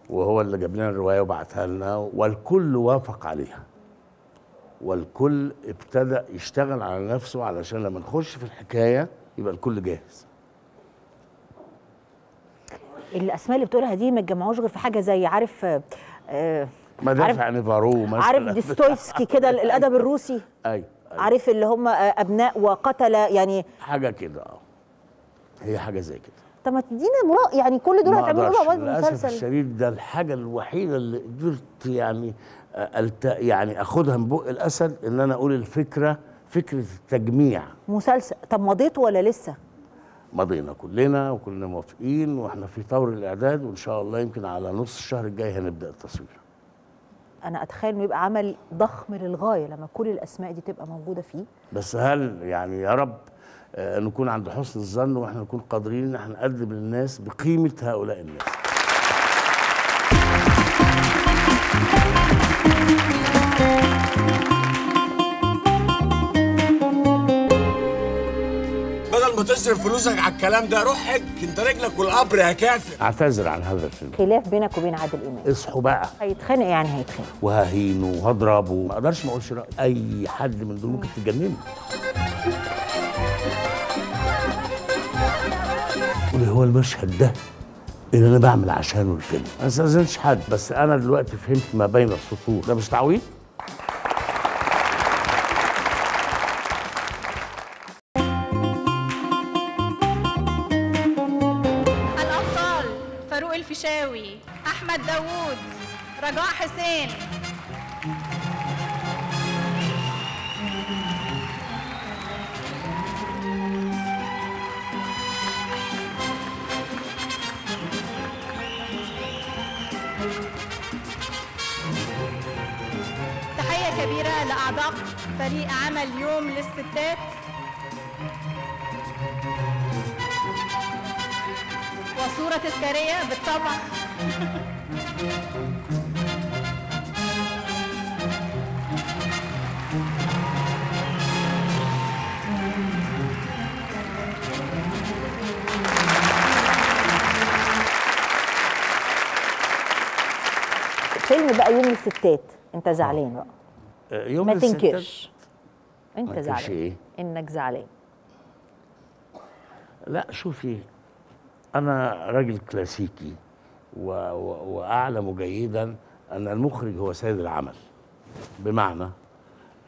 وهو اللي جاب لنا الرواية وبعتها لنا والكل وافق عليها. والكل ابتدى يشتغل على نفسه علشان لما نخش في الحكاية يبقى الكل جاهز. الأسماء اللي بتقولها دي ما تجمعوش غير في حاجة زي عارف آه، مدافع نافارون مثلا. عارف ديستويفسكي كده الأدب الروسي؟ اي عارف اللي هم آه، أبناء وقتلة يعني حاجة كده آه. هي حاجة زي كده. طب ما تدينا أمارة يعني كل دول هتعملوا. مع بعض للأسف مسلسل الشديد ده الحاجة الوحيدة اللي قدرت يعني. يعني اخدها من بق الأسد إن أنا أقول الفكرة فكرة التجميع مسلسل. طب مضيت ولا لسه؟ مضينا كلنا وكلنا موافقين وإحنا في طور الإعداد وإن شاء الله يمكن على نص الشهر الجاي هنبدأ التصوير. أنا أتخيل إنه يبقى عمل ضخم للغاية لما كل الأسماء دي تبقى موجودة فيه. بس هل يعني يا رب آه، نكون عند حسن الظن وإحنا نكون قادرين إن إحنا نقدم للناس بقيمة هؤلاء الناس؟ بدل ما تصرف فلوسك على الكلام ده روح حج. انت رجلك والقبر يا كافر اعتذر عن هذا الفيلم. خلاف بينك وبين عادل إمام. اصحوا بقى. هيتخانق يعني هيتخانق. وههينه وهضربه ما أقدرش ما اقولش رأي أي حد من دول ممكن تجننه قولي هو المشهد ده اللي أنا بعمل عشانه الفيلم. ما استأذنش حد بس أنا دلوقتي فهمت ما بين السطور. ده مش تعويض؟ رجاء حسين. تحية كبيرة لأعضاء فريق عمل يوم للستات. وصورة تذكارية بالطبع. فيلم بقى يوم للستات انت زعلان بقى. آه، يوم ما تنكرش. انت زعلان. إيه؟ انك زعلان. لا شوفي أنا راجل كلاسيكي و... و... واعلم جيدا أن المخرج هو سيد العمل. بمعنى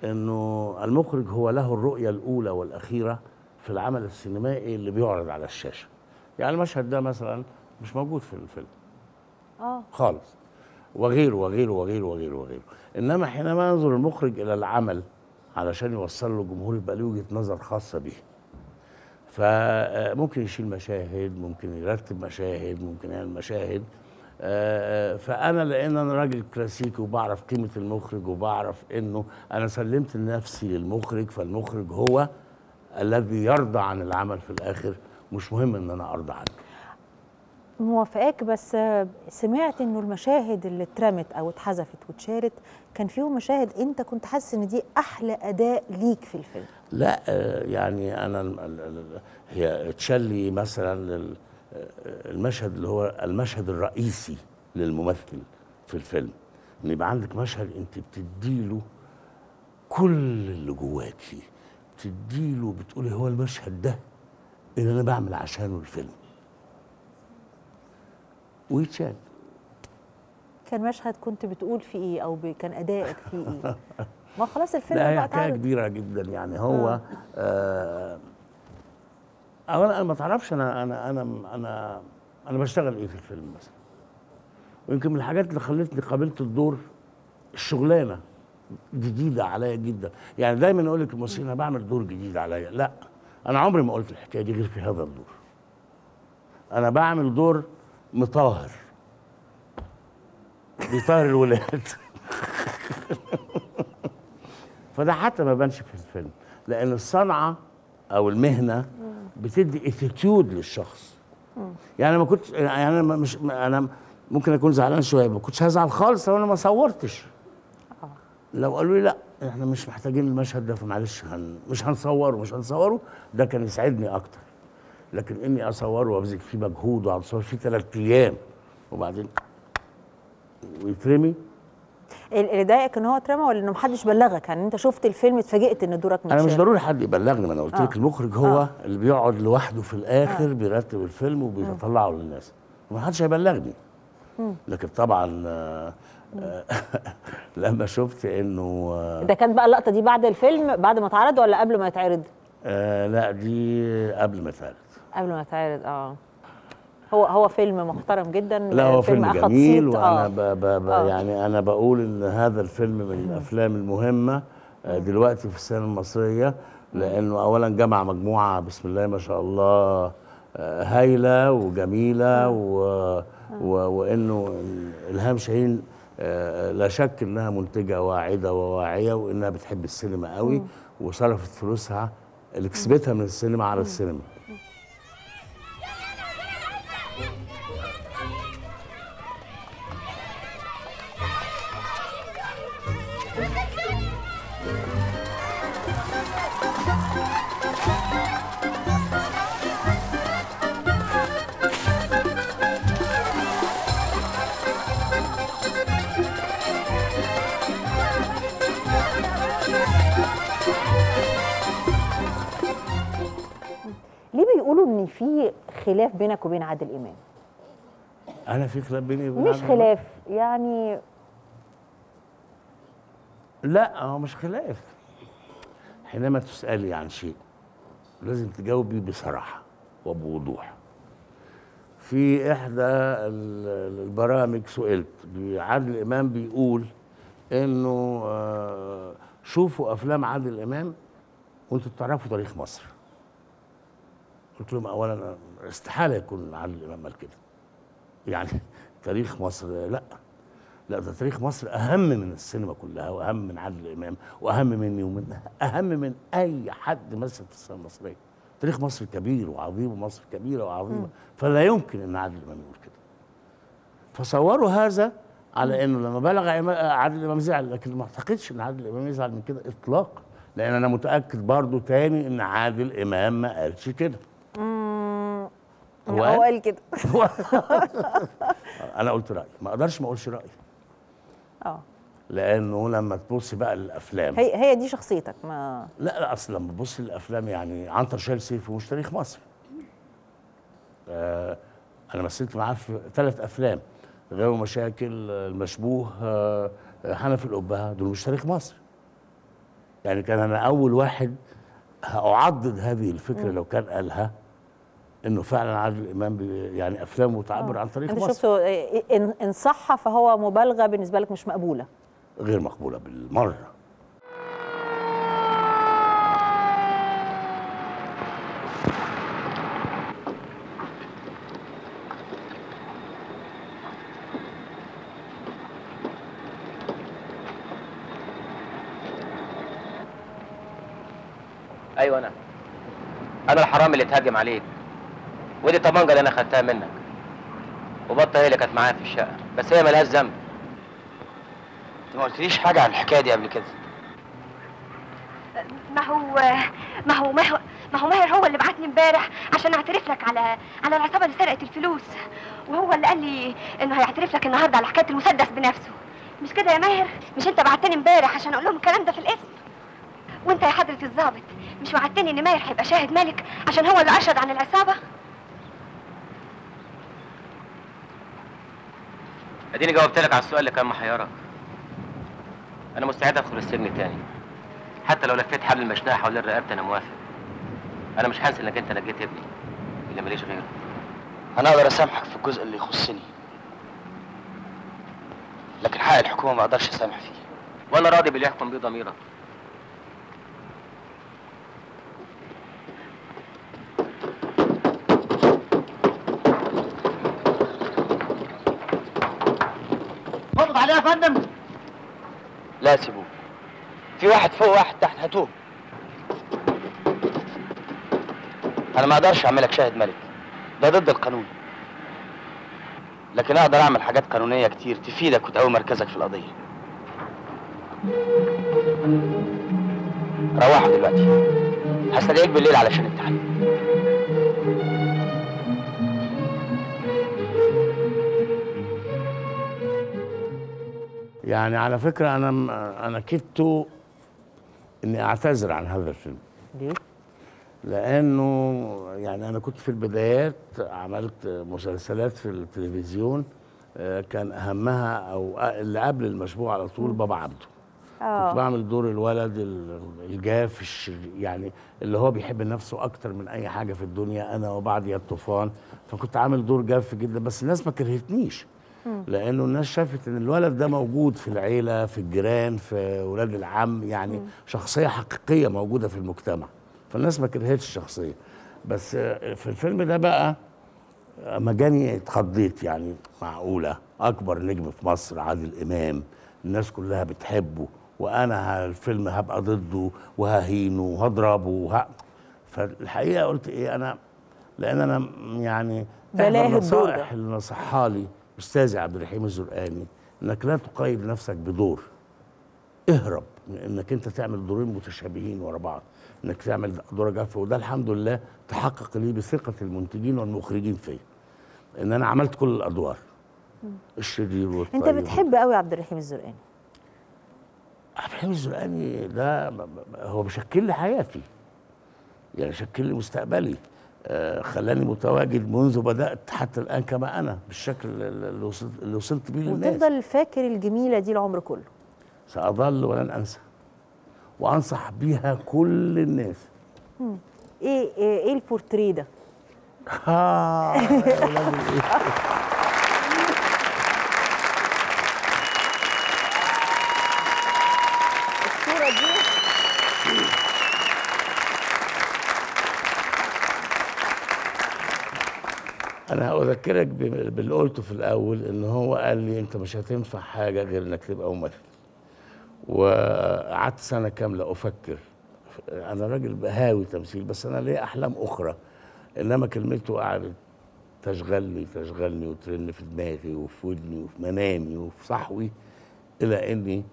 إنه المخرج هو له الرؤية الأولى والأخيرة في العمل السينمائي اللي بيعرض على الشاشة. يعني المشهد ده مثلا مش موجود في الفيلم. آه. خالص. وغيره وغيره وغيره وغيره وغيره. إنما حينما ينظر المخرج إلى العمل علشان يوصل له الجمهور يبقى له وجهة نظر خاصة به فممكن يشيل مشاهد ممكن يرتب مشاهد ممكن يعمل مشاهد. فأنا لأن أنا راجل كلاسيكي وبعرف قيمة المخرج وبعرف إنه أنا سلمت نفسي للمخرج فالمخرج هو الذي يرضى عن العمل في الآخر. مش مهم إن أنا أرضى عنه. موافقاك بس سمعت إنه المشاهد اللي اترمت أو اتحذفت واتشالت كان فيهم مشاهد أنت كنت حاسس إن دي أحلى أداء ليك في الفيلم؟ لا آه، يعني أنا هي تشلي مثلا لل- آه، المشهد اللي هو المشهد الرئيسي للممثل في الفيلم إن يبقى عندك مشهد أنت بتديله كل اللي جواكي بتديله بتقولي هو المشهد ده اللي أنا بعمل عشانه الفيلم. ويتشال كان مشهد كنت بتقول فيه إيه أو كان أدائك فيه إيه؟ ما خلاص الفيلم لا هي حكاية كبيرة جدا يعني. هو آه. آه اولا أنا ما تعرفش أنا أنا أنا أنا أنا بشتغل إيه في الفيلم مثلا؟ ويمكن من الحاجات اللي خلتني قابلت الدور الشغلانة جديدة عليا جدا. يعني دايما أقول لك الممثلين أنا بعمل دور جديد عليا. لا أنا عمري ما قلت الحكاية دي غير في هذا الدور. أنا بعمل دور مطاهر بيطهر الولاد. فده حتى ما بانش في الفيلم لأن الصنعة أو المهنة بتدي اتيتيود للشخص. يعني ما كنت يعني أنا مش أنا ممكن أكون زعلان شوية ما كنتش هزعل خالص لو أنا ما صورتش. لو قالوا لي لا إحنا مش محتاجين المشهد ده فمعلش هن مش هنصوره مش هنصوره ده كان يسعدني أكتر. لكن إني اصوره وابذل فيه مجهود واقعد اصور فيه ثلاث أيام. وبعدين ويترمي. ال- اللي ضايقك إن هو اترمى ولا إنه محدش بلغك؟ يعني أنت شفت الفيلم اتفاجئت إن دورك أنا مش؟ ضروري حد يبلغني ما أنا قلت آه. لك المخرج هو آه. اللي بيقعد لوحده في الآخر بيرتب الفيلم وبيطلعه للناس. ما حدش هيبلغني. لكن طبعا آه، آه، لما شفت إنه آه، ده كانت بقى اللقطة دي بعد الفيلم بعد ما اتعرض ولا قبل ما يتعرض؟ آه لا دي قبل ما اتعرض قبل ما يتعرض آه. هو هو فيلم محترم جدا لا هو فيلم أخد جميل وأنا آه. ب ب ب آه. يعني أنا بقول إن هذا الفيلم من الأفلام المهمة آه، دلوقتي في السينما المصرية لأنه اولا جمع مجموعة بسم الله ما شاء الله آه، هايلة وجميلة و و وإنه إلهام شاهين آه، لا شك إنها منتجة واعدة وواعية وإنها بتحب السينما قوي وصرفت فلوسها اللي كسبتها من السينما على السينما. في خلاف بينك وبين عادل إمام. أنا في خلاف بيني وبين مش خلاف يعني لا هو مش خلاف. حينما تسألي عن شيء لازم تجاوبي بصراحة وبوضوح. في إحدى ال- البرامج سئلت عادل إمام بيقول إنه آه، شوفوا أفلام عادل إمام وأنتوا تعرفوا تاريخ مصر. قلت لهم أولا استحالة يكون عادل إمام قال كده يعني تاريخ مصر لا. لا ده تاريخ مصر أهم من السينما كلها وأهم من عادل امام وأهم مني ومن أهم من أي حد مثل في السينما المصرية. تاريخ مصر كبير وعظيم ومصر كبيرة وعظيمة. فلا يمكن إن عادل امام يقول كده. فصوروا هذا على إنه لما بلغ عادل امام زعل لكن ما أعتقدش إن عادل امام يزعل من كده اطلاقا. لأن أنا متأكد برضو تاني إن عادل إمام ما قالش كده. هو قال؟ كده. أنا قلت رأيي. ما أقدرش ما أقولش رأيي. آه. لأنه لما تبص بقى للأفلام. هي هي دي شخصيتك ما لا لا أصل لما تبص للأفلام يعني عنتر شايل سيف ومش تاريخ مصر. آه أنا مثلت معاه في ثلاث أفلام. غاوي مشاكل المشبوه آه حنفي القبهة دول مش تاريخ مصر. يعني كان أنا أول واحد هأعضد هذه الفكرة لو كان قالها. إنه فعلا عادل إمام يعني أفلامه تعبر عن تاريخ أنت مصر. شفته ان إن صح فهو مبالغة بالنسبة لك مش مقبولة. غير مقبولة بالمرة. أيوه أنا. أنا الحرامي اللي اتهجم عليك. ودي الطبنجه اللي أنا خدتها منك. وبطة هي اللي كانت معايا في الشقة. بس هي ملهاش ذنب. أنت ما قلتليش حاجة عن الحكاية دي قبل كده؟ ما هو ما هو ما هو ما هو ماهر هو اللي بعتني امبارح عشان أعترف لك على على العصابة اللي سرقت الفلوس. وهو اللي قال لي إنه هيعترف لك النهارده على حكاية المسدس بنفسه. مش كده يا ماهر؟ مش أنت بعتني امبارح عشان أقول لهم الكلام ده في الاسم؟ وأنت يا حضرة الضابط مش وعدتني إن ماهر هيبقى شاهد ملك عشان هو اللي أشهد عن العصابة؟ اديني جاوبت لك على السؤال اللي كان محيرك. أنا مستعد أدخل السجن تاني. حتى لو لفيت حبل المشنقة حوالين رقبتي أنا موافق. أنا مش هنسى إنك أنت نجيت ابني. اللي ماليش غيره. أنا أقدر أسامحك في الجزء اللي يخصني. لكن حق الحكومة ما أقدرش أسامح فيه. وأنا راضي باللي يحكم بيه ضميرك. فندم. لا سيبوه. في واحد فوق واحد تحت هاتوه. أنا ما أقدرش أعملك شاهد ملك. ده ضد القانون. لكن أقدر أعمل حاجات قانونية كتير تفيدك وتقوي مركزك في القضية. روحوا دلوقتي. هستدعيك بالليل علشان التحقيق يعني على فكرة أنا أنا كدت إني أعتذر عن هذا الفيلم. ليه؟ لأنه يعني أنا كنت في البدايات عملت مسلسلات في التلفزيون آه، كان أهمها أو اللي قبل المشبوه على طول بابا عبده. كنت آه. بعمل دور الولد ال- الجاف يعني اللي هو بيحب نفسه أكتر من أي حاجة في الدنيا أنا وبعد يا الطوفان. فكنت عامل دور جاف جدا بس الناس ما كرهتنيش. لأنه الناس شافت إن الولد ده موجود في العيلة في الجيران في ولاد العم يعني شخصية حقيقية موجودة في المجتمع. فالناس ما كرهتش الشخصية. بس في الفيلم ده بقى اما جاني اتخضيت يعني معقولة. أكبر نجم في مصر عادل إمام. الناس كلها بتحبه. وأنا الفيلم هبقى ضده وههينه وهضربه وه... فالحقيقة قلت إيه أنا لأن أنا م- يعني ده. النصائح اللي نصحها لي. استاذي عبد الرحيم الزرقاني إنك لا تقيد نفسك بدور. اهرب من إنك أنت تعمل دورين متشابهين ورا بعض. إنك تعمل دور جافه وده الحمد لله تحقق لي بثقة المنتجين والمخرجين فيا. إن أنا عملت كل الأدوار. الشرير والطيب. أنت بتحب قوي عبد الرحيم الزرقاني. عبد الرحيم الزرقاني ده هو بيشكل لي حياتي. يعني شكل لي مستقبلي. خلاني متواجد منذ بدأت حتى الآن كما أنا بالشكل اللي وصلت اللي وصلت بيه للناس. وتفضل فاكر الجميلة دي العمر كله. سأظل ولن أنسى وأنصح بيها كل الناس. مم. إيه إيه, إيه البورتريه ده آه، يا ولاد الإيه. الصورة دي أنا أذكرك ب- باللي قلته في الأول إن هو قال لي أنت مش هتنفع حاجة غير إنك تبقى ممثل. وقعدت سنة كاملة أفكر. أنا راجل هاوي تمثيل بس أنا ليا أحلام أخرى. إنما كلمته قعدت تشغلني تشغلني وترن في دماغي وفي ودني وفي منامي وفي صحوي إلى إني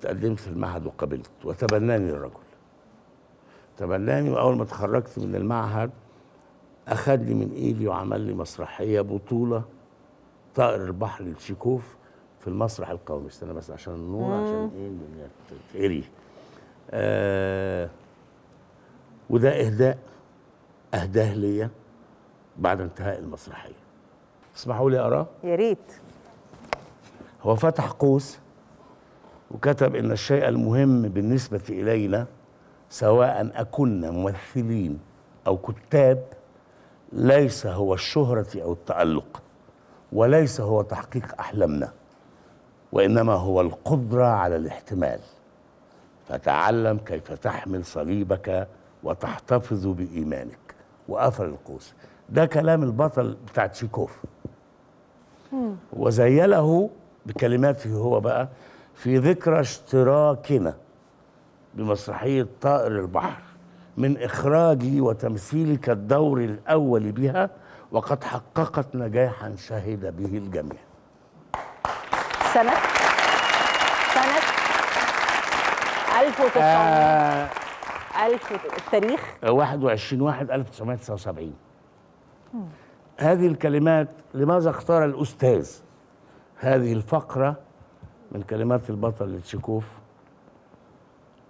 تقدمت في المعهد وقبلت. وتبناني الرجل. تبناني وأول ما اتخرجت من المعهد اخدني من إيدي وعمل لي مسرحية بطولة طائر البحر لتشيكوف في المسرح القومي. استنى بس عشان النور مم. عشان إيه الدنيا تتقري. آه وده إهداء أهداه ليا بعد انتهاء المسرحية. اسمحوا لي اقراه يا ريت. هو فتح قوس وكتب إن الشيء المهم بالنسبة إلينا سواء أكنا ممثلين أو كتاب ليس هو الشهرة أو التألق وليس هو تحقيق أحلامنا وإنما هو القدرة على الاحتمال. فتعلم كيف تحمل صليبك وتحتفظ بإيمانك. وقفل القوس. ده كلام البطل بتاع تشيكوف. وزيله بكلماته هو بقى في ذكرى اشتراكنا بمسرحية طائر البحر. من إخراجي وتمثيلك الدور الأول بها وقد حققت نجاحا شهد به الجميع. سنه سنه 1900 آه. 1000 التاريخ؟ 21 واحد 1979 هذه الكلمات لماذا اختار الأستاذ هذه الفقرة من كلمات البطل لتشيكوف؟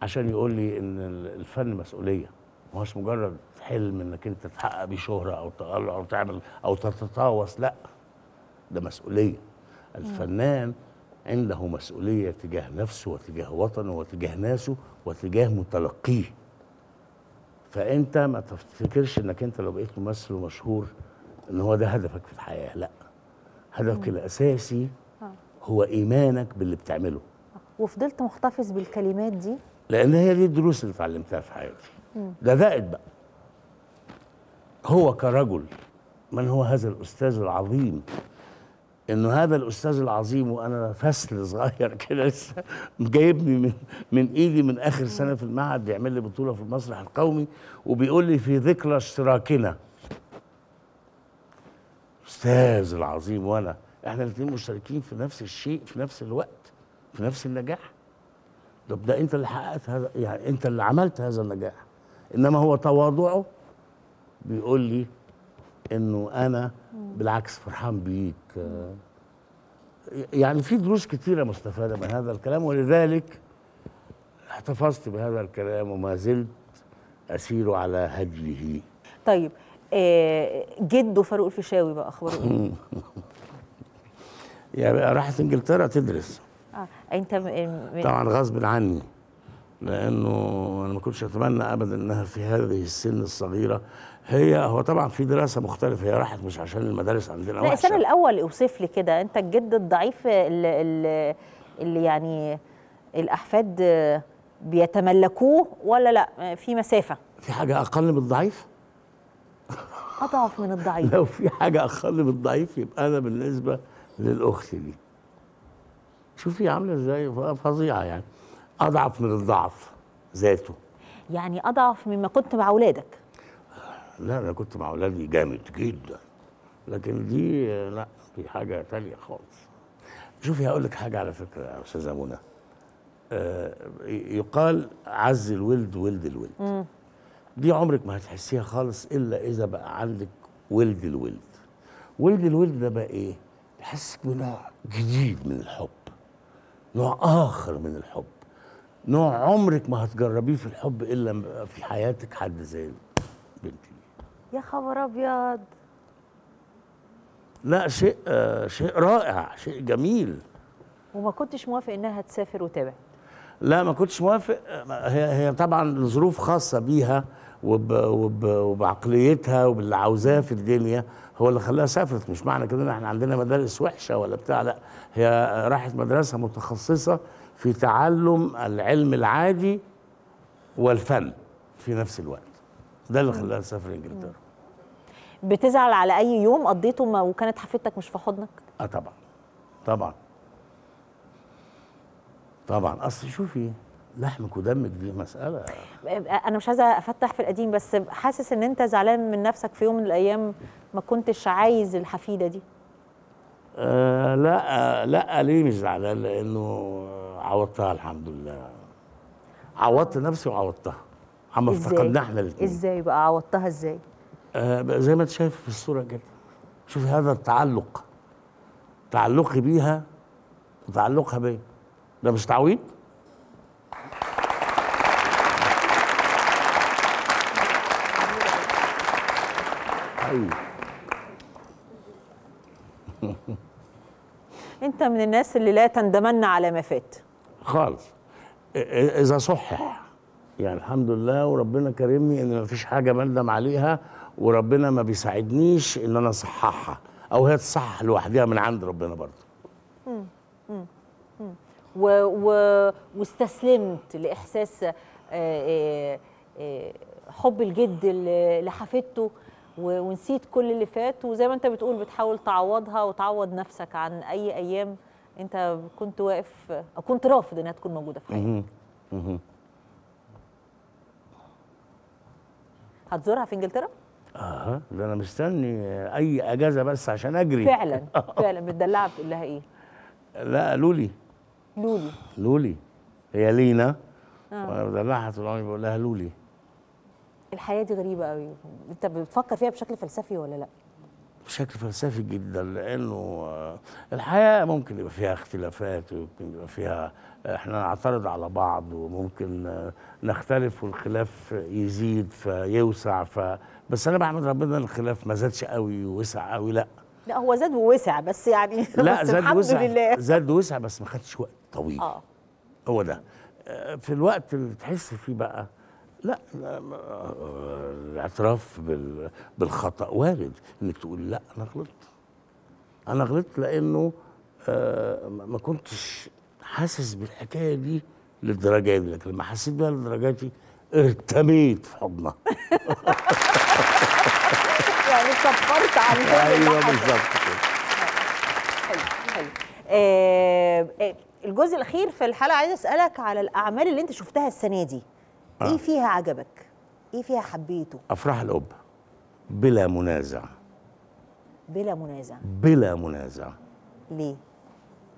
عشان يقول لي إن الفن مسؤولية. ما هوش مجرد حلم إنك أنت تحقق بيه شهرة أو تألق أو تعمل أو تتطاوس لأ ده مسؤولية. الفنان عنده مسؤولية تجاه نفسه وتجاه وطنه وتجاه ناسه وتجاه متلقيه. فأنت ما تفتكرش إنك أنت لو بقيت ممثل ومشهور إن هو ده هدفك في الحياة لأ. هدفك الأساسي آه. هو إيمانك باللي بتعمله. وفضلت محتفظ بالكلمات دي؟ لأن هي دي الدروس اللي اتعلمتها في حياتي. ده زائد بقى. هو كرجل من هو هذا الأستاذ العظيم؟ إنه هذا الأستاذ العظيم وأنا فسل صغير كده لسه جايبني من من إيدي من آخر سنة في المعهد بيعمل لي بطولة في المسرح القومي وبيقول لي في ذكرى اشتراكنا. أستاذ العظيم وأنا إحنا الاثنين مشتركين في نفس الشيء في نفس الوقت في نفس النجاح. طب ده أنت اللي حققت هذا يعني أنت اللي عملت هذا النجاح. إنما هو تواضعه بيقول لي إنه أنا بالعكس فرحان بيك. يعني في دروس كتيرة مستفادة من هذا الكلام ولذلك احتفظت بهذا الكلام وما زلت أسير على هديه. طيب آه، جده فاروق الفيشاوي بقى أخباره إيه؟ يعني راحت إنجلترا تدرس. آه أنت م- طبعا غصب عني. لأنه أنا ما كنتش أتمنى ابدا إنها في هذه السن الصغيرة. هي هو طبعا في دراسة مختلفة هي راحت مش عشان المدارس عندنا لا السنة الأول أوصف لي كده أنت الجد الضعيف اللي, اللي, يعني الأحفاد بيتملكوه ولا لأ؟ في مسافة. في حاجة أقل من الضعيف؟ أضعف من الضعيف. لو في حاجة أقل من الضعيف يبقى أنا بالنسبة للأخت دي. شوفي عاملة إزاي فظيعة يعني. أضعف من الضعف ذاته. يعني أضعف مما كنت مع أولادك. لا أنا كنت مع أولادي جامد جدا لكن دي لا دي حاجة تانية خالص. شوفي هقول لك حاجة على فكرة يا أستاذة منى. آه يقال عز الولد ولد الولد. مم. دي عمرك ما هتحسيها خالص إلا إذا بقى عندك ولد الولد. ولد الولد ده بقى إيه؟ بيحسك بنوع جديد من الحب نوع آخر من الحب. نوع عمرك ما هتجربيه في الحب إلا في حياتك حد زي بنتي يا خبر أبيض. لا شيء آه شيء رائع شيء جميل. وما كنتش موافق إنها تسافر وتابع لا ما كنتش موافق. هي هي طبعا ظروف خاصة بيها وب وب وبعقليتها وباللي عاوزاه في الدنيا هو اللي خلاها سافرت. مش معنى كده إن إحنا عندنا مدارس وحشة ولا بتاع لا هي راحت مدرسة متخصصة في تعلم العلم العادي والفن في نفس الوقت. ده اللي خلاها تسافر إنجلترا. بتزعل على أي يوم قضيته ما وكانت حفيدتك مش في حضنك؟ آه طبعا. طبعا. طبعا. أصل شوفي لحمك ودمك دي مسألة. أنا مش عايزة أفتح في القديم بس حاسس إن أنت زعلان من نفسك في يوم من الأيام ما كنتش عايز الحفيدة دي. آه لا لا ليه مش زعلان؟ لأنه عوضتها الحمد لله. عوضت نفسي وعوضتها. عم؟ افتقدنا إحنا الاثنين إزاي بقى؟ عوضتها إزاي؟ آه زي ما أنت شايف في الصورة كده. شوفي هذا التعلق. تعلقي بيها وتعلقها بيا. ده مش تعويض؟ أيوه أنت من الناس اللي لا تندمن على ما فات. خالص. إذا صحح. يعني الحمد لله وربنا كرمني إن مفيش حاجة بندم عليها وربنا ما بيساعدنيش إن أنا أصححها. أو هي تصحح لوحدها من عند ربنا برضه. و... و... واستسلمت لإحساس آه، آه، آه، حب الجد لحفيدته. ونسيت كل اللي فات. وزي ما انت بتقول بتحاول تعوضها وتعوض نفسك عن أي أيام انت كنت واقف أو كنت رافض إنها تكون موجودة في حياتك. هتزورها في إنجلترا؟ آه ده أنا مستني أي أجازة بس عشان أجري. فعلا. فعلا. بتدلعها بتقول لها إيه؟ لا لولي. لولي. لولي. هي لينا. آه. وأنا بدلعها طول عمري بقول لها لولي. الحياة دي غريبة قوي أنت بتفكر فيها بشكل فلسفي ولا لأ؟ بشكل فلسفي جدا لأنه الحياة ممكن يبقى فيها اختلافات وممكن يبقى فيها إحنا نعترض على بعض وممكن نختلف والخلاف يزيد فيوسع ف بس أنا بحمد ربنا الخلاف ما زادش قوي ووسع قوي لأ. لا هو زاد ووسع بس يعني لأ بس زاد الحمد وسع لله. زاد وسع بس ما خدش وقت طويل. آه. هو ده. في الوقت اللي تحس فيه بقى لا الاعتراف بال- بالخطأ وارد إنك تقول لا أنا غلطت أنا غلطت لأنه آه، ما كنتش حاسس بالحكاية دي للدرجة دي لكن لما حسيت بيها للدرجة دي ارتميت في حضنها يعني كفرت عن أيوه. بالظبط كده حلو. آه، آه، الجزء الأخير في الحلقة عايزه أسألك على الأعمال اللي أنت شفتها السنة دي إيه آه. فيها عجبك؟ إيه فيها حبيته؟ أفراح الأب بلا منازع. بلا منازع. بلا منازع. ليه؟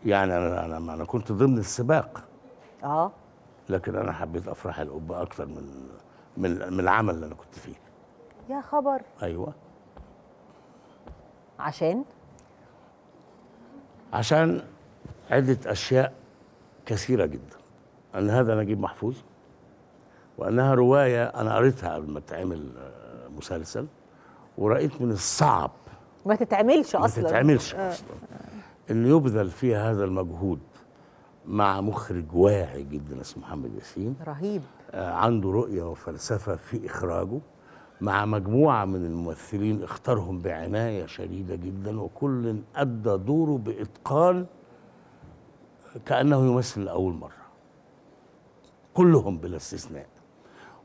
يعني أنا أنا أنا كنت ضمن السباق. آه. لكن أنا حبيت أفراح الأب أكتر من من من العمل اللي أنا كنت فيه. يا خبر. أيوه. عشان؟ عشان عدة أشياء كثيرة جدا. أن هذا نجيب محفوظ. وأنها رواية أنا قريتها قبل ما تعمل آه، مسلسل ورأيت من الصعب. ما تتعملش ما أصلا. تتعملش آه. أصلا. أن يبذل فيها هذا المجهود مع مخرج واعي جدا اسمه محمد ياسين. رهيب. آه، عنده رؤية وفلسفة في إخراجه مع مجموعة من الممثلين اختارهم بعناية شديدة جدا وكل أدى دوره بإتقان كأنه يمثل لأول مرة. كلهم بلا استثناء.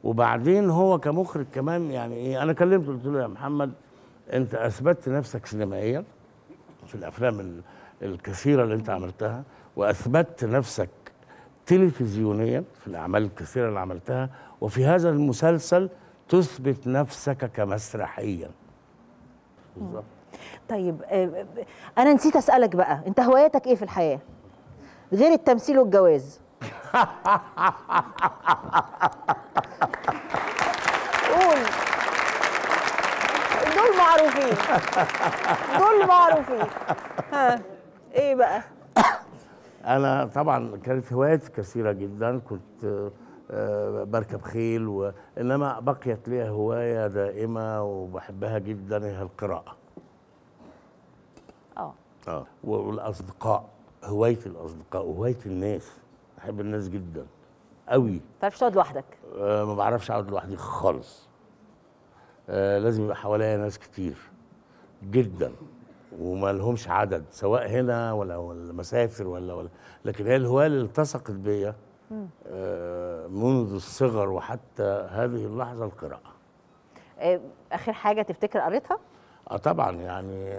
وبعدين هو كمخرج كمان يعني إيه أنا كلمته قلت له يا محمد أنت أثبتت نفسك سينمائيا في الأفلام ال- الكثيرة اللي أنت عملتها وأثبتت نفسك تلفزيونيا في الأعمال الكثيرة اللي عملتها وفي هذا المسلسل تثبت نفسك كمسرحيا. بالظبط طيب آه، آه، أنا نسيت أسألك بقى أنت هواياتك إيه في الحياة؟ غير التمثيل والجواز. قول. دول معروفين. دول معروفين. ها إيه بقى؟ أنا طبعا كانت هواياتي كثيرة جدا. كنت آه، بركب خيل وإنما بقيت لي هواية دائمة وبحبها جدا هي القراءة. آه. آه. والأصدقاء هواية الأصدقاء وهواية الناس. بحب الناس جدا قوي. تعرفش تقعد لوحدك؟ آه ما بعرفش أقعد لوحدي خالص. آه لازم يبقى حواليا ناس كتير جدا وما لهمش عدد سواء هنا ولا ولا مسافر ولا ولا. لكن هي الهواية اللي التصقت بيا آه منذ الصغر وحتى هذه اللحظة القراءة. آه، آخر حاجة تفتكر قريتها؟ آه طبعا يعني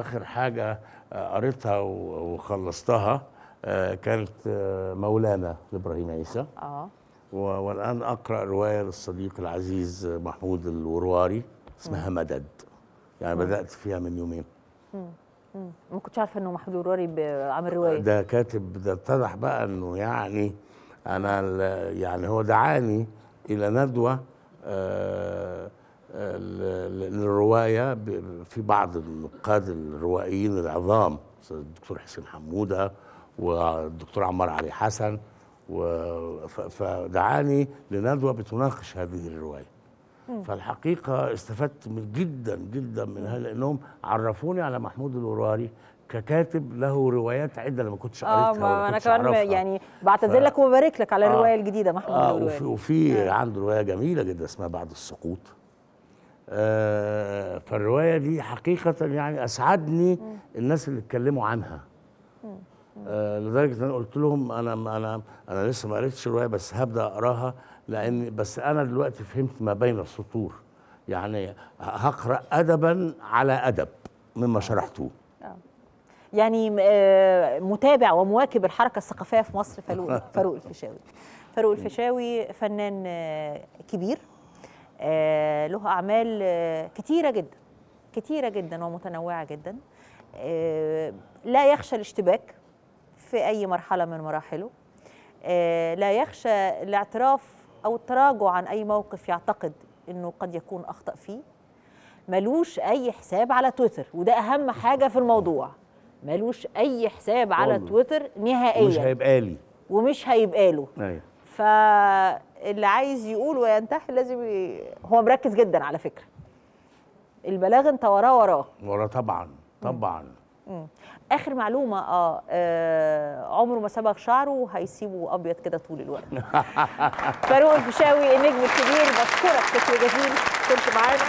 آخر حاجة قريتها وخلصتها آه كانت آه مولانا لابراهيم عيسى آه و- والآن أقرأ رواية للصديق العزيز محمود الورواري اسمها مدد يعني مم. بدأت فيها من يومين مم. مم. ما كنتش عارفة إنه محمود الوراري ب- عامل رواية ده كاتب ده اتضح بقى إنه يعني أنا يعني هو دعاني إلى ندوة آه، آه، للرواية في بعض النقاد الروائيين العظام الدكتور حسين حمودة والدكتور عمار علي حسن ف- فدعاني لندوة بتناقش هذه الرواية مم. فالحقيقة استفدت من جدا جدا منها لأنهم عرفوني على محمود الوراري ككاتب له روايات عدة أنا ما كنتش آه قريتها ما ولا أنا كمان. يعني بعتذر لك وببارك لك على آه. الرواية الجديدة محمود آه الوراري وفي, وفي عنده رواية جميلة جدا اسمها بعد السقوط آه فالرواية دي حقيقة يعني أسعدني الناس اللي اتكلموا عنها آه لدرجة إن أنا قلت لهم أنا أنا أنا لسه ما قريتش الرواية بس هبدأ أقراها لأن بس أنا دلوقتي فهمت ما بين السطور. يعني هقرأ ادبا على أدب مما شرحتوه يعني آه، متابع ومواكب الحركة الثقافية في مصر فاروق فاروق الفيشاوي. فاروق الفيشاوي فنان آه، كبير آه، له أعمال آه، كتيرة جدا كتيرة جدا ومتنوعة جدا آه، لا يخشى الاشتباك في أي مرحلة من مراحله. آه، لا يخشى الاعتراف أو التراجع عن أي موقف يعتقد إنه قد يكون أخطأ فيه. ملوش أي حساب على تويتر وده أهم حاجة في الموضوع. ملوش أي حساب على. تويتر نهائيا. مش هيبقى لي. ومش هيبقى له. أيوه. فاللي عايز يقول وينتحي لازم ي... هو مركز جدا على فكرة. البلاغ انت وراه وراه. ورا طبعا طبعا. مم. آخر معلومة آه, آه عمره ما صبغ شعره وهيسيبه أبيض كده طول الوقت. فاروق الفيشاوي النجم الكبير بشكرك شكر جزيل كنت معانا.